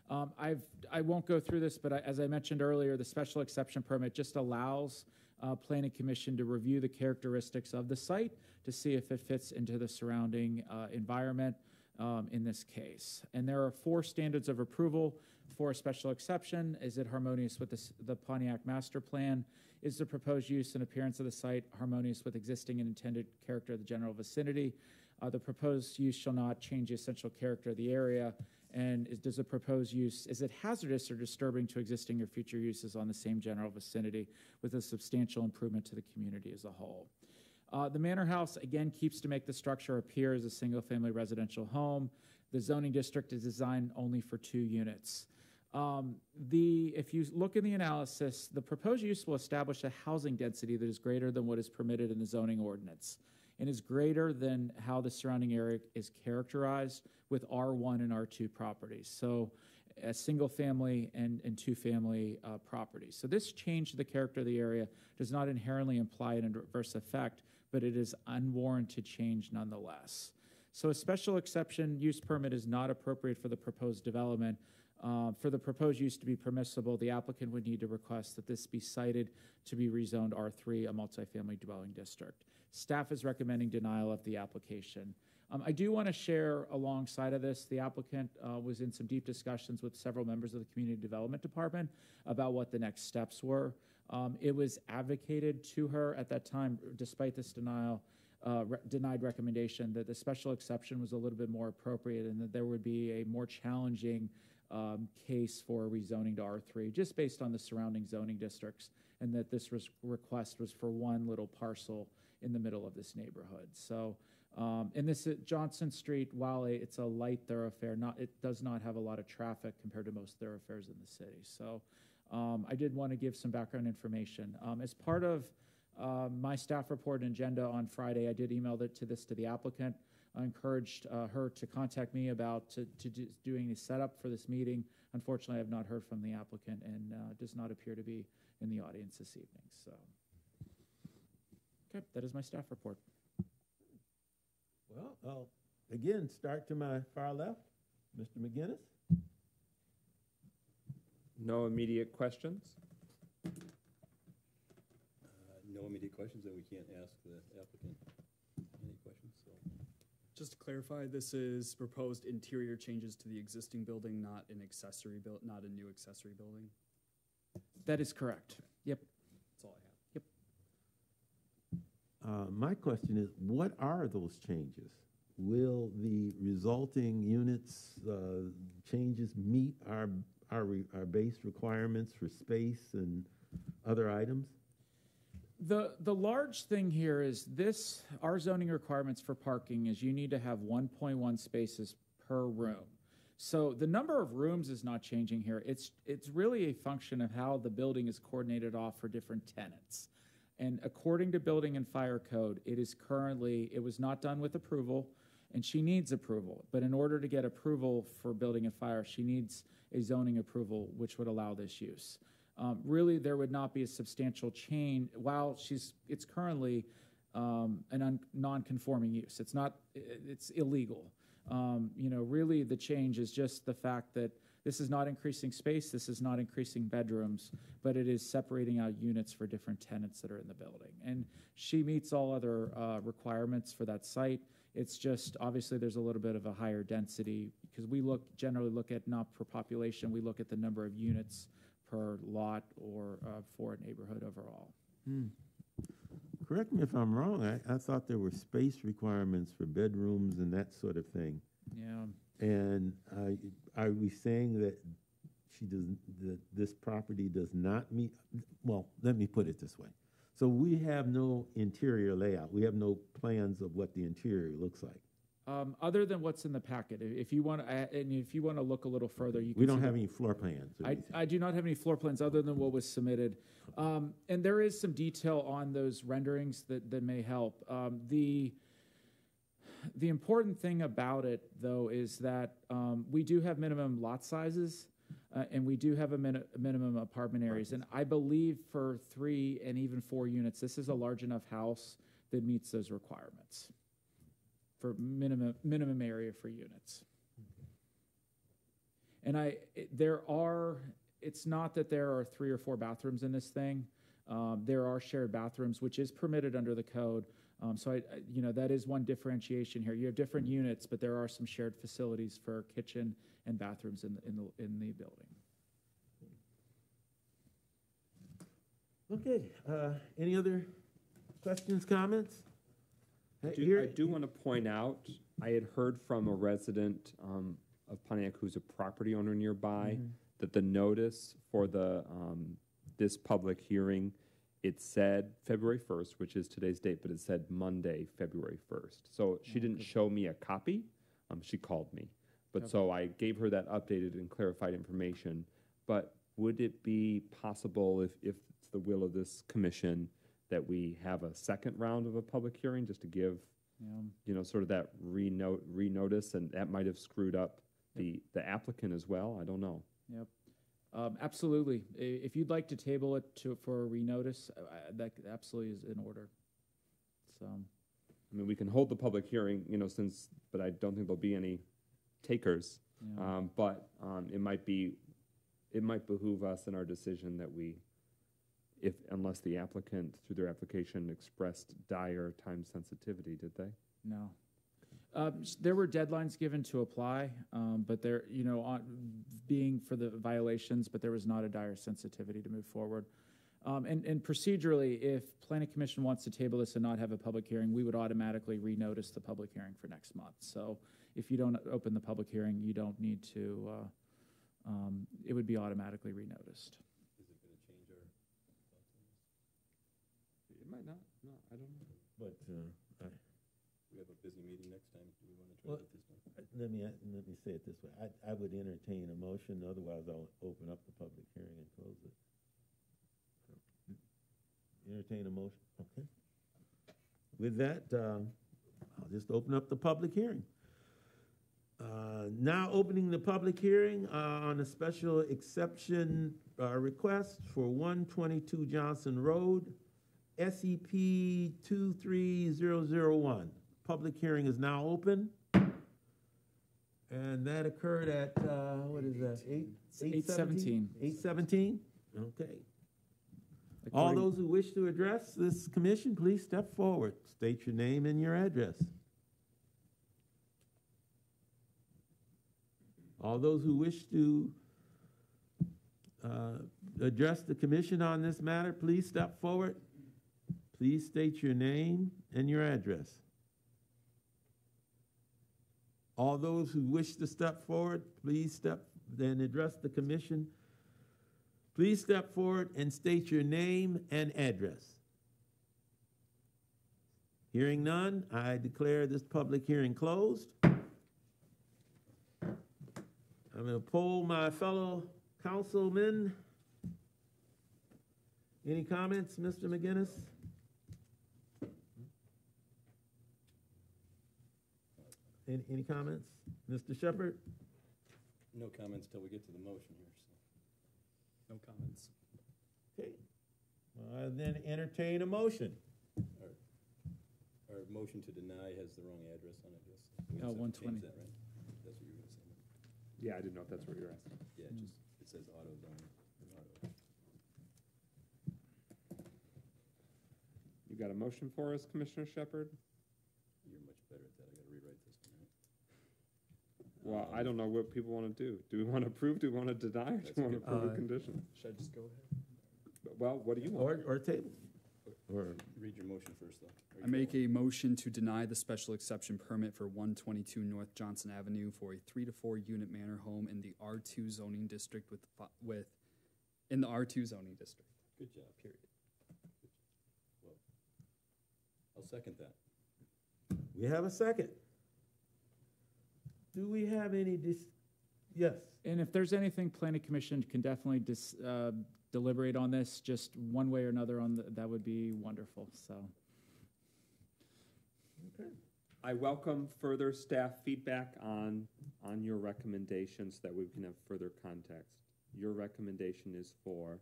Um, I've, I won't go through this, but I, as I mentioned earlier, the special exception permit just allows uh, Planning Commission to review the characteristics of the site to see if it fits into the surrounding uh, environment um, in this case. And there are four standards of approval for a special exception. Is it harmonious with the, the Pontiac Master Plan? Is the proposed use and appearance of the site harmonious with existing and intended character of the general vicinity? Uh, the proposed use shall not change the essential character of the area. And is, does the proposed use, is it hazardous or disturbing to existing or future uses on the same general vicinity with a substantial improvement to the community as a whole? Uh, the manor house, again, keeps to make the structure appear as a single family residential home. The zoning district is designed only for two units. Um, the, if you look in the analysis, the proposed use will establish a housing density that is greater than what is permitted in the zoning ordinance and is greater than how the surrounding area is characterized with R1 and R2 properties. So a single family and, and two family uh, properties. So this change to the character of the area does not inherently imply an adverse effect, but it is unwarranted change nonetheless. So a special exception use permit is not appropriate for the proposed development. Uh, for the proposed use to be permissible, the applicant would need to request that this be cited to be rezoned R3, a multifamily dwelling district. Staff is recommending denial of the application. Um, I do want to share alongside of this, the applicant uh, was in some deep discussions with several members of the Community Development Department about what the next steps were. Um, it was advocated to her at that time, despite this denial, uh, re- denied recommendation that the special exception was a little bit more appropriate and that there would be a more challenging um, case for rezoning to R3, just based on the surrounding zoning districts, and that this request was for one little parcel in the middle of this neighborhood. So, um, and this, Johnson Street, while it's a light thoroughfare, not, it does not have a lot of traffic compared to most thoroughfares in the city. So, um, I did want to give some background information. Um, as part of uh, my staff report and agenda on Friday, I did email it to this to the applicant. I encouraged uh, her to contact me about to, to do, doing the setup for this meeting. Unfortunately, I have not heard from the applicant and uh, does not appear to be in the audience this evening. So, okay, that is my staff report. Well, I'll again start to my far left. Mr. McGuinness? No immediate questions? Uh, No immediate questions, that we can't ask the applicant any questions, so. Just to clarify, this is proposed interior changes to the existing building, not an accessory built, not a new accessory building. That is correct. Yep. That's all I have. Uh, my question is, what are those changes? Will the resulting units, uh, changes meet our, our, re- our base requirements for space and other items? The, the large thing here is this, our zoning requirements for parking is you need to have one point one spaces per room. So the number of rooms is not changing here. It's, it's really a function of how the building is coordinated off for different tenants. And according to building and fire code, it is currently, it was not done with approval, and she needs approval. But in order to get approval for building and fire, she needs a zoning approval, which would allow this use. Um, really, there would not be a substantial change, while she's, it's currently, um, an un- non-conforming use. It's not, it's illegal. Um, you know, really, the change is just the fact that this is not increasing space, this is not increasing bedrooms, but it is separating out units for different tenants that are in the building. And she meets all other uh, requirements for that site. It's just, obviously, there's a little bit of a higher density, because we look, generally look at not per population, we look at the number of units per lot or uh, for a neighborhood overall. Correct me if I'm wrong, I, I thought there were space requirements for bedrooms and that sort of thing. Yeah. And uh, are we saying that she doesn't, that this property does not meet, well, let me put it this way. So we have no interior layout, we have no plans of what the interior looks like. Um, other than what's in the packet, if you want, to, and if you want to look a little further, you can. We don't have any floor plans I. I do not have any floor plans other than what was submitted. Um, and there is some detail on those renderings that, that may help. Um, the, the important thing about it, though, is that um, we do have minimum lot sizes uh, and we do have a, min- a minimum apartment areas. And I believe for three and even four units, this is a large enough house that meets those requirements for minimum minimum area for units. And I, there are, it's not that there are three or four bathrooms in this thing. Um, there are shared bathrooms, which is permitted under the code. Um, so I, I- you know, that is one differentiation here. You have different units, but there are some shared facilities for kitchen and bathrooms in, the in the, in the building. Okay, uh, any other questions, comments? I do, here- I do want to point out, I had heard from a resident um, of Pontiac who's a property owner nearby, that the notice for the, um, this public hearing, it said February first, which is today's date, but it said Monday, February first. So she didn't show me a copy, um, she called me. But so I gave her that updated and clarified information. But would it be possible, if, if it's the will of this commission, that we have a second round of a public hearing, just to give Yeah. you know, sort of that reno- renotice, and that might have screwed up the, the applicant as well, I don't know. Yep. Um, absolutely. If you'd like to table it to, for a renotice, uh, that absolutely is in order. So, I mean, we can hold the public hearing, you know, since, but I don't think there'll be any takers. yeah. Um, but, um, it might be, it might behoove us in our decision that we, if, unless the applicant, through their application, expressed dire time sensitivity, did they? No. Um, there were deadlines given to apply, um, but there, you know, on, being for the violations, but there was not a dire sensitivity to move forward. Um, and, and procedurally, if planning commission wants to table this and not have a public hearing, we would automatically renotice the public hearing for next month. So if you don't open the public hearing, you don't need to, uh, um, it would be automatically renoticed. Is it gonna change our thoughts on this? It might not, no, I don't know. But, uh, I, We have a busy meeting next time. Do we wanna try Well, to get this done? let me, let me say it this way. I, I would entertain a motion, otherwise I'll open up the public hearing and close it. Entertain a motion, okay? With that, um, I'll just open up the public hearing. Uh, Now opening the public hearing uh, on a special exception uh, request for 122 Johnson Road, E SEP 23001. Public hearing is now open. And that occurred at, uh, what is that, eight? It's 8:17. Eight seventeen? Okay. All those who wish to address this commission, please step forward. State your name and your address. All those who wish to uh, address the commission on this matter, please step forward. Please state your name and your address. All those who wish to step forward, please step, then address the commission. Please step forward and state your name and address. Hearing none, I declare this public hearing closed. I'm going to poll my fellow councilmen. Any comments, Mr. McGuinness? Any, any comments? Mr. Shepard? No comments till we get to the motion here, so. No comments. Okay. Uh, Then entertain a motion. Our, our motion to deny has the wrong address on it, yes. We Oh, just have to 120. change that, right? That's what you were gonna say. Yeah, I didn't know if that's what you're asking. Yeah, it just, it says auto zone. auto. You got a motion for us, Commissioner Shepard? You're much better at that. I gotta rewrite this one, right? Well, I don't know what people want to do. Do we want to approve, do we want to deny, or do we want to good- approve Uh, a condition? Should I just go ahead? Well, what do you want? Or, or table. Or, Read your motion first, though. I make go. a motion to deny the special exception permit for one twenty-two North Johnson Avenue for a three to four unit manor home in the R two zoning district with, fi- with, in the R two zoning district, Good job. period. Well, I'll second that. we have a second. Do we have any dis, yes? And if there's anything, planning commission can definitely dis, uh, deliberate on this, just one way or another on, the- that would be wonderful, so. I welcome further staff feedback on, on your recommendations so that we can have further context. Your recommendation is for,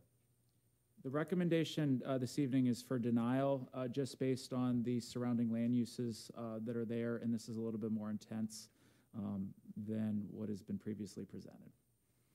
The recommendation uh, this evening is for denial, uh, just based on the surrounding land uses uh, that are there, and this is a little bit more intense um, than what has been previously presented.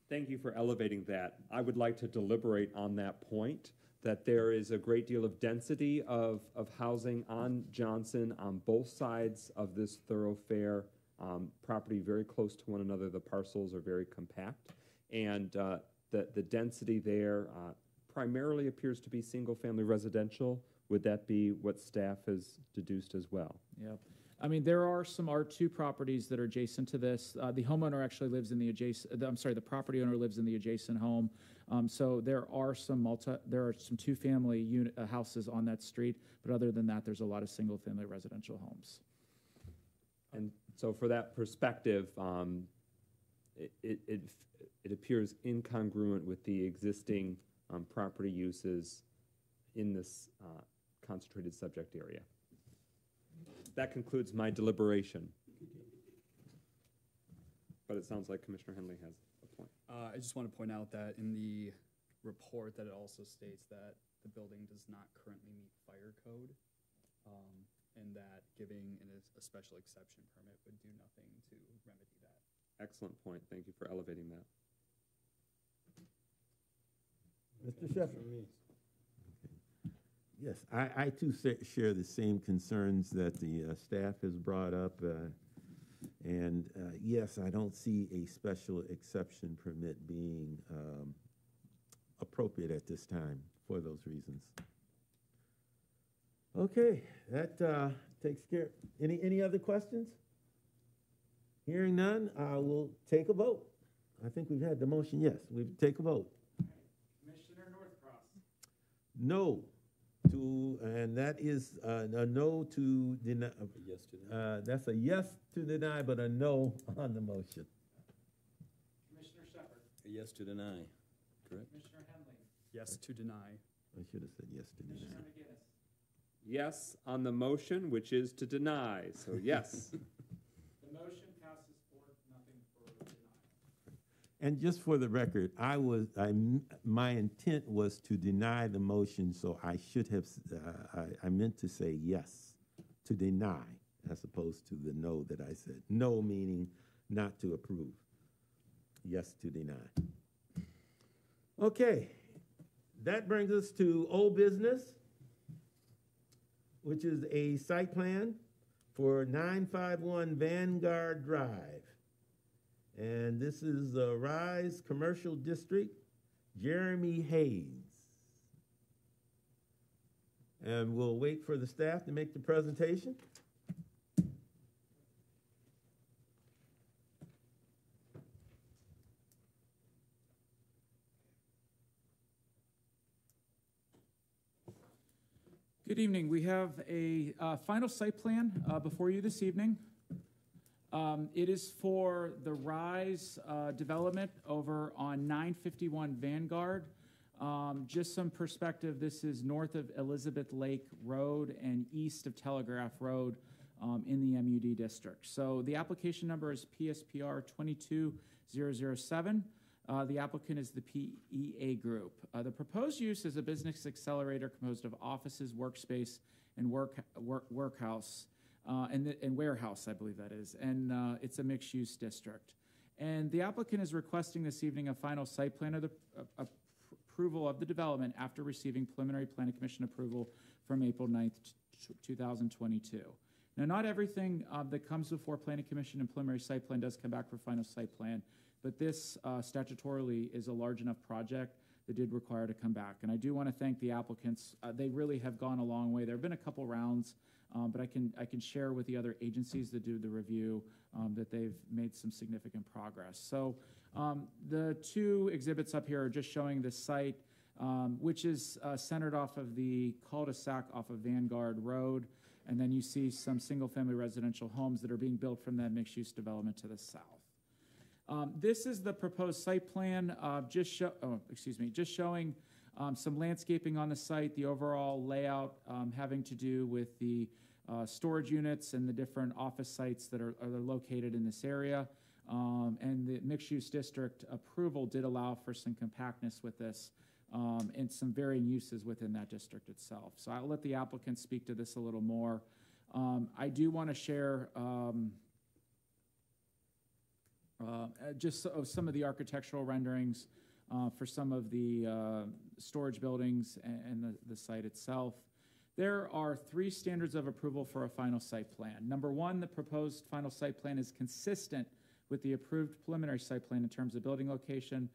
thank you for elevating that. I would like to deliberate on that point, that there is a great deal of density of, of housing on Johnson on both sides of this thoroughfare. Um, property very close to one another, the parcels are very compact. And uh, the, the density there uh, primarily appears to be single-family residential. Would that be what staff has deduced as well? Yep. I mean, there are some R2 properties that are adjacent to this. Uh, The homeowner actually lives in the adjacent, I'm sorry, the property owner lives in the adjacent home. Um, So there are some multi, there are some two-family unit, uh, houses on that street, but other than that, there's a lot of single-family residential homes. And so for that perspective, um, it, it, it, it appears incongruent with the existing, um, property uses in this, uh, concentrated subject area. That concludes my deliberation. But it sounds like Commissioner Henley has a point. Uh, I just want to point out that in the report that it also states that the building does not currently meet fire code. Um, and that giving an, a special exception permit would do nothing to remedy that. Excellent point. Thank you for elevating that. Mr. Okay, Shepherd? for me. Yes, I, I too share the same concerns that the uh, staff has brought up. uh, And uh, yes, I don't see a special exception permit being um, appropriate at this time for those reasons. Okay, that uh, takes care. Any any other questions? Hearing none, I will take a vote. I think we've had the motion. Yes, we take a vote. Commissioner Northcross. No to, and that is uh, a no to deny. Yes to that. Uh, that's a yes to deny, but a no on the motion. Commissioner Shepard. A yes to deny, correct? Commissioner Henley. Yes to deny. I should have said yes to deny. Commissioner McGuinness. Yes on the motion, which is to deny, so yes. The motion passes four, nothing for denial. And just for the record, I was, I, my intent was to deny the motion, so I should have uh, I, I meant to say yes, to deny, as opposed to the no that I said. No meaning not to approve. Yes to deny. Okay, that brings us to old business, which is a site plan for 951 Vanguard Drive. And this is the Rise Commercial District, Jeremy Hayes. And we'll wait for the staff to make the presentation. Good evening. We have a uh, final site plan uh, before you this evening. Um, It is for the Rise uh, development over on 951 Vanguard. Um, Just some perspective, this is north of Elizabeth Lake Road and east of Telegraph Road um, in the MUD district. So the application number is PSPR 22007. Uh, The applicant is the PEA Group. Uh, The proposed use is a business accelerator composed of offices, workspace, and work, work, workhouse, uh, and, the- and warehouse, I believe that is. And uh, it's a mixed-use district. And the applicant is requesting this evening a final site plan of the, a- approval of the development after receiving preliminary planning commission approval from April 9th, t- 2022. Now, not everything uh, that comes before planning commission and preliminary site plan does come back for final site plan, but this uh, statutorily is a large enough project that did require to come back. And I do want to thank the applicants. Uh, They really have gone a long way. There have been a couple rounds, um, but I can, I can share with the other agencies that do the review um, that they've made some significant progress. So um, the two exhibits up here are just showing the site, um, which is uh, centered off of the cul-de-sac off of Vanguard Road. And then you see some single-family residential homes that are being built from that mixed-use development to the south. Um, This is the proposed site plan, uh, just show, oh, excuse me, just showing um, some landscaping on the site, the overall layout um, having to do with the uh, storage units and the different office sites that are, are located in this area. Um, And the mixed-use district approval did allow for some compactness with this um, and some varying uses within that district itself. So I'll let the applicant speak to this a little more. Um, I do want to share um, uh, just so- some of the architectural renderings uh, for some of the uh, storage buildings a- and the- the site itself. There are three standards of approval for a final site plan. Number one, the proposed final site plan is consistent with the approved preliminary site plan in terms of building location,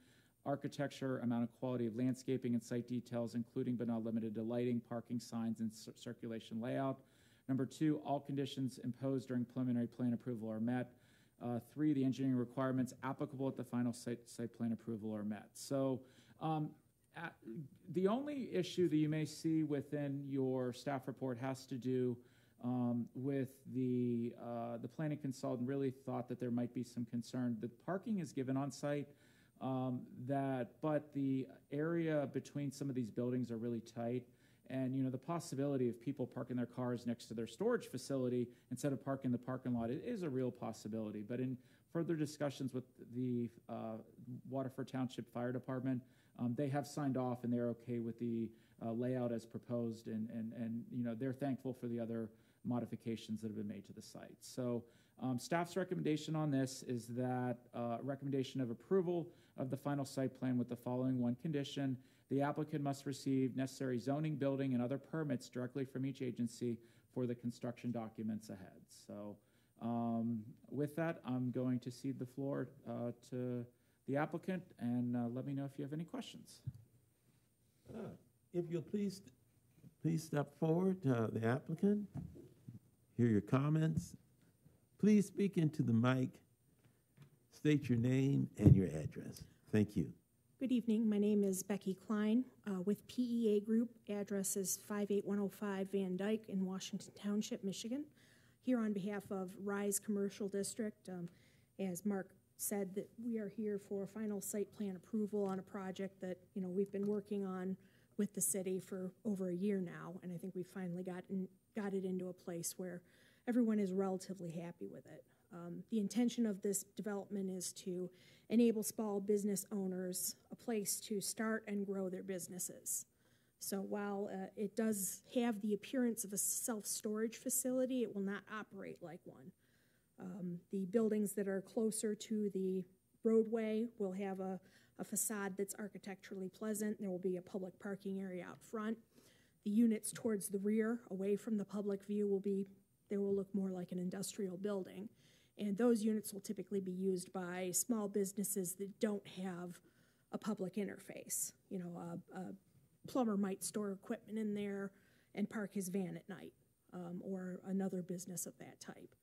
architecture, amount of quality of landscaping and site details, including but not limited to lighting, parking signs, and cir- circulation layout. Number two, all conditions imposed during preliminary plan approval are met. Uh, Three, the engineering requirements applicable at the final site, site plan approval are met. So um, the only issue that you may see within your staff report has to do um, with the, uh, the planning consultant really thought that there might be some concern. The parking is given on site, um, that, but the area between some of these buildings are really tight. And, you know, the possibility of people parking their cars next to their storage facility instead of parking the parking lot, it is a real possibility. But in further discussions with the uh, Waterford Township Fire Department, um, they have signed off and they're okay with the uh, layout as proposed. And, and, and, you know, they're thankful for the other modifications that have been made to the site. So um, staff's recommendation on this is that uh, recommendation of approval of the final site plan with the following one condition. The applicant must receive necessary zoning, building, and other permits directly from each agency for the construction documents ahead. So um, with that, I'm going to cede the floor uh, to the applicant and uh, let me know if you have any questions. Ah, if you'll please, please step forward, uh, the applicant, hear your comments. Please speak into the mic, state your name and your address. Thank you. Good evening. My name is Becky Klein uh, with PEA Group. Address is 58105 Van Dyke in Washington Township, Michigan. Here on behalf of Rise Commercial District, um, as Mark said, that we are here for final site plan approval on a project that you know we've been working on with the city for over a year now, and I think we finally got in, got it into a place where everyone is relatively happy with it. Um, the intention of this development is to enable small business owners a place to start and grow their businesses. So while uh, it does have the appearance of a self-storage facility, it will not operate like one. Um, the buildings that are closer to the roadway will have a, a facade that's architecturally pleasant. There will be a public parking area out front. The units towards the rear, away from the public view, will be, they will look more like an industrial building. And those units will typically be used by small businesses that don't have a public interface. You know, a, a plumber might store equipment in there and park his van at night, um, or another business of that type.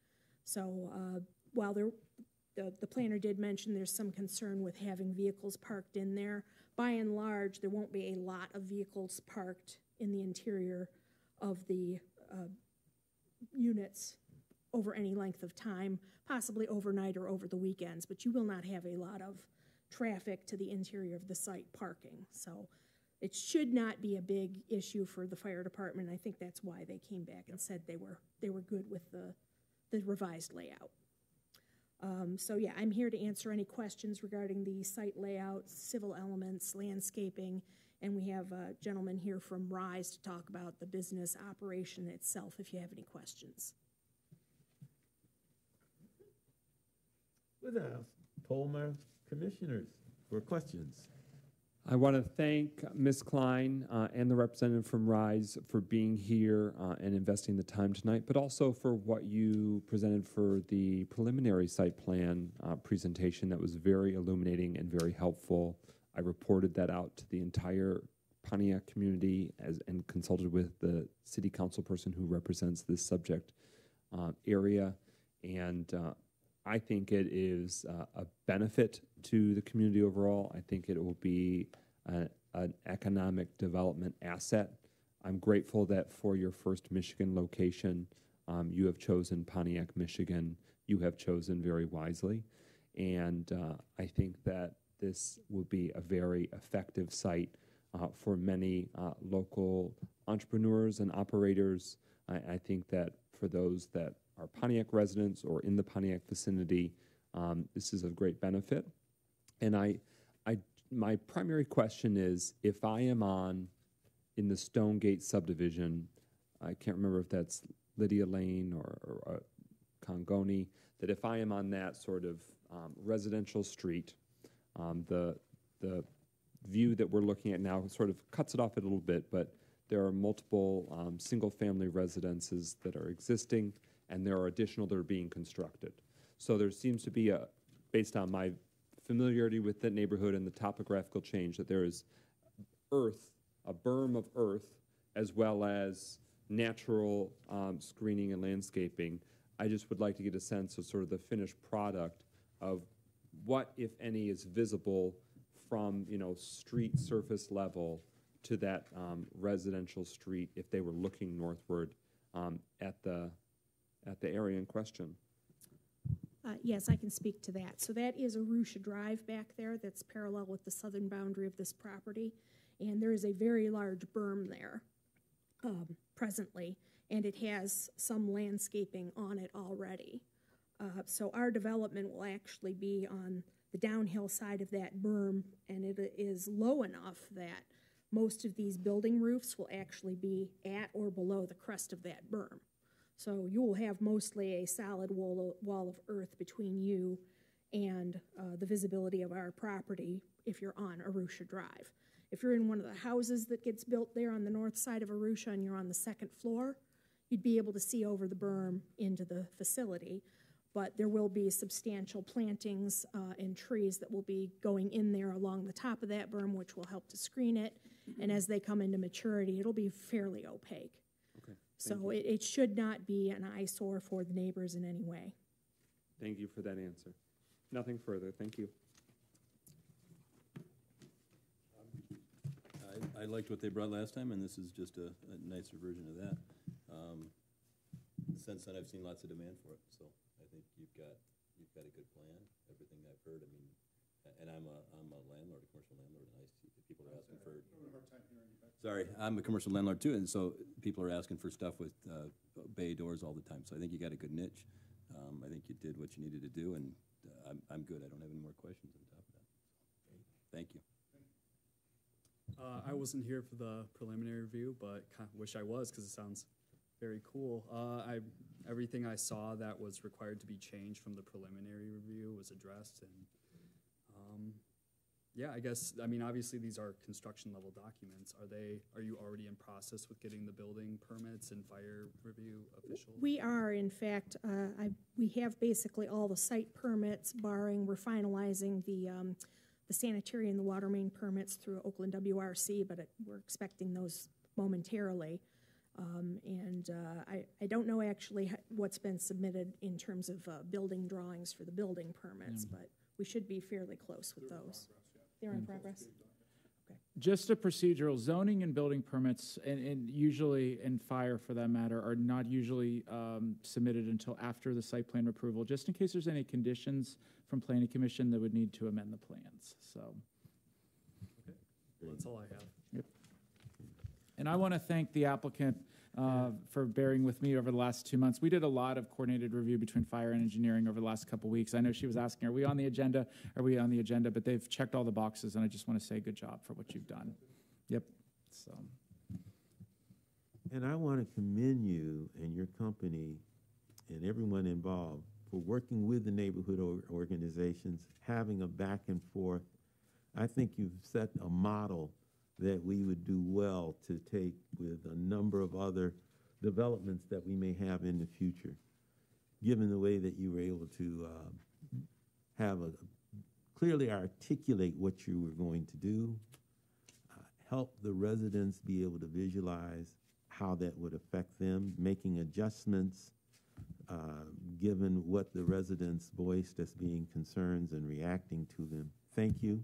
So uh, while there, the, the planner did mention there's some concern with having vehicles parked in there, by and large, there won't be a lot of vehicles parked in the interior of the uh, units over any length of time, possibly overnight or over the weekends, but you will not have a lot of traffic to the interior of the site parking. So it should not be a big issue for the fire department. I think that's why they came back and said they were they were good with the the revised layout. Um, so yeah, I'm here to answer any questions regarding the site layout, civil elements, landscaping, and we have a gentleman here from Rise to talk about the business operation itself if you have any questions. Would ask poll my commissioners for questions. I want to thank Ms. Klein uh, and the representative from RISE for being here uh, and investing the time tonight, but also for what you presented for the preliminary site plan uh, presentation that was very illuminating and very helpful. I reported that out to the entire Pontiac community as, and consulted with the city council person who represents this subject uh, area. And uh, I think it is uh, a benefit to the community overall. I think it will be a, an economic development asset. I'm grateful that for your first Michigan location, um, you have chosen Pontiac, Michigan. You have chosen very wisely. And uh, I think that this will be a very effective site uh, for many uh, local entrepreneurs and operators. I, I think that for those that are Pontiac residents or in the Pontiac vicinity, um, this is of great benefit. And I, I, my primary question is if I am on in the Stonegate subdivision, I can't remember if that's Lydia Lane or, or uh, Congoni, that if I am on that sort of um, residential street, um, the, the view that we're looking at now sort of cuts it off a little bit, but there are multiple um, single family residences that are existing and there are additional that are being constructed. So there seems to be a, based on my familiarity with the neighborhood and the topographical change, that there is earth, a berm of earth, as well as natural um, screening and landscaping. I just would like to get a sense of sort of the finished product of what, if any, is visible from you know street surface level to that um, residential street if they were looking northward um, at the at the area in question. Uh, yes, I can speak to that. So that is Arusha Drive back there that's parallel with the southern boundary of this property. And there is a very large berm there um, presently, and it has some landscaping on it already. Uh, so our development will actually be on the downhill side of that berm, and it is low enough that most of these building roofs will actually be at or below the crest of that berm. So you will have mostly a solid wall, wall of earth between you and uh, the visibility of our property if you're on Arusha Drive. If you're in one of the houses that gets built there on the north side of Arusha and you're on the second floor, you'd be able to see over the berm into the facility. But there will be substantial plantings uh, and trees that will be going in there along the top of that berm, which will help to screen it. And as they come into maturity, it'll be fairly opaque. Okay. So it, it should not be an eyesore for the neighbors in any way. Thank you for that answer. Nothing further. Thank you. I, I liked what they brought last time, and this is just a, a nicer version of that. Um, Since then, I've seen lots of demand for it, so I think you've got, you've got a good plan, everything I've heard, I mean, a- and I'm a, I'm a landlord, a commercial landlord, and I see that people are asking for. Sorry, I'm a commercial landlord too, and so people are asking for stuff with, uh, bay doors all the time, so I think you got a good niche. Um, I think you did what you needed to do, and uh, I'm, I'm good, I don't have any more questions on top of that. Thank you. Uh, I wasn't here for the preliminary review, but kind of wish I was because it sounds very cool. Uh, I everything I saw that was required to be changed from the preliminary review was addressed, and um, yeah, I guess I mean obviously these are construction level documents. Are they? Are you already in process with getting the building permits and fire review official? We are, in fact, uh, I, we have basically all the site permits barring, we're finalizing the, um, the sanitary and the water main permits through Oakland WRC, but it, we're expecting those momentarily. Um, and, uh, I, I don't know actually what's been submitted in terms of, uh, building drawings for the building permits, but we should be fairly close with those. They're in progress? Okay. Just a procedural, zoning and building permits, and, and usually, and fire for that matter, are not usually um, submitted until after the site plan approval, just in case there's any conditions from planning commission that would need to amend the plans, so. Well, that's all I have. Yep. And I want to thank the applicant uh, for bearing with me over the last two months. We did a lot of coordinated review between fire and engineering over the last couple weeks. I know she was asking, are we on the agenda? Are we on the agenda? But they've checked all the boxes, and I just want to say good job for what you've done. Yep, so. And I want to commend you and your company and everyone involved for working with the neighborhood organizations, having a back and forth. I think you've set a model that we would do well to take with a number of other developments that we may have in the future, given the way that you were able to uh, have a clearly articulate what you were going to do, uh, help the residents be able to visualize how that would affect them, making adjustments uh, given what the residents voiced as being concerns and reacting to them. Thank you.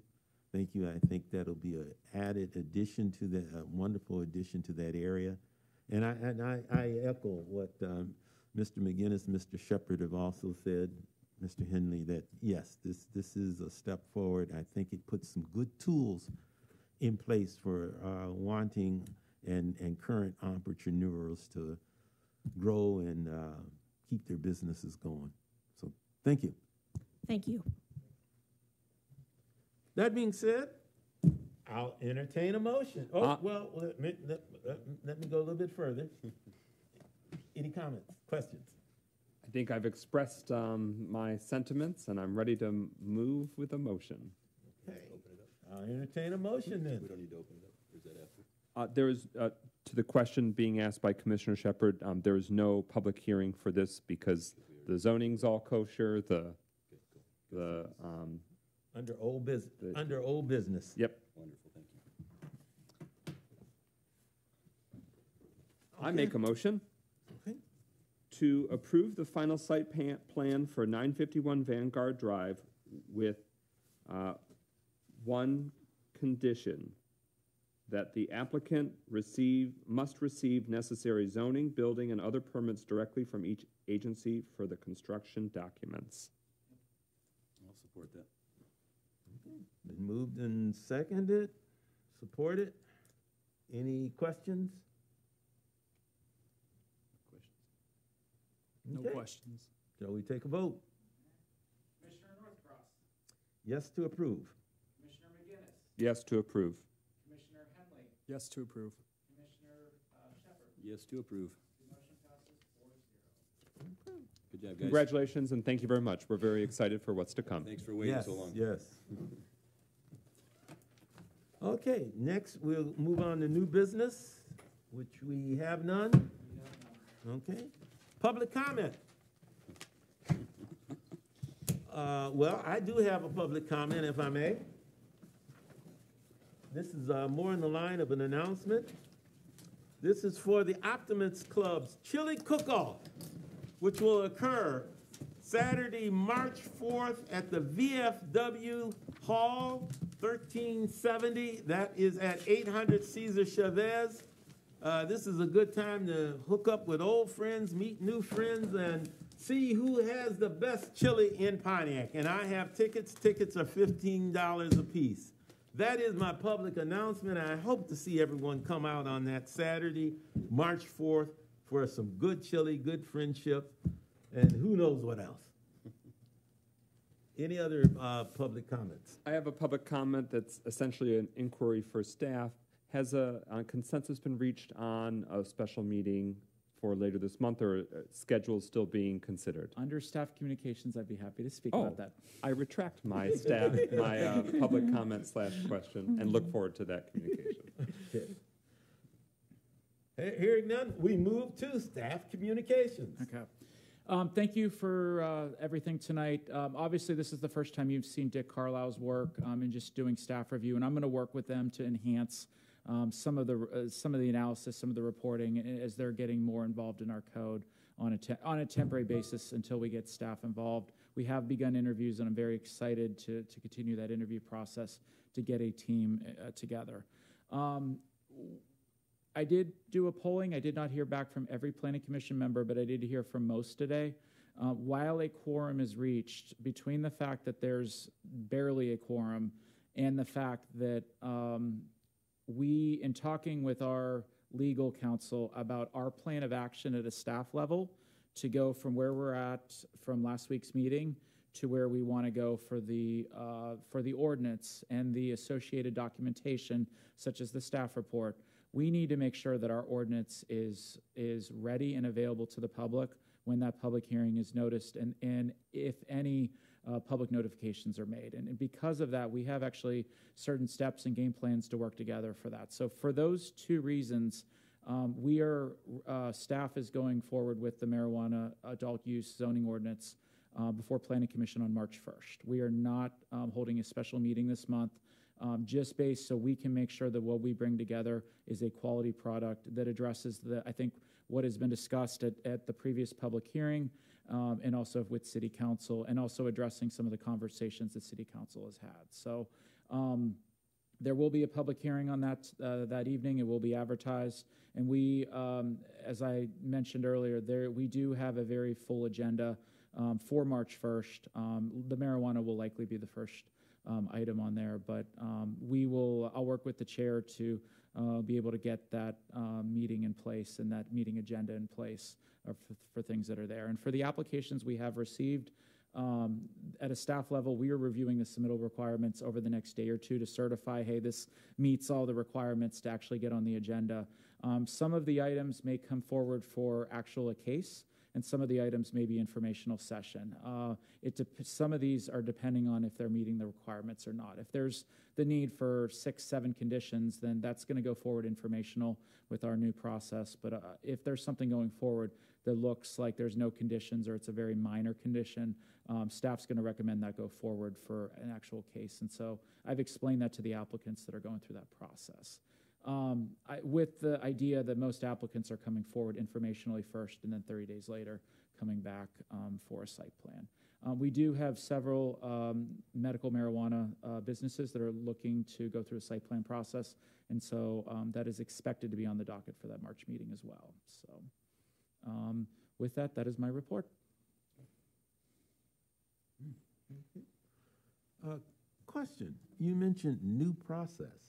Thank you. I think that'll be an added addition to a wonderful addition to that area. And I, and I, I echo what um, Mr. McGuinness, Mr. Shepard have also said, Mr. Henley, that yes, this, this is a step forward. I think it puts some good tools in place for uh, wanting and, and current entrepreneurs to grow and uh, keep their businesses going. So thank you. Thank you. That being said, I'll entertain a motion. Oh, Uh, well, let me, let, let- let me go a little bit further. Any comments, questions? I think I've expressed um, my sentiments, and I'm ready to move with a motion. Okay, I'll entertain a motion then. We don't need to open it up, is that after? Uh, There is, uh, to the question being asked by Commissioner Shepard, um, there is no public hearing for this because the zoning's all kosher, the, the, um, Under old business, The- under old business. yep. Wonderful, thank you. I make a motion Okay. to approve the final site pa- plan for 951 Vanguard Drive with uh, one condition, that the applicant receive, must receive necessary zoning, building, and other permits directly from each agency for the construction documents. I'll support that. Been moved and seconded, supported. Any questions? No Okay. questions. Shall we take a vote? Commissioner Northcross, Yes to approve. Commissioner McGuinness, Yes to approve. Commissioner Henley, Yes to approve. Commissioner uh, Shepard. Yes to approve. The motion passes four zero. Good job, guys. Congratulations and thank you very much. We're very excited for what's to come. Thanks for waiting Yes, so long. Yes. Okay, next we'll move on to new business, which we have none. Okay, public comment. Uh, well, I do have a public comment, if I may. This is uh, more in the line of an announcement. This is for the Optimist Club's Chili Cook-Off, which will occur Saturday, March 4th at the VFW Hall, 1370. That is at 800 Cesar Chavez. Uh, this is a good time to hook up with old friends, meet new friends, and see who has the best chili in Pontiac. And I have tickets. Tickets are $15 a piece. That is my public announcement. I hope to see everyone come out on that Saturday, March 4th, for some good chili, good friendship, and who knows what else. Any other uh, public comments? I have a public comment that's essentially an inquiry for staff. Has a, a consensus been reached on a special meeting for later this month, or uh, schedule still being considered? Under staff communications, I'd be happy to speak Oh, about that. I retract my staff, my uh, public comment slash question, and look forward to that communication. He- Hearing none, we move to staff communications. Okay. Um, thank you for uh, everything tonight. Um, obviously, this is the first time you've seen Dick Carlisle's work um, in just doing staff review, and I'm going to work with them to enhance um, some of the uh, some of the analysis, some of the reporting, as they're getting more involved in our code on a te- on a temporary basis until we get staff involved. We have begun interviews, and I'm very excited to to continue that interview process to get a team uh, together. I did do a polling. I did not hear back from every planning commission member, but I did hear from most today. Uh, while a quorum is reached, between the fact that there's barely a quorum and the fact that um, we, in talking with our legal counsel about our plan of action at a staff level to go from where we're at from last week's meeting to where we want to go for the uh, for the ordinance and the associated documentation, such as the staff report we need to make sure that our ordinance is, is ready and available to the public when that public hearing is noticed and, and if any uh, public notifications are made. And, and because of that, we have actually certain steps and game plans to work together for that. So for those two reasons, um, we are, uh, staff is going forward with the marijuana adult use zoning ordinance uh, before Planning Commission on March 1st. We are not um, holding a special meeting this month um, just based so we can make sure that what we bring together is a quality product that addresses the, I think, what has been discussed at, at the previous public hearing um, and also with City Council and also addressing some of the conversations that City Council has had. So um, there will be a public hearing on that uh, that evening. It will be advertised, and we, um, as I mentioned earlier, there we do have a very full agenda um, for March 1st. Um, the marijuana will likely be the first um, item on there, but um, we will. I'll work with the chair to uh, be able to get that um, meeting in place and that meeting agenda in place uh, for, for things that are there. And for the applications we have received. Um, at a staff level, we are reviewing the submittal requirements over the next day or two to certify, hey, this meets all the requirements to actually get on the agenda. Um, some of the items may come forward for actual a case, and some of the items may be informational session. Uh, it some of these are depending on if they're meeting the requirements or not. If there's the need for six, seven conditions, then that's going to go forward informational with our new process. But uh, if there's something going forward that looks like there's no conditions or it's a very minor condition, um, staff's going to recommend that go forward for an actual case. And so I've explained that to the applicants that are going through that process. Um, I, with the idea that most applicants are coming forward informationally first and then 30 days later coming back um, for a site plan. Um, we do have several um, medical marijuana uh, businesses that are looking to go through a site plan process, and so um, that is expected to be on the docket for that March meeting as well. So, um, with that, that is my report. Uh, Question, you mentioned new process.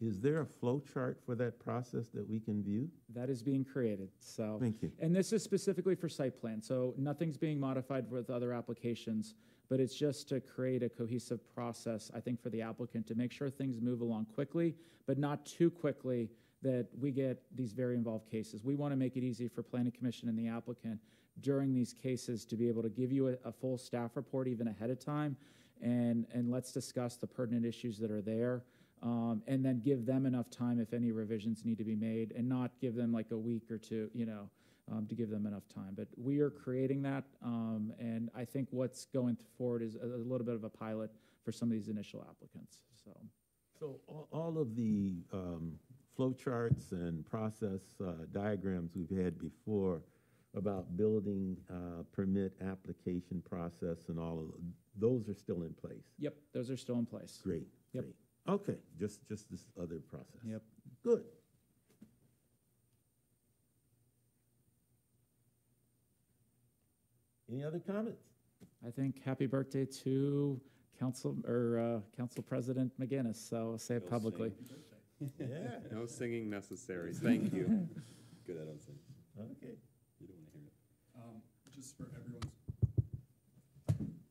Is there a flow chart for that process that we can view? That is being created, so. Thank you. And this is specifically for site plan, so nothing's being modified with other applications, but it's just to create a cohesive process, I think, for the applicant to make sure things move along quickly, but not too quickly that we get these very involved cases. We want to make it easy for planning commission and the applicant during these cases to be able to give you a, a full staff report even ahead of time, and, and let's discuss the pertinent issues that are there. Um, and then give them enough time if any revisions need to be made, and not give them like a week or two, you know, um, to give them enough time. But we are creating that, um, and I think what's going forward is a, a little bit of a pilot for some of these initial applicants. So, So all, of the um, flow charts and process uh, diagrams we've had before about building uh, permit application process and all of, those are still in place? Yep, those are still in place. Great, Yep. great. Okay, just, just this other process. Yep. Good. Any other comments? I think happy birthday to Council, or uh, Council President McGuinness, so I'll say it publicly. Yeah. No singing necessary. Thank you. Good, I don't think. Okay. You don't want to hear it. Um, just for everyone's,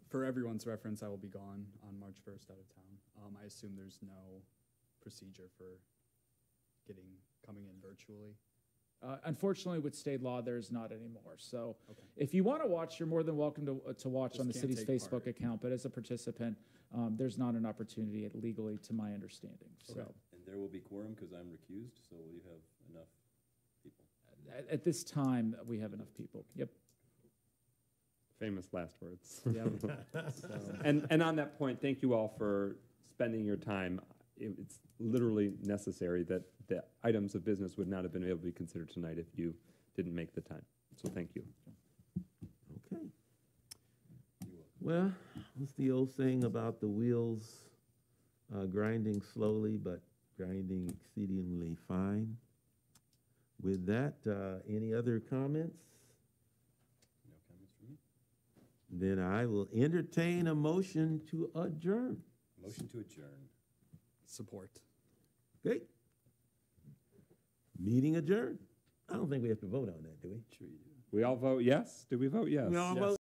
for everyone's reference, I will be gone on March first out of town. Um, I assume there's no procedure for getting, coming in virtually. Uh, Unfortunately, with state law, there's not anymore. So Okay. if you want to watch, you're more than welcome to, uh, to watch Just on the city's Facebook part. account, but as a participant, um, there's not an opportunity legally, to my understanding, so. And there will be quorum because I'm recused, so will you have enough people? At, at this time, we have enough people. Yep. Famous last words. Yep. And, and on that point, thank you all for spending your time. It- It's literally necessary that the items of business would not have been able to be considered tonight if you didn't make the time. So thank you. Okay. Well, what's the old saying about the wheels uh, grinding slowly but grinding exceedingly fine? With that, uh, any other comments? No comments from me? Then I will entertain a motion to adjourn. Motion to adjourn. Support. Okay. Meeting adjourned. I don't think we have to vote on that, do we? Sure you do. We all vote yes? Do we vote yes? We all vote